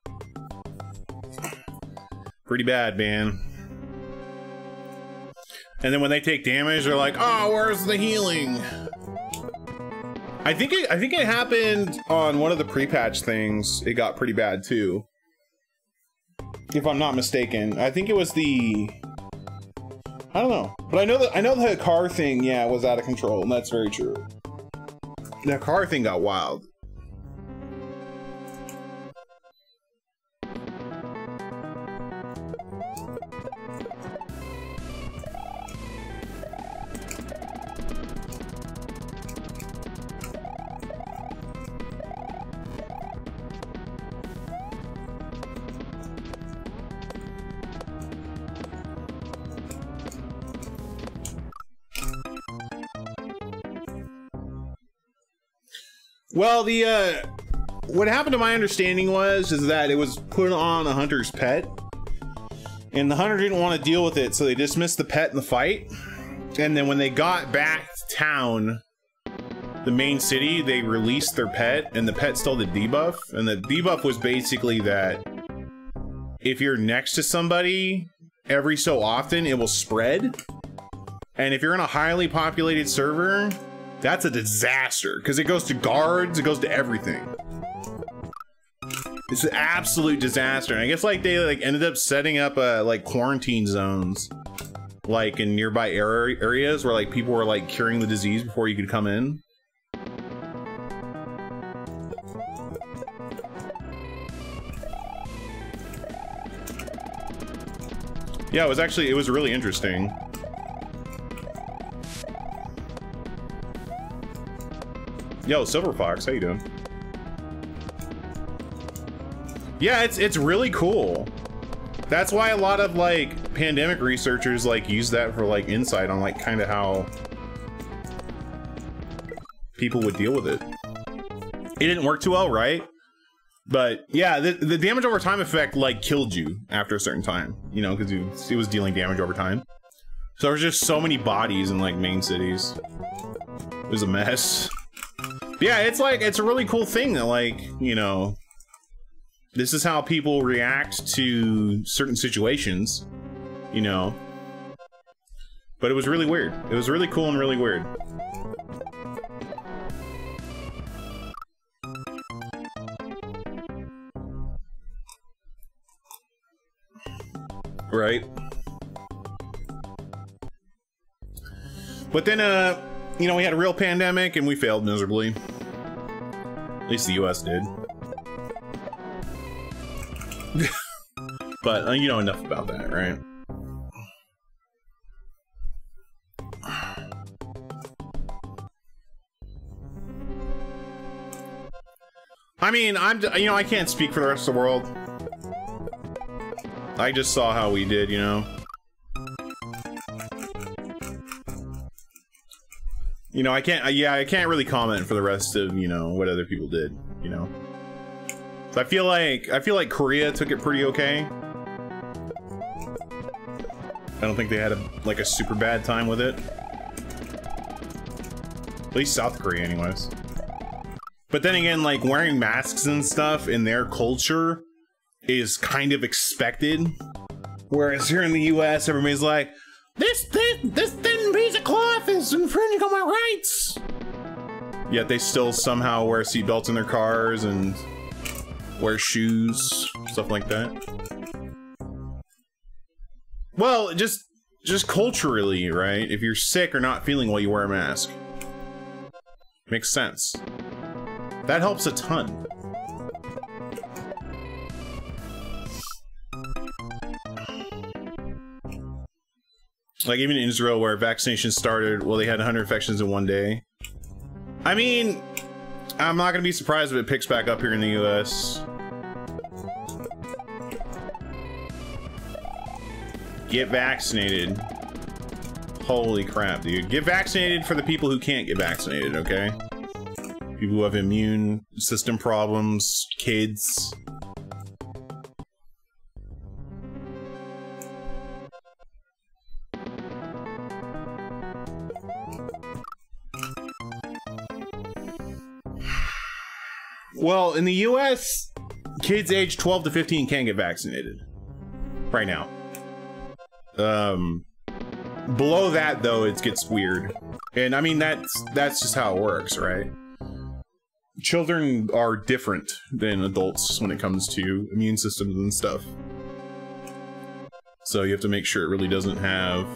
Speaker 1: Pretty bad, man. And then when they take damage, they're like, "Oh, where's the healing?" I think it, I think it happened on one of the pre-patch things. It got pretty bad too, if I'm not mistaken. I think it was the I don't know, but I know that I know the car thing. Yeah, was out of control, and that's very true. That car thing got wild. Well, the uh, what happened to my understanding was is that it was put on a hunter's pet, and the hunter didn't want to deal with it, so they dismissed the pet in the fight. And then when they got back to town, the main city, they released their pet, and the pet stole the debuff. And the debuff was basically that if you're next to somebody every so often, it will spread. And if you're in a highly populated server, that's a disaster because it goes to guards, it goes to everything. It's an absolute disaster. And I guess like they like ended up setting up uh, like quarantine zones like in nearby areas where like people were like curing the disease before you could come in. Yeah, it was actually it was really interesting. Yo, Silver Fox, how you doing? Yeah, it's it's really cool. That's why a lot of like pandemic researchers like use that for like insight on like kind of how people would deal with it. It didn't work too well, right? But yeah, the, the damage over time effect like killed you after a certain time, you know, because you it was dealing damage over time. So there's just so many bodies in like main cities. It was a mess yeah, it's like it's a really cool thing that like, you know, this is how people react to certain situations, you know. But it was really weird. It was really cool and really weird. Right. But then, uh, you know, we had a real pandemic and we failed miserably. At least the US did. but, uh, you know enough about that, right? I mean, I'm, you know, I can't speak for the rest of the world. I just saw how we did, you know? You know, I can't, yeah, I can't really comment for the rest of, you know, what other people did, you know. So I feel like, I feel like Korea took it pretty okay. I don't think they had a, like a super bad time with it. At least South Korea anyways. But then again, like wearing masks and stuff in their culture is kind of expected. Whereas here in the US, everybody's like, this thin, this thin piece of cloth infringing on my rights. Yet they still somehow wear seatbelts in their cars and wear shoes, stuff like that. Well, just just culturally, right? If you're sick or not feeling well, you wear a mask. Makes sense. That helps a ton. Like even in Israel where vaccination started, well, they had 100 infections in one day. I mean, I'm not going to be surprised if it picks back up here in the U.S. Get vaccinated. Holy crap, dude. Get vaccinated for the people who can't get vaccinated, okay? People who have immune system problems, kids. Well, in the US, kids age 12 to 15 can't get vaccinated right now. Um, below that though, it gets weird. And I mean that's that's just how it works, right? Children are different than adults when it comes to immune systems and stuff. So you have to make sure it really doesn't have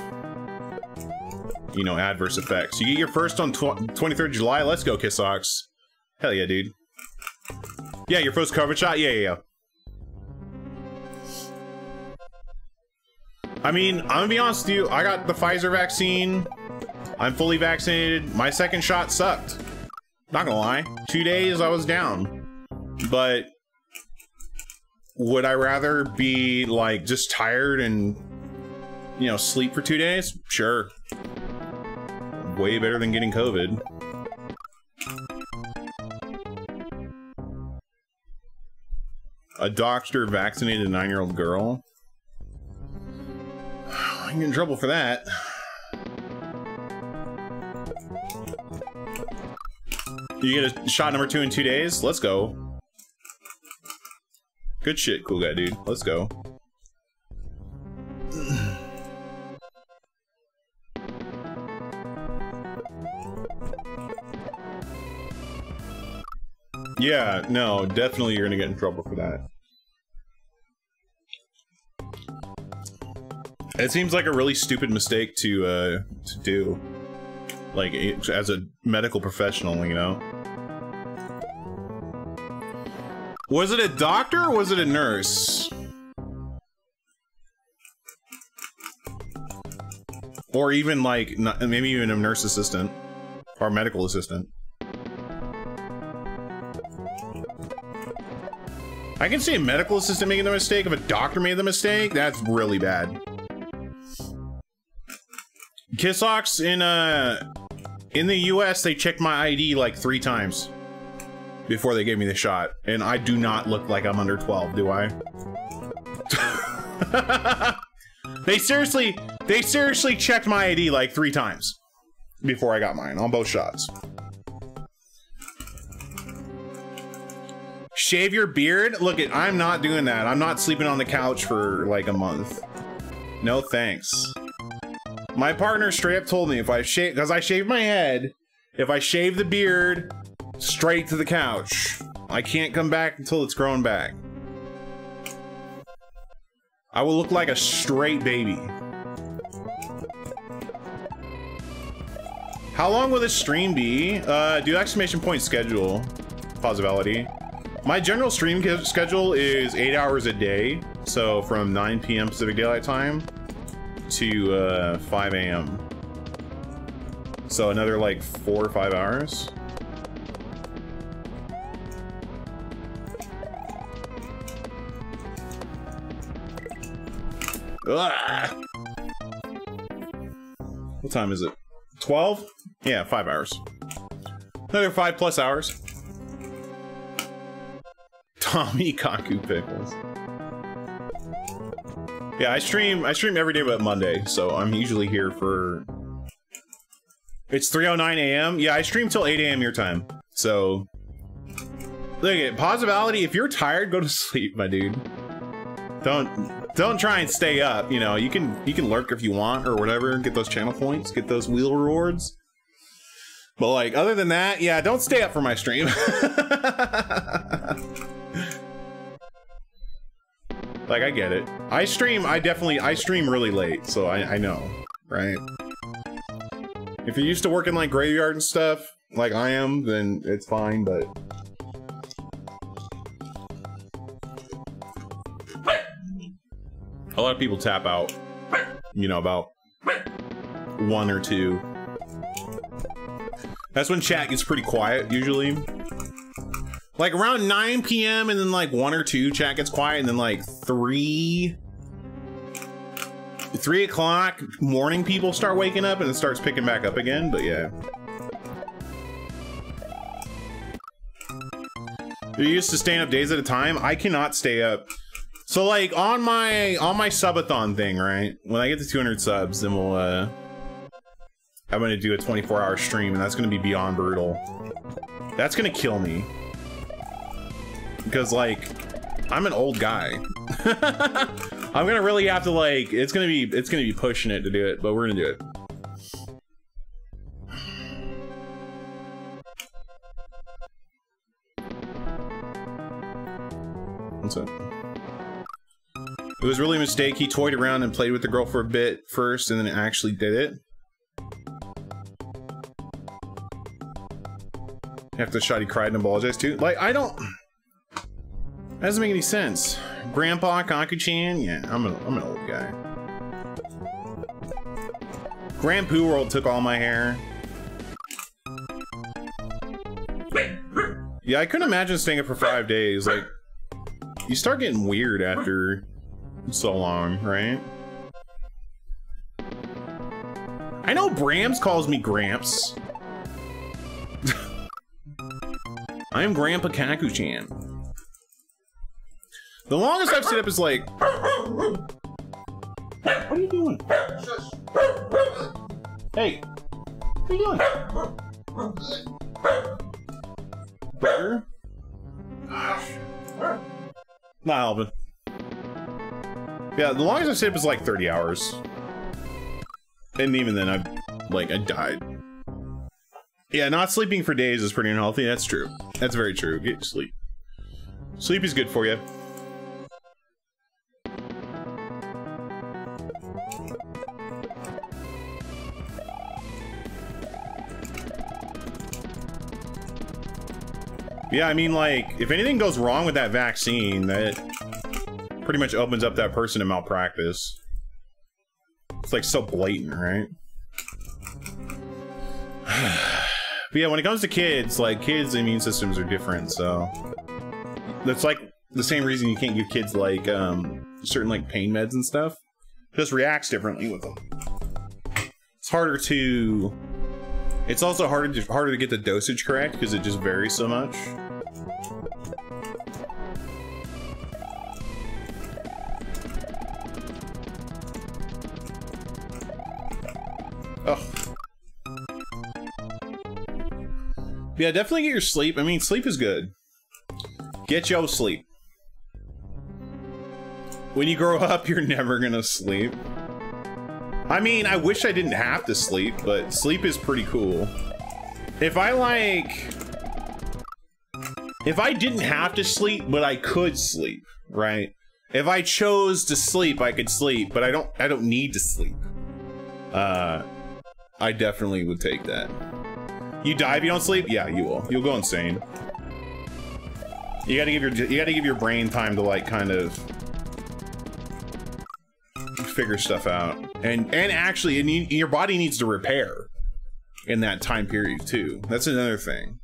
Speaker 1: you know, adverse effects. You get your first on tw 23rd July. Let's go, Kissox. Hell yeah, dude. Yeah, your first COVID shot? Yeah, yeah, yeah. I mean, I'm gonna be honest with you, I got the Pfizer vaccine. I'm fully vaccinated. My second shot sucked. Not gonna lie. Two days I was down. But would I rather be like just tired and you know sleep for two days? Sure. Way better than getting COVID. A doctor vaccinated a nine-year-old girl. I get in trouble for that. You get a shot number two in two days? Let's go. Good shit, cool guy, dude. Let's go. Yeah, no, definitely you're gonna get in trouble for that. It seems like a really stupid mistake to uh, to do, like as a medical professional, you know. Was it a doctor or was it a nurse? Or even like, not, maybe even a nurse assistant or medical assistant. I can see a medical assistant making the mistake. If a doctor made the mistake, that's really bad. Kissox in uh in the US they checked my ID like three times before they gave me the shot. And I do not look like I'm under 12, do I? they seriously they seriously checked my ID like three times before I got mine on both shots. Shave your beard? Look, it, I'm not doing that. I'm not sleeping on the couch for like a month. No thanks. My partner straight up told me if I shave, because I shave my head, if I shave the beard, straight to the couch. I can't come back until it's grown back. I will look like a straight baby. How long will this stream be? Uh, do exclamation point schedule. Possibility. My general stream schedule is eight hours a day. So from 9 p.m. Pacific Daylight Time to uh, 5 a.m. So another like four or five hours. Ugh. What time is it? 12? Yeah, five hours. Another five plus hours. Tommy Kaku Pickles. Yeah, I stream I stream every day but Monday, so I'm usually here for It's 3:09 a.m. Yeah, I stream till 8 a.m. your time. So Look at positivity, if you're tired, go to sleep, my dude. Don't don't try and stay up, you know. You can you can lurk if you want or whatever, get those channel points, get those wheel rewards. But like other than that, yeah, don't stay up for my stream. Like, I get it. I stream, I definitely, I stream really late, so I, I know, right? If you're used to working like graveyard and stuff, like I am, then it's fine, but... A lot of people tap out, you know, about one or two. That's when chat gets pretty quiet, usually. Like around 9 p.m. and then like 1 or 2 chat gets quiet and then like 3... 3 o'clock morning people start waking up and it starts picking back up again, but yeah. You're used to staying up days at a time. I cannot stay up. So like on my on my subathon thing, right? When I get to 200 subs, then we'll uh I'm gonna do a 24 hour stream, and that's gonna be beyond brutal. That's gonna kill me. Because like, I'm an old guy. I'm gonna really have to like, it's gonna be, it's gonna be pushing it to do it, but we're gonna do it. What's up? It was really a mistake. He toyed around and played with the girl for a bit first and then actually did it. After the shot, he cried and apologized too. Like, I don't... That doesn't make any sense. Grandpa Kaku-chan? Yeah, I'm, a, I'm an old guy. Grand Poo World took all my hair. Yeah, I couldn't imagine staying up for five days. Like, you start getting weird after so long, right? I know Brams calls me Gramps. I am Grandpa Kaku-chan. The longest I've stayed up is like... What are you doing? Hey! What are you doing? Better? Not Alvin. Yeah, the longest I've stayed up is like 30 hours. And even then, I've, like, I died. Yeah, not sleeping for days is pretty unhealthy. That's true. That's very true. Get sleep. Sleep is good for you. Yeah, I mean, like, if anything goes wrong with that vaccine, that pretty much opens up that person to malpractice. It's like so blatant, right? but yeah, when it comes to kids, like kids' immune systems are different, so that's like the same reason you can't give kids like um, certain like pain meds and stuff. Just reacts differently with them. It's harder to. It's also harder to, harder to get the dosage correct because it just varies so much. Yeah, definitely get your sleep. I mean, sleep is good. Get your sleep. When you grow up, you're never gonna sleep. I mean, I wish I didn't have to sleep, but sleep is pretty cool. If I like... If I didn't have to sleep, but I could sleep, right? If I chose to sleep, I could sleep, but I don't I don't need to sleep. Uh I definitely would take that. You die if you don't sleep? Yeah, you will. You'll go insane. You gotta give your you gotta give your brain time to like kind of figure stuff out, and and actually, and you, your body needs to repair in that time period too. That's another thing.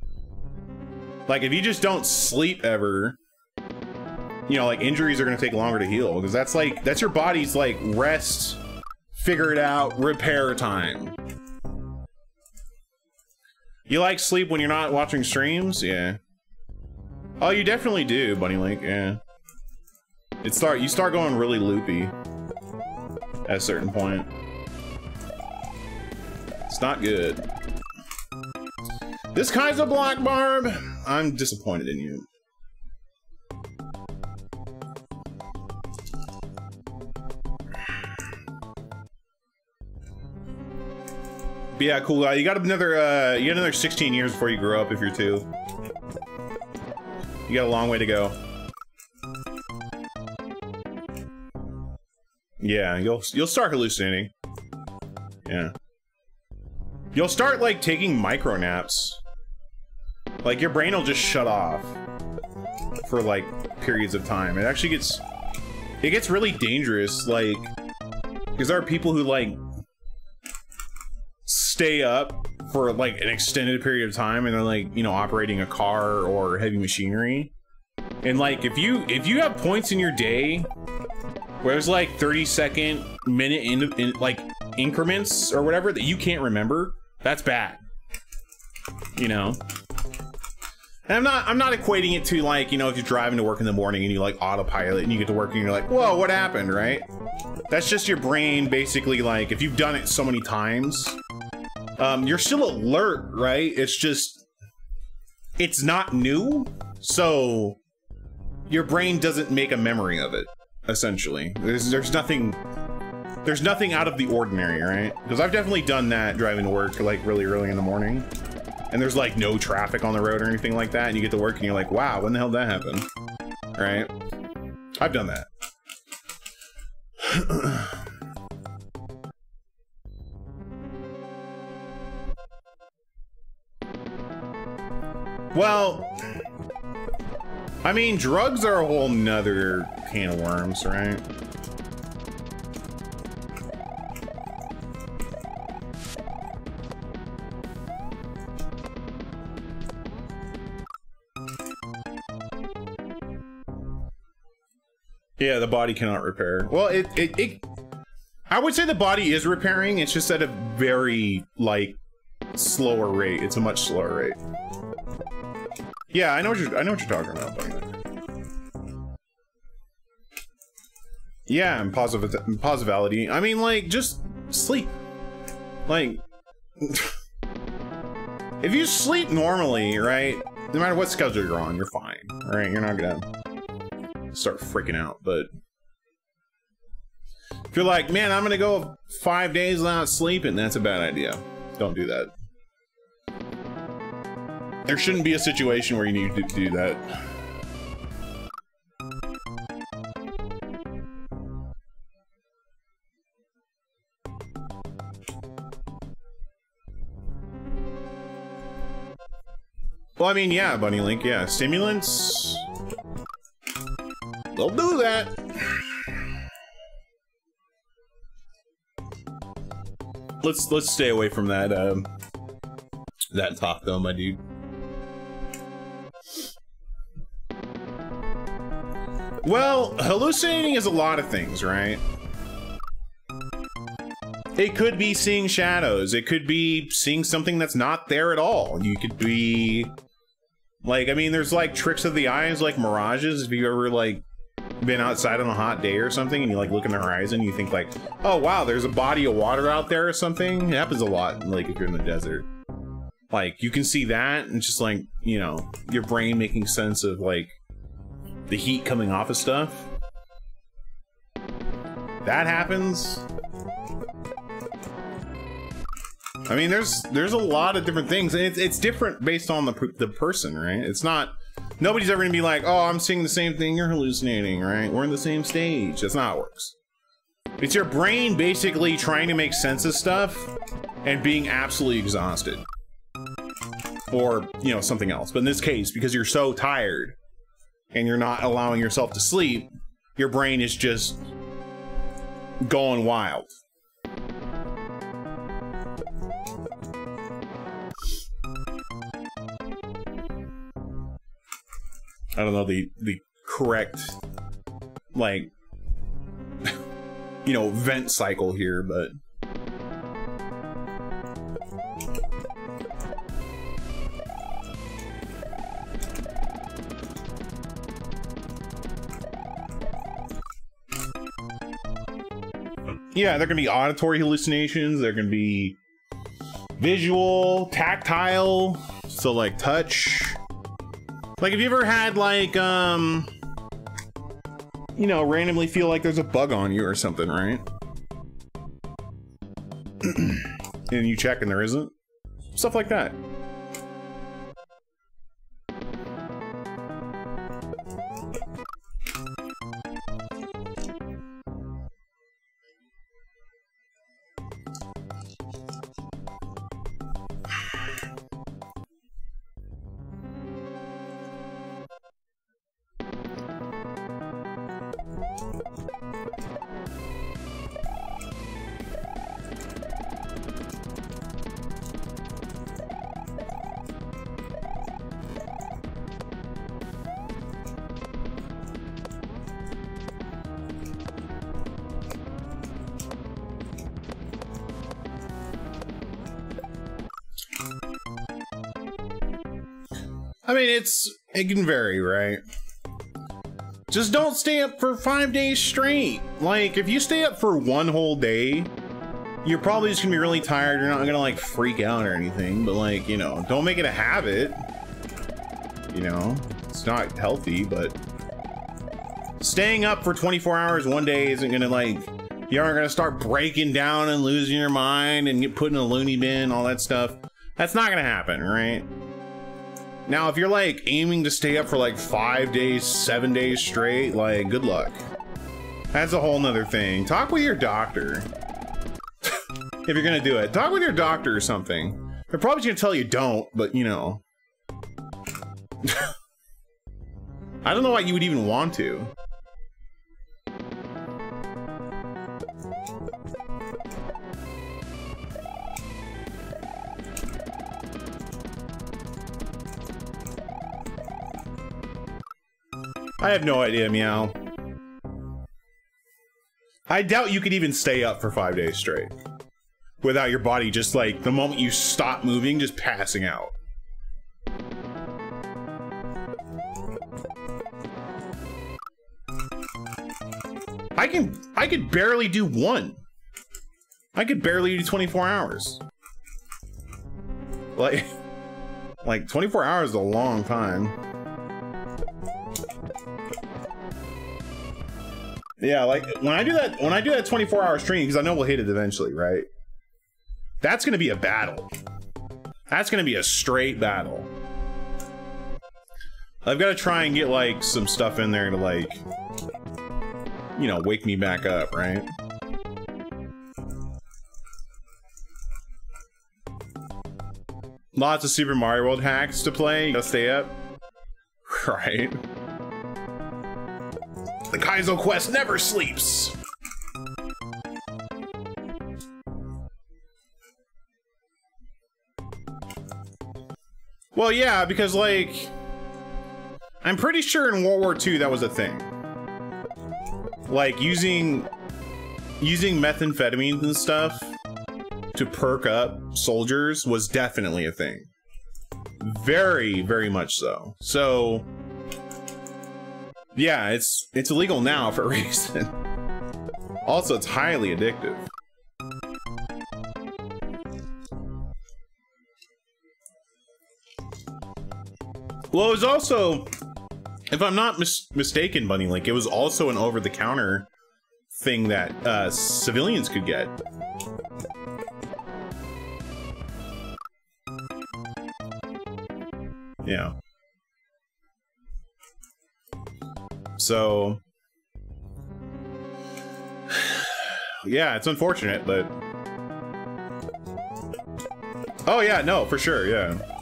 Speaker 1: Like if you just don't sleep ever, you know, like injuries are gonna take longer to heal because that's like that's your body's like rest, figure it out, repair time. You like sleep when you're not watching streams? Yeah. Oh, you definitely do, Bunny Link, yeah. It start you start going really loopy at a certain point. It's not good. This Kaiser Black Barb, I'm disappointed in you. But yeah, cool guy. You got another uh you got another 16 years before you grow up if you're two. You got a long way to go. Yeah, you'll you'll start hallucinating. Yeah. You'll start like taking micro naps. Like your brain will just shut off for like periods of time. It actually gets it gets really dangerous like because there are people who like stay up for like an extended period of time and they're like you know operating a car or heavy machinery. And like if you if you have points in your day where it's like 30 second minute in, in like increments or whatever that you can't remember that's bad. You know And I'm not I'm not equating it to like, you know, if you're driving to work in the morning and you like autopilot and you get to work and you're like, whoa, what happened, right? That's just your brain basically like if you've done it so many times, um, you're still alert, right? It's just it's not new, so your brain doesn't make a memory of it, essentially. There's there's nothing there's nothing out of the ordinary, right? Because I've definitely done that driving to work like really early in the morning and there's like no traffic on the road or anything like that, and you get to work and you're like, wow, when the hell did that happen? Right? I've done that. well, I mean, drugs are a whole nother can of worms, right? Yeah, the body cannot repair. Well, it, it, it, I would say the body is repairing. It's just at a very, like, slower rate. It's a much slower rate. Yeah, I know what you're, I know what you're talking about, buddy. Yeah, and positive, positivity. I mean, like, just sleep. Like, if you sleep normally, right, no matter what schedule you're on, you're fine, right? You're not gonna start freaking out, but if you're like, man, I'm gonna go five days without sleeping, that's a bad idea. Don't do that. There shouldn't be a situation where you need to do that. Well, I mean, yeah, Bunny Link, yeah. Stimulants, They'll do that. Let's let's stay away from that um that talk though, my dude. Well, hallucinating is a lot of things, right? It could be seeing shadows. It could be seeing something that's not there at all. You could be like, I mean, there's like tricks of the eyes, like mirages. If you ever like been outside on a hot day or something and you like look in the horizon, you think like, oh wow, there's a body of water out there or something. It happens a lot, like if you're in the desert. Like you can see that and just like, you know, your brain making sense of like the heat coming off of stuff. That happens. I mean, there's there's a lot of different things, and it's it's different based on the the person, right? It's not Nobody's ever gonna be like, oh, I'm seeing the same thing, you're hallucinating, right? We're in the same stage. That's not how it works. It's your brain basically trying to make sense of stuff and being absolutely exhausted. Or, you know, something else. But in this case, because you're so tired and you're not allowing yourself to sleep, your brain is just going wild. I don't know the the correct like you know vent cycle here, but yeah, there can be auditory hallucinations. there can be visual, tactile, so like touch, like, have you ever had, like, um... You know, randomly feel like there's a bug on you or something, right? and you check and there isn't? Stuff like that. It's it can vary, right? Just don't stay up for five days straight. Like, if you stay up for one whole day, you're probably just gonna be really tired. You're not gonna like freak out or anything, but like, you know, don't make it a habit. You know, it's not healthy, but staying up for 24 hours one day isn't gonna like, you aren't gonna start breaking down and losing your mind and get put in a loony bin, all that stuff. That's not gonna happen, right? Now, if you're like aiming to stay up for like five days, seven days straight, like good luck. That's a whole nother thing. Talk with your doctor. if you're gonna do it, talk with your doctor or something. They're probably gonna tell you don't, but you know. I don't know why you would even want to. I have no idea, Meow. I doubt you could even stay up for five days straight. Without your body just like, the moment you stop moving, just passing out. I can, I could barely do one. I could barely do 24 hours. Like, like 24 hours is a long time. Yeah, like when I do that when I do that 24 hour stream, because I know we'll hit it eventually, right? That's gonna be a battle. That's gonna be a straight battle. I've got to try and get like some stuff in there to like, you know, wake me back up, right? Lots of Super Mario World hacks to play. You gotta stay up. Right. The Kaizo quest never sleeps. Well, yeah, because like, I'm pretty sure in World War II that was a thing. Like using using methamphetamines and stuff to perk up soldiers was definitely a thing. Very, very much so. So yeah, it's it's illegal now for a reason. also, it's highly addictive. Well, it was also, if I'm not mis mistaken, Bunny Link, it was also an over-the-counter thing that uh, civilians could get. Yeah. So, yeah, it's unfortunate, but. Oh, yeah, no, for sure, yeah.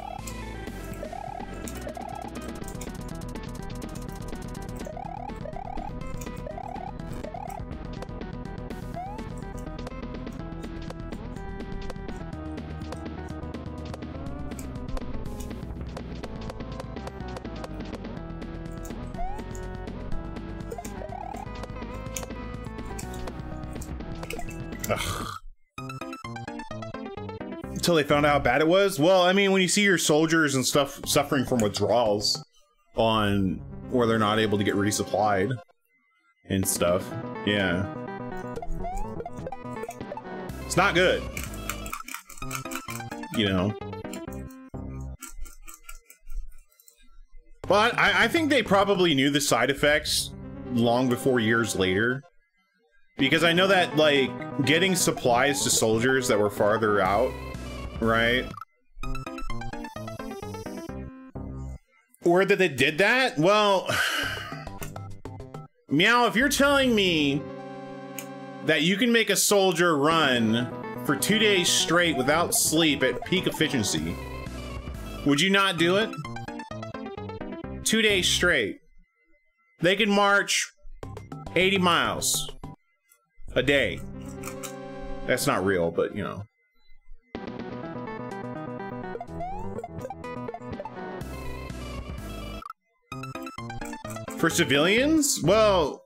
Speaker 1: Until they found out how bad it was? Well, I mean, when you see your soldiers and stuff suffering from withdrawals on where they're not able to get resupplied and stuff, yeah. It's not good. You know. But I, I think they probably knew the side effects long before years later. Because I know that, like, getting supplies to soldiers that were farther out, right? Or that they did that? Well, Meow, if you're telling me that you can make a soldier run for two days straight without sleep at peak efficiency, would you not do it? Two days straight. They can march 80 miles a day. That's not real, but you know. For civilians? Well,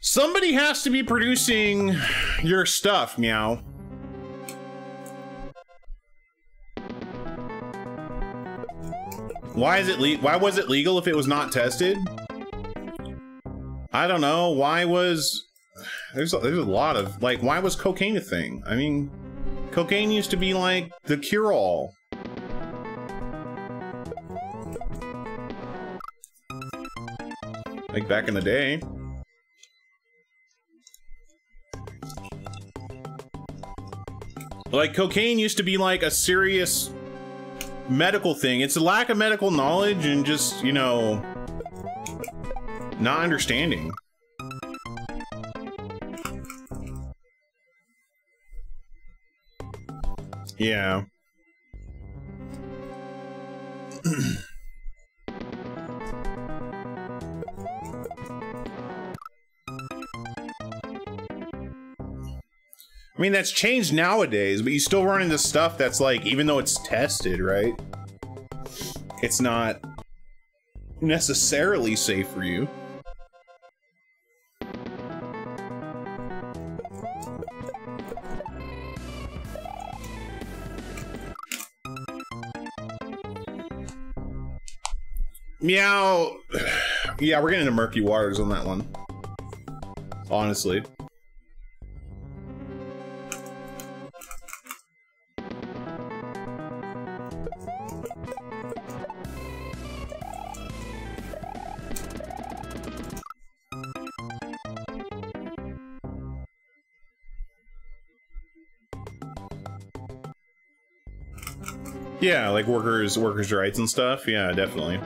Speaker 1: somebody has to be producing your stuff, meow. Why is it why was it legal if it was not tested? I don't know. Why was there's a, there's a lot of like why was cocaine a thing? I mean, cocaine used to be like the cure all. Like back in the day. Like cocaine used to be like a serious medical thing. It's a lack of medical knowledge and just, you know, not understanding. Yeah. I mean, that's changed nowadays, but you still run into stuff that's like, even though it's tested, right? It's not necessarily safe for you. Meow. Yeah, we're getting into murky waters on that one. Honestly. Yeah, like workers workers' rights and stuff. Yeah, definitely.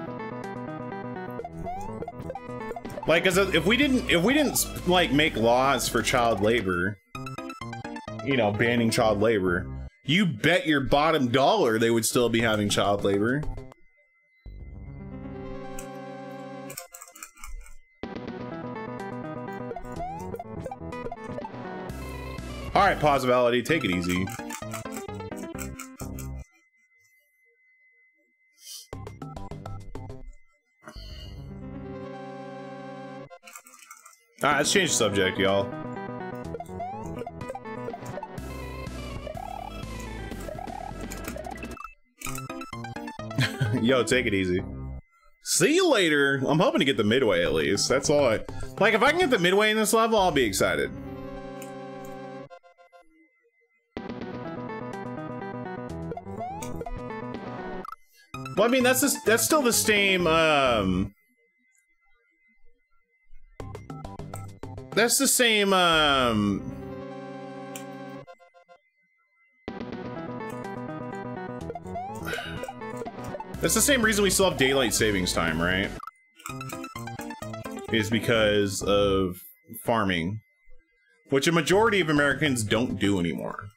Speaker 1: Like, as if we didn't if we didn't like make laws for child labor, you know, banning child labor, you bet your bottom dollar they would still be having child labor. All right, Positivity, take it easy. Alright, let's change the subject, y'all. Yo, take it easy. See you later. I'm hoping to get the midway at least. That's all I... Like, if I can get the midway in this level, I'll be excited. Well, I mean, that's just, that's still the same, um... That's the same, um... That's the same reason we still have daylight savings time, right? Is because of farming. Which a majority of Americans don't do anymore.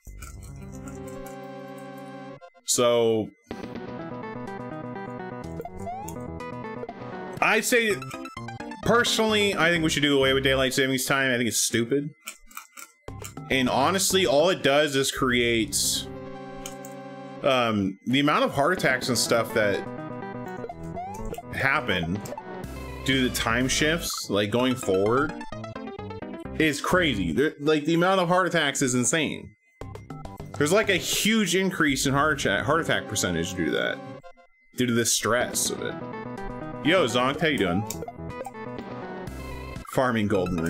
Speaker 1: So... I say Personally, I think we should do away with daylight savings time. I think it's stupid. And honestly, all it does is creates um, the amount of heart attacks and stuff that happen due to the time shifts, like going forward, is crazy. They're, like the amount of heart attacks is insane. There's like a huge increase in heart attack, heart attack percentage due to that, due to the stress of it. Yo, Zonk, how you doing? Farming gold in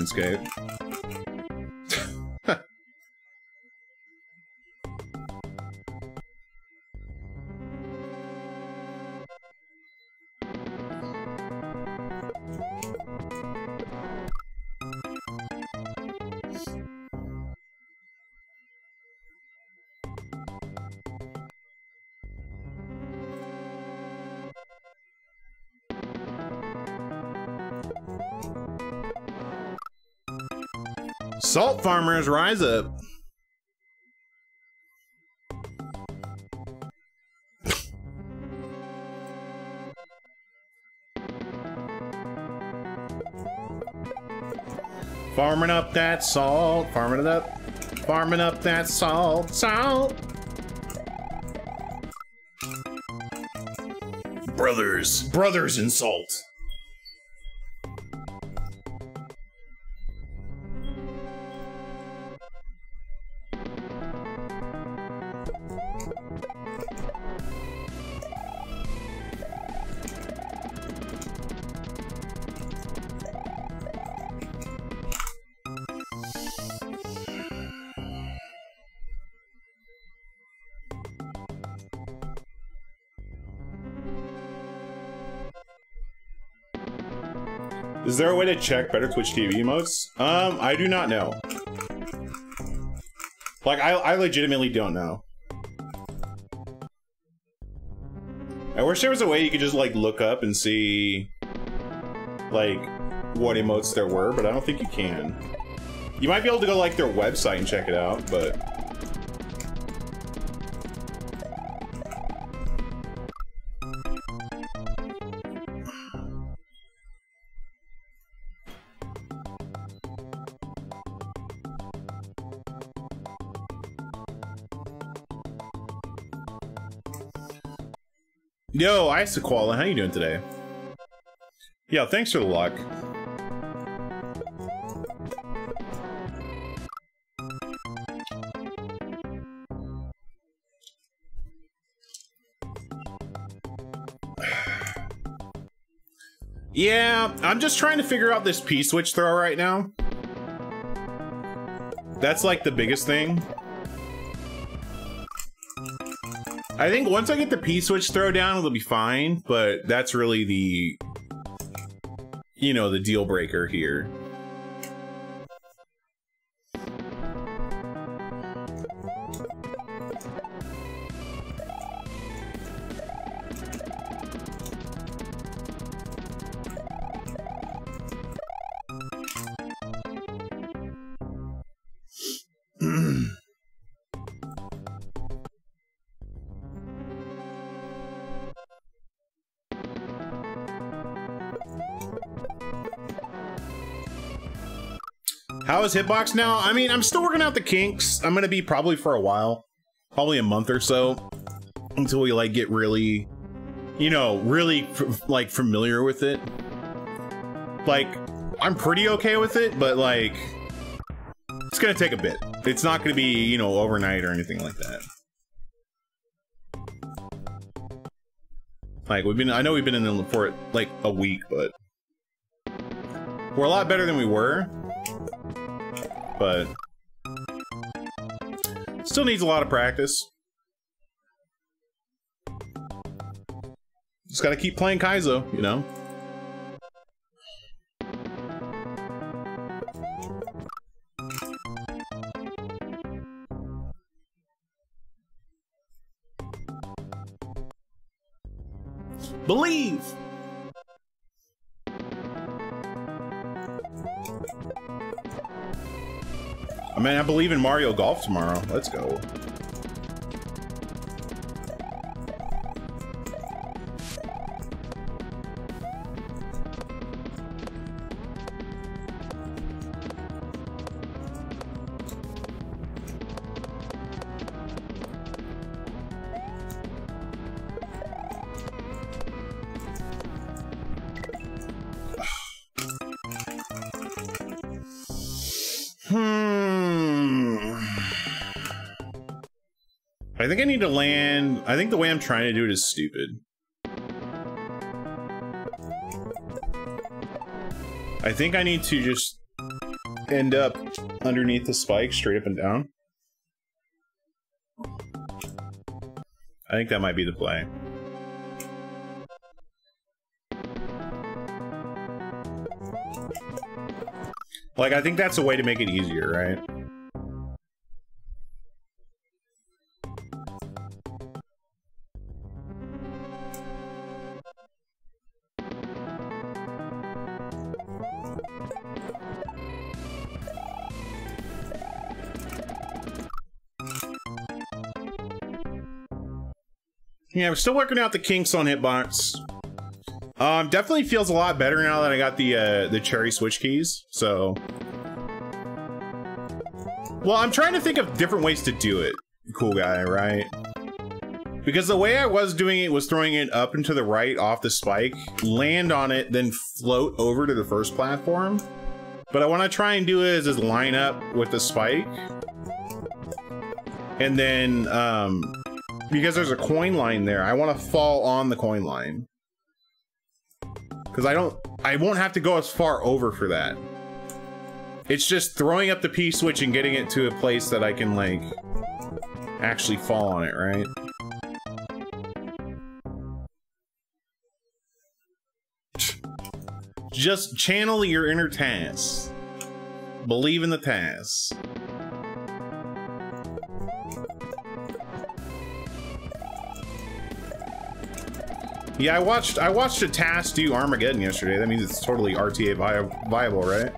Speaker 1: Salt farmers, rise up. farming up that salt, farming it up, farming up that salt, salt. Brothers, brothers in salt. Is there a way to check better Twitch TV emotes? Um, I do not know. Like, I, I legitimately don't know. I wish there was a way you could just, like, look up and see, like, what emotes there were, but I don't think you can. You might be able to go, like, their website and check it out, but... Yo, Isaquala, how you doing today? Yeah, thanks for the luck. Yeah, I'm just trying to figure out this P-switch throw right now. That's like the biggest thing. I think once I get the P-switch throw down, it'll be fine, but that's really the, you know, the deal breaker here. How is Hitbox now? I mean, I'm still working out the kinks. I'm gonna be probably for a while, probably a month or so, until we like get really, you know, really like familiar with it. Like, I'm pretty okay with it, but like, it's gonna take a bit. It's not gonna be, you know, overnight or anything like that. Like we've been, I know we've been in the for like a week, but we're a lot better than we were but still needs a lot of practice. Just gotta keep playing Kaizo, you know? Believe! I mean, I believe in Mario Golf tomorrow. Let's go. Think I need to land... I think the way I'm trying to do it is stupid. I think I need to just end up underneath the spike, straight up and down. I think that might be the play. Like, I think that's a way to make it easier, right? Yeah, we're still working out the kinks on Hitbox. Um, definitely feels a lot better now that I got the uh, the cherry switch keys. So, well, I'm trying to think of different ways to do it. Cool guy, right? Because the way I was doing it was throwing it up and to the right off the spike, land on it, then float over to the first platform. But I want to try and do it as is line up with the spike. And then um, because there's a coin line there, I want to fall on the coin line. Because I don't, I won't have to go as far over for that. It's just throwing up the P-switch and getting it to a place that I can, like, actually fall on it, right? Just channel your inner TAS. Believe in the TAS. Yeah, I watched I watched a TAS do Armageddon yesterday. That means it's totally RTA vi viable, right?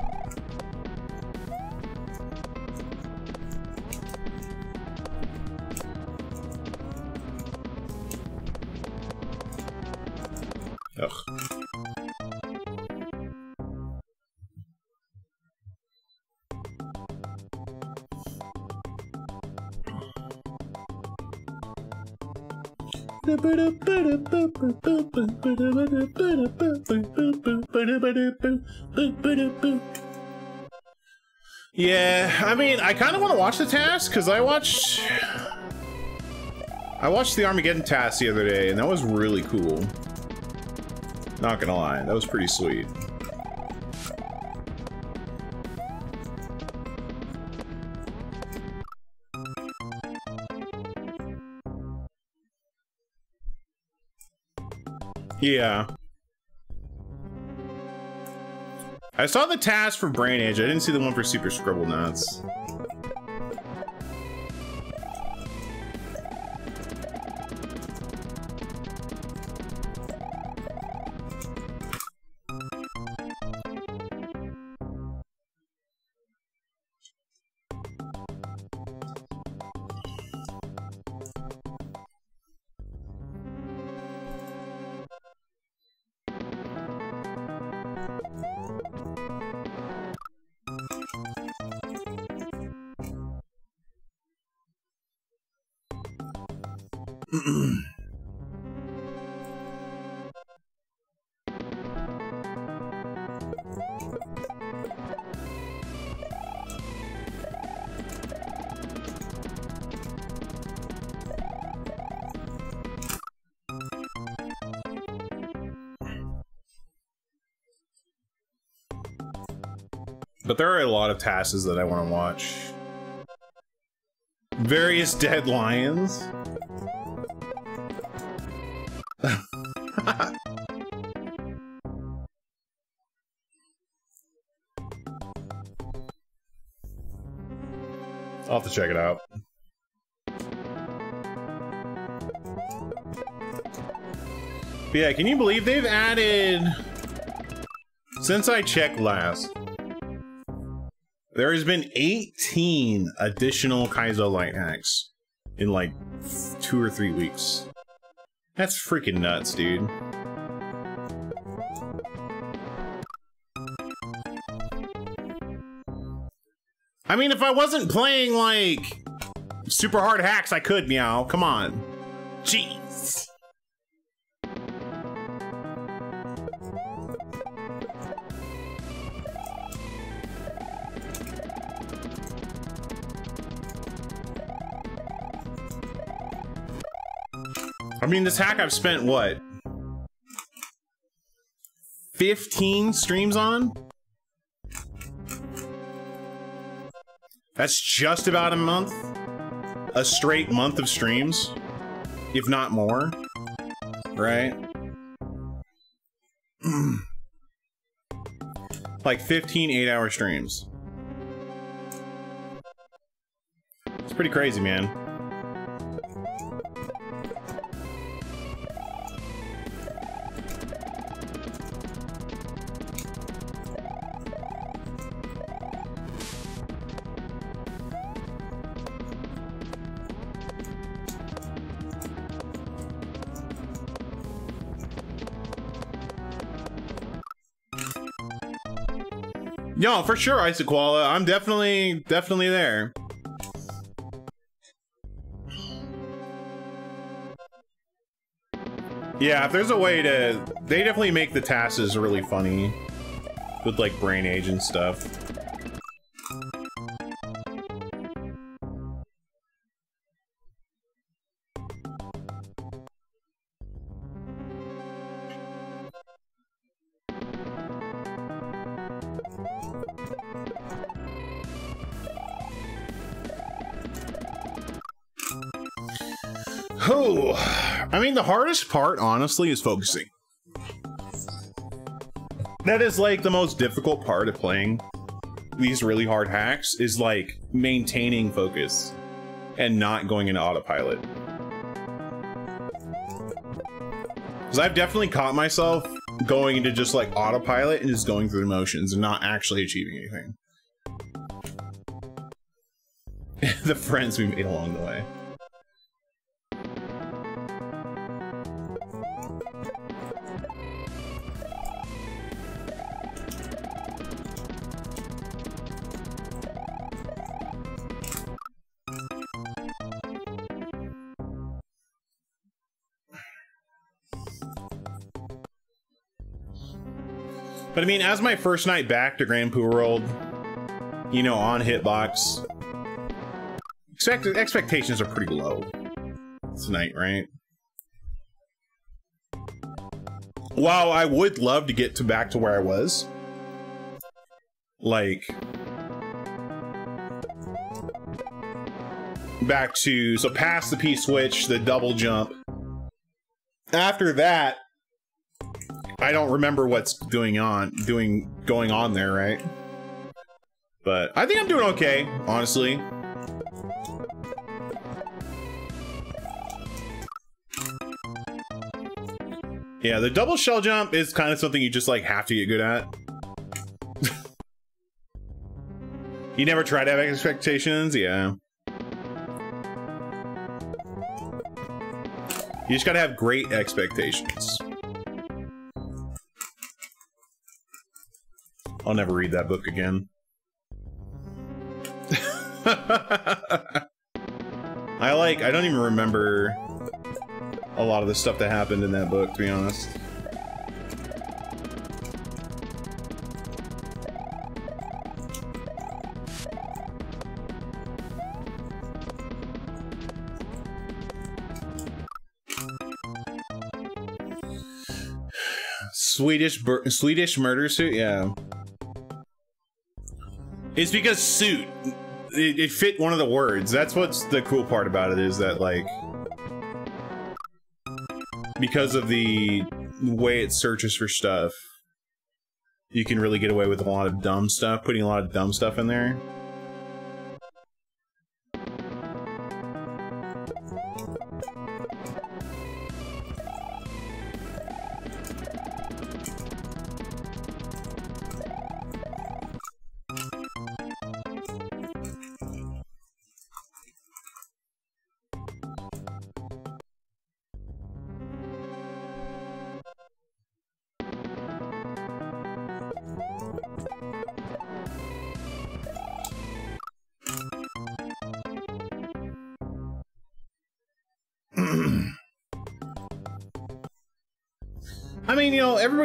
Speaker 1: Yeah, I mean, I kind of want to watch the TAS because I watched. I watched the Armageddon TAS the other day, and that was really cool. Not gonna lie, that was pretty sweet. Yeah. I saw the TAS for Brain Age. I didn't see the one for Super Scribblenauts. There are a lot of tasks that I want to watch. Various dead lions. I'll have to check it out. But yeah, can you believe they've added... Since I checked last, there has been 18 additional Kaizo light hacks in like two or three weeks. That's freaking nuts, dude. I mean, if I wasn't playing like super hard hacks, I could meow. Come on. Jeez. I mean, this hack I've spent what? 15 streams on? That's just about a month. A straight month of streams, if not more. Right? like 15 eight hour streams. It's pretty crazy, man. No, for sure, Isaquala. I'm definitely, definitely there. Yeah, if there's a way to... They definitely make the tasks really funny. With, like, Brain Age and stuff. Hardest part, honestly, is focusing. that is like the most difficult part of playing these really hard hacks is like maintaining focus and not going into autopilot. Because I've definitely caught myself going into just like autopilot and just going through the motions and not actually achieving anything. the friends we made along the way. Mean, as my first night back to Grand Poo World, you know, on Hitbox, expect expectations are pretty low tonight, right? While I would love to get to back to where I was, like back to so past the P switch, the double jump. After that, I don't remember what's doing on doing going on there, right? But I think I'm doing okay, honestly. Yeah, the double shell jump is kind of something you just like have to get good at. you never try to have expectations? Yeah. You just gotta have great expectations. I'll never read that book again. I like, I don't even remember a lot of the stuff that happened in that book, to be honest. Swedish Swedish murder suit, yeah. It's because suit. It, it, fit one of the words. That's what's the cool part about it is that like because of the way it searches for stuff, you can really get away with a lot of dumb stuff, putting a lot of dumb stuff in there.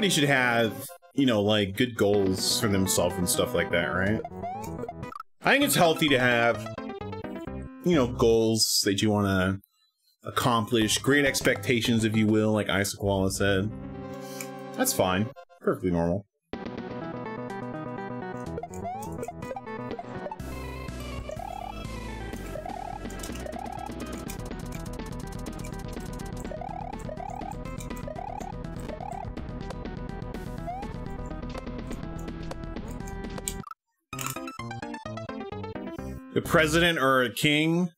Speaker 1: Everybody should have, you know, like good goals for themselves and stuff like that, right? I think it's healthy to have, you know, goals that you want to accomplish, great expectations, if you will, like Isaac Wallace said. That's fine. Perfectly normal. President or a king?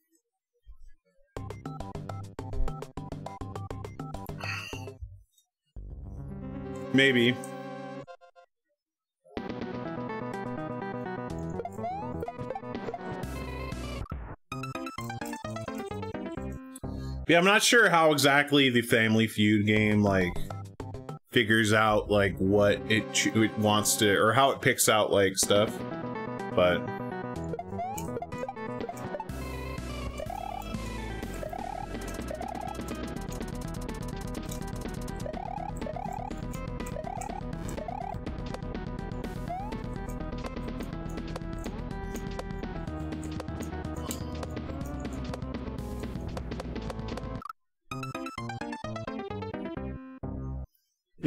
Speaker 1: Maybe. Yeah, I'm not sure how exactly the Family Feud game, like, figures out, like, what it, it wants to, or how it picks out, like, stuff. But...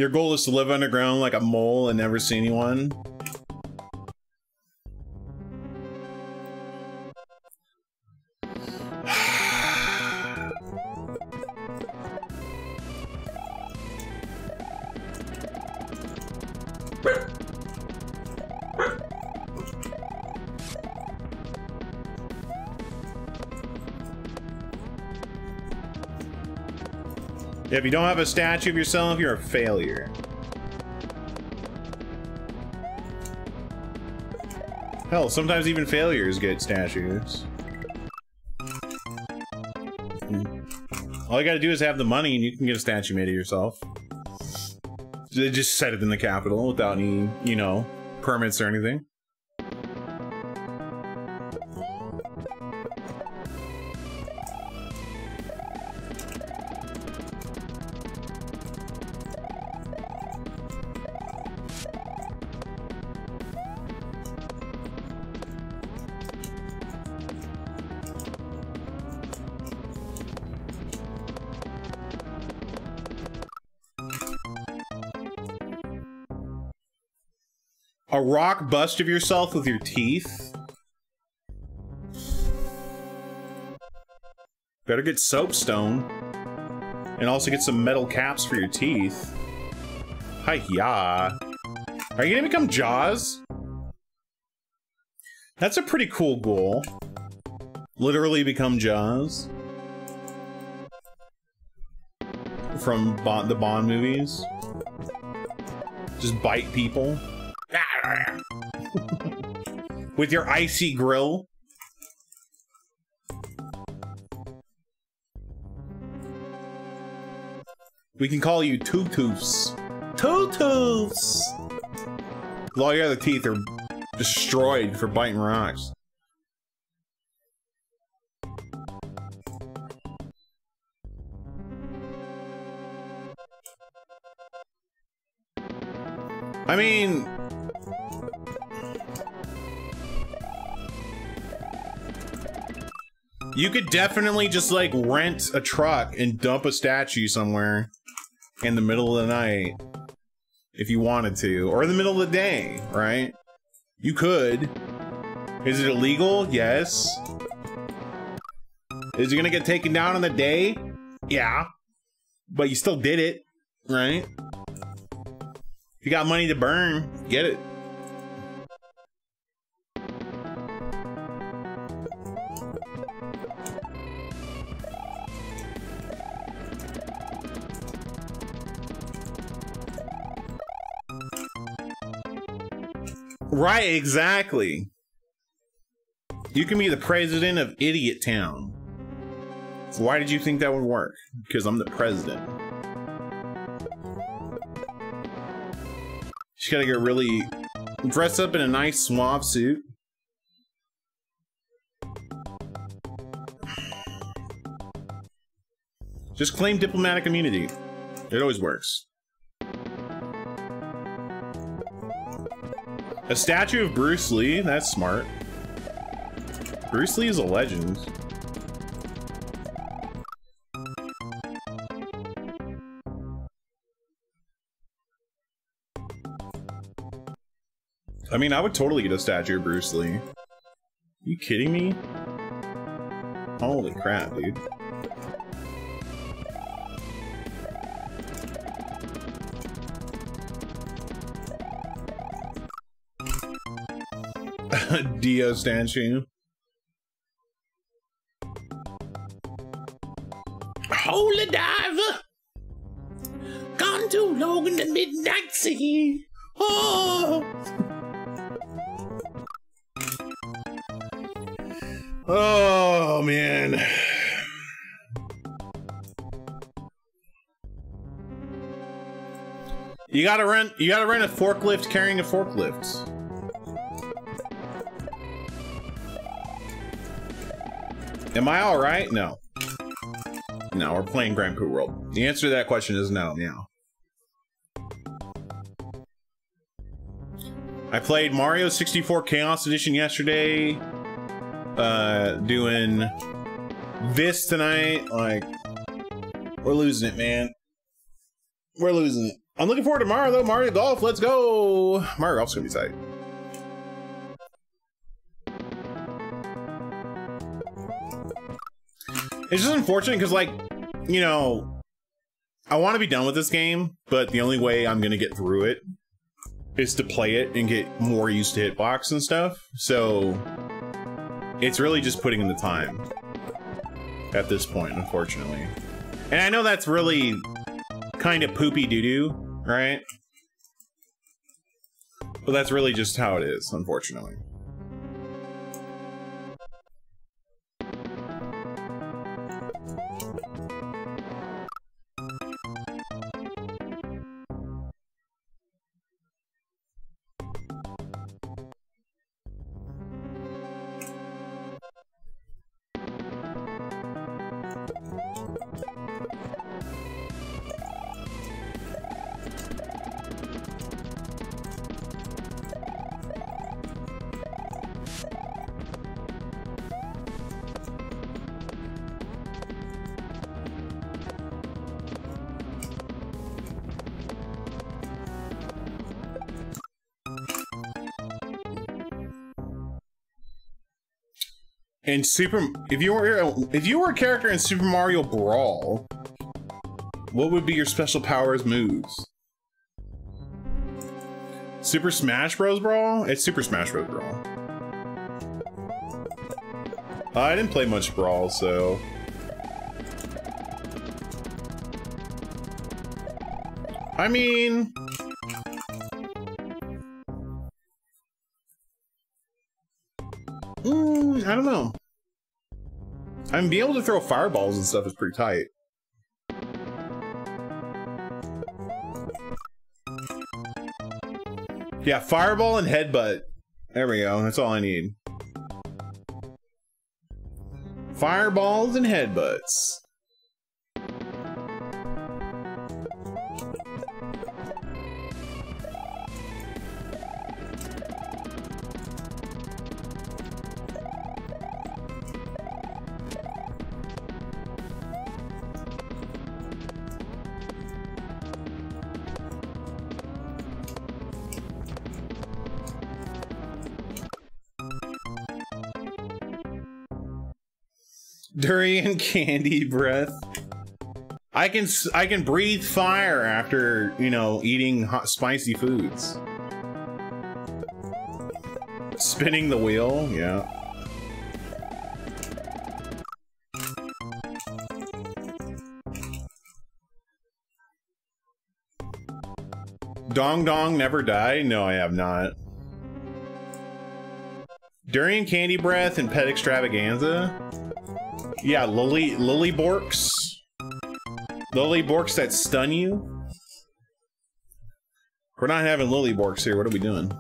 Speaker 1: Your goal is to live underground like a mole and never see anyone? If you don't have a statue of yourself, you're a failure. Hell, sometimes even failures get statues. All you gotta do is have the money and you can get a statue made of yourself. They just set it in the capital without any, you know, permits or anything. Rock bust of yourself with your teeth? Better get soapstone. And also get some metal caps for your teeth. Hi ya. Are you gonna become Jaws? That's a pretty cool goal. Literally become Jaws. From Bond, the Bond movies. Just bite people. With your icy grill. We can call you Two Toofs. Two! All your other teeth are destroyed for biting rocks. I mean, You could definitely just like rent a truck and dump a statue somewhere in the middle of the night if you wanted to, or in the middle of the day, right? You could. Is it illegal? Yes. Is it gonna get taken down on the day? Yeah. But you still did it, right? If you got money to burn, get it. Right, exactly. You can be the president of Idiot Town. Why did you think that would work? Because I'm the president. She's gotta get really dressed up in a nice suave suit. Just claim diplomatic immunity. It always works. A statue of Bruce Lee? That's smart. Bruce Lee is a legend. I mean, I would totally get a statue of Bruce Lee. Are you kidding me? Holy crap, dude. Dio statue. Holy diver! Gone too long in the midnight sea. Oh! Oh man. You gotta rent you gotta rent a forklift carrying a forklift. Am I alright? No. No, we're playing Grand Poo World. The answer to that question is no, yeah. I played Mario 64 Chaos Edition yesterday. Uh, doing this tonight. Like, we're losing it, man. We're losing it. I'm looking forward to Mario, though. Mario Golf, let's go. Mario Golf's gonna be tight. It's just unfortunate because, like, you know, I want to be done with this game, but the only way I'm gonna get through it is to play it and get more used to hitbox and stuff. So it's really just putting in the time at this point, unfortunately. And I know that's really kind of poopy doo-doo, right? But that's really just how it is, unfortunately. In Super, if you were if you were a character in Super Mario Brawl, what would be your special powers moves? Super Smash Bros. Brawl? It's Super Smash Bros. Brawl. I didn't play much Brawl, so... I mean... Mean, being able to throw fireballs and stuff is pretty tight. Yeah, fireball and headbutt. There we go. That's all I need. Fireballs and headbutts. Durian candy breath. I can I can breathe fire after you know eating hot spicy foods. Spinning the wheel, yeah. Dong Dong never die? No, I have not. Durian Candy Breath and Pet Extravaganza? Yeah, Lily Lily Borks. Lily Borks that stun you. We're not having Lily Borks here. What are we doing?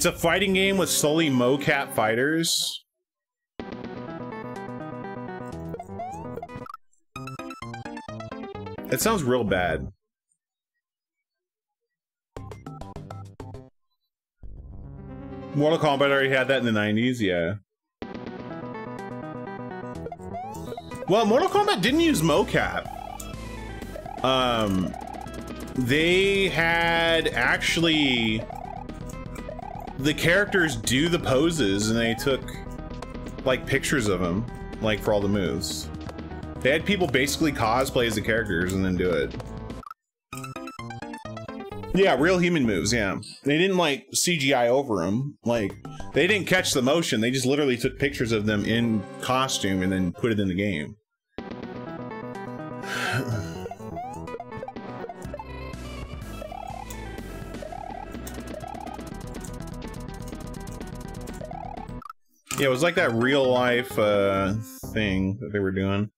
Speaker 1: It's a fighting game with solely mocap fighters. It sounds real bad. Mortal Kombat already had that in the 90s, yeah. Well, Mortal Kombat didn't use mocap. Um, they had actually the characters do the poses and they took like pictures of them like for all the moves. They had people basically cosplay as the characters and then do it. Yeah, real human moves, yeah. They didn't like CGI over them. Like, they didn't catch the motion. They just literally took pictures of them in costume and then put it in the game. Yeah, it was like that real life uh, thing that they were doing.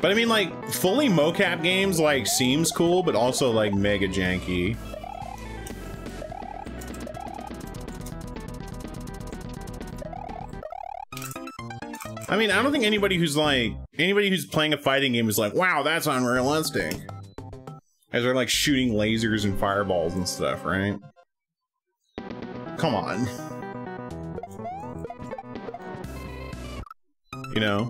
Speaker 1: But I mean, like, fully mocap games, like, seems cool, but also, like, mega janky. I mean, I don't think anybody who's, like, anybody who's playing a fighting game is like, wow, that's unrealistic. As they're, like, shooting lasers and fireballs and stuff, right? Come on. You know?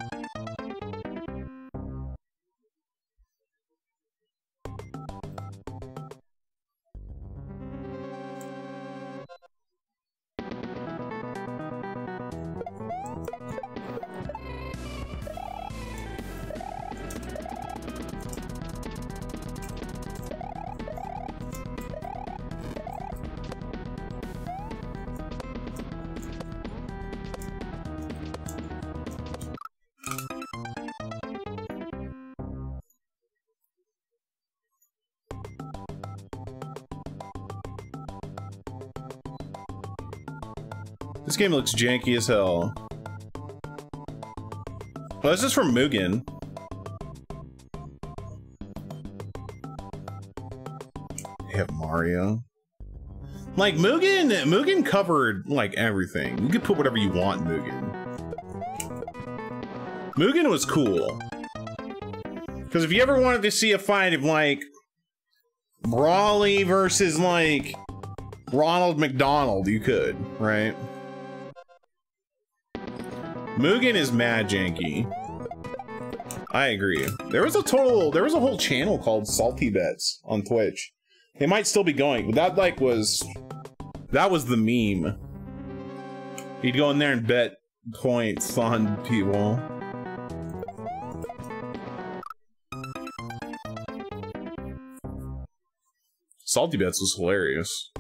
Speaker 1: Game looks janky as hell. Oh, well, this is from Mugen. They have Mario. Like, Mugen, Mugen covered, like, everything. You could put whatever you want in Mugen. Mugen was cool. Because if you ever wanted to see a fight of, like, Broly versus, like, Ronald McDonald, you could, right? Mugen is mad janky. I agree. There was a total, there was a whole channel called Salty Bets on Twitch. They might still be going, but that like was, that was the meme. You'd go in there and bet points on people. Salty Bets was hilarious.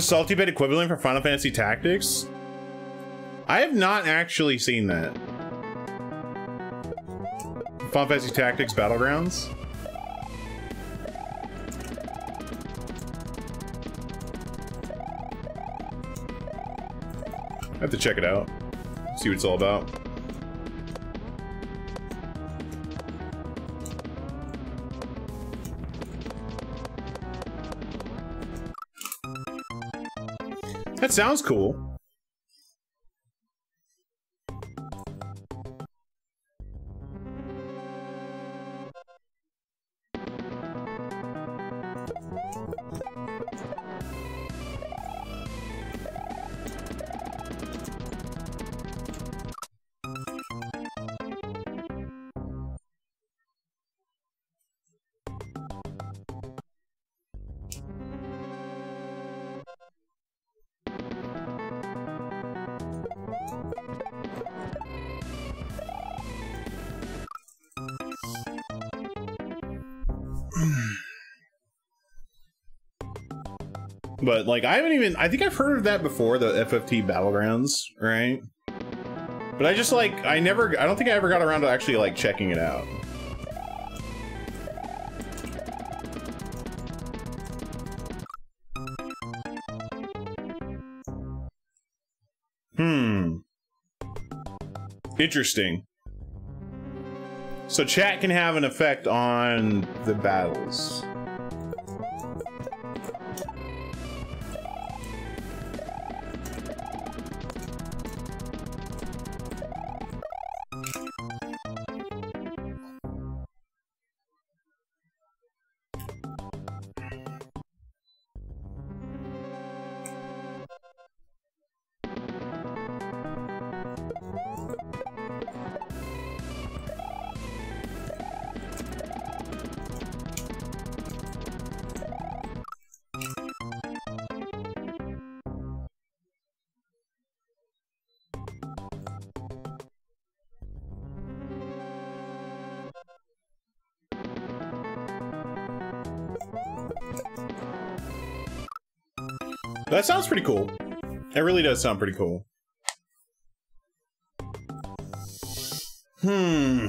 Speaker 1: A Salty Bet equivalent for Final Fantasy Tactics? I have not actually seen that. Final Fantasy Tactics Battlegrounds? I have to check it out. See what it's all about. That sounds cool. But like I haven't even I think I've heard of that before, the FFT Battlegrounds, right? But I just like I never I don't think I ever got around to actually like checking it out. Hmm. Interesting. So chat can have an effect on the battles. That sounds pretty cool. It really does sound pretty cool. Hmm.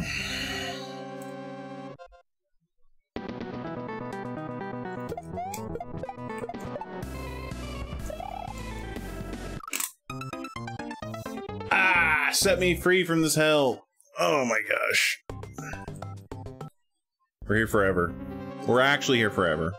Speaker 1: Ah, set me free from this hell. Oh my gosh. We're here forever. We're actually here forever.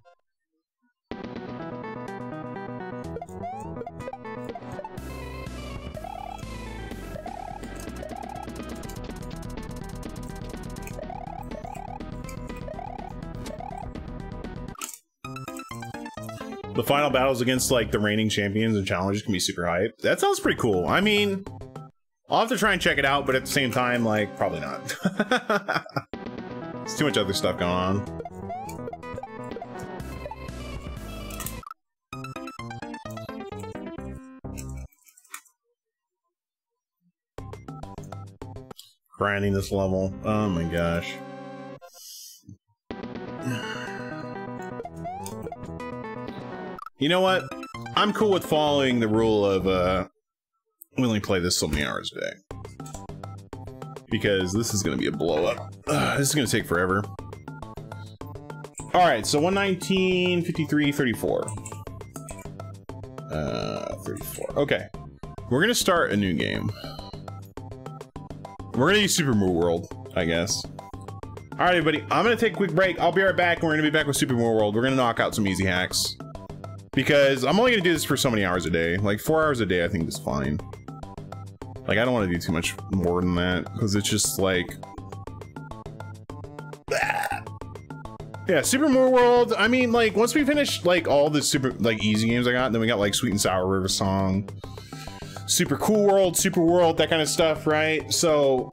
Speaker 1: The final battles against like the reigning champions and challenges can be super hype. That sounds pretty cool. I mean, I'll have to try and check it out, but at the same time, like, probably not. It's too much other stuff going on. Grinding this level. Oh my gosh. You know what? I'm cool with following the rule of uh, we only play this so many hours a day. Because this is going to be a blow up. Uh, this is going to take forever. Alright, so 119, 53, 34. Uh, 34. Okay. We're going to start a new game. We're going to use Super Moo World, I guess. Alright, everybody. I'm going to take a quick break. I'll be right back, and we're going to be back with Super Moo World. We're going to knock out some easy hacks because I'm only gonna do this for so many hours a day. Like four hours a day, I think is fine. Like I don't want to do too much more than that because it's just like, yeah, Super Moo World. I mean, like once we finish like all the super like easy games I got, then we got like Sweet and Sour River Song, Super Cool World, Super World, that kind of stuff, right? So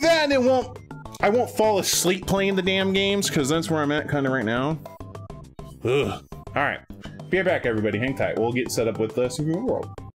Speaker 1: then it won't. I won't fall asleep playing the damn games because that's where I'm at kind of right now. Ugh. All right. Be right back, everybody. Hang tight. We'll get set up with the Super World.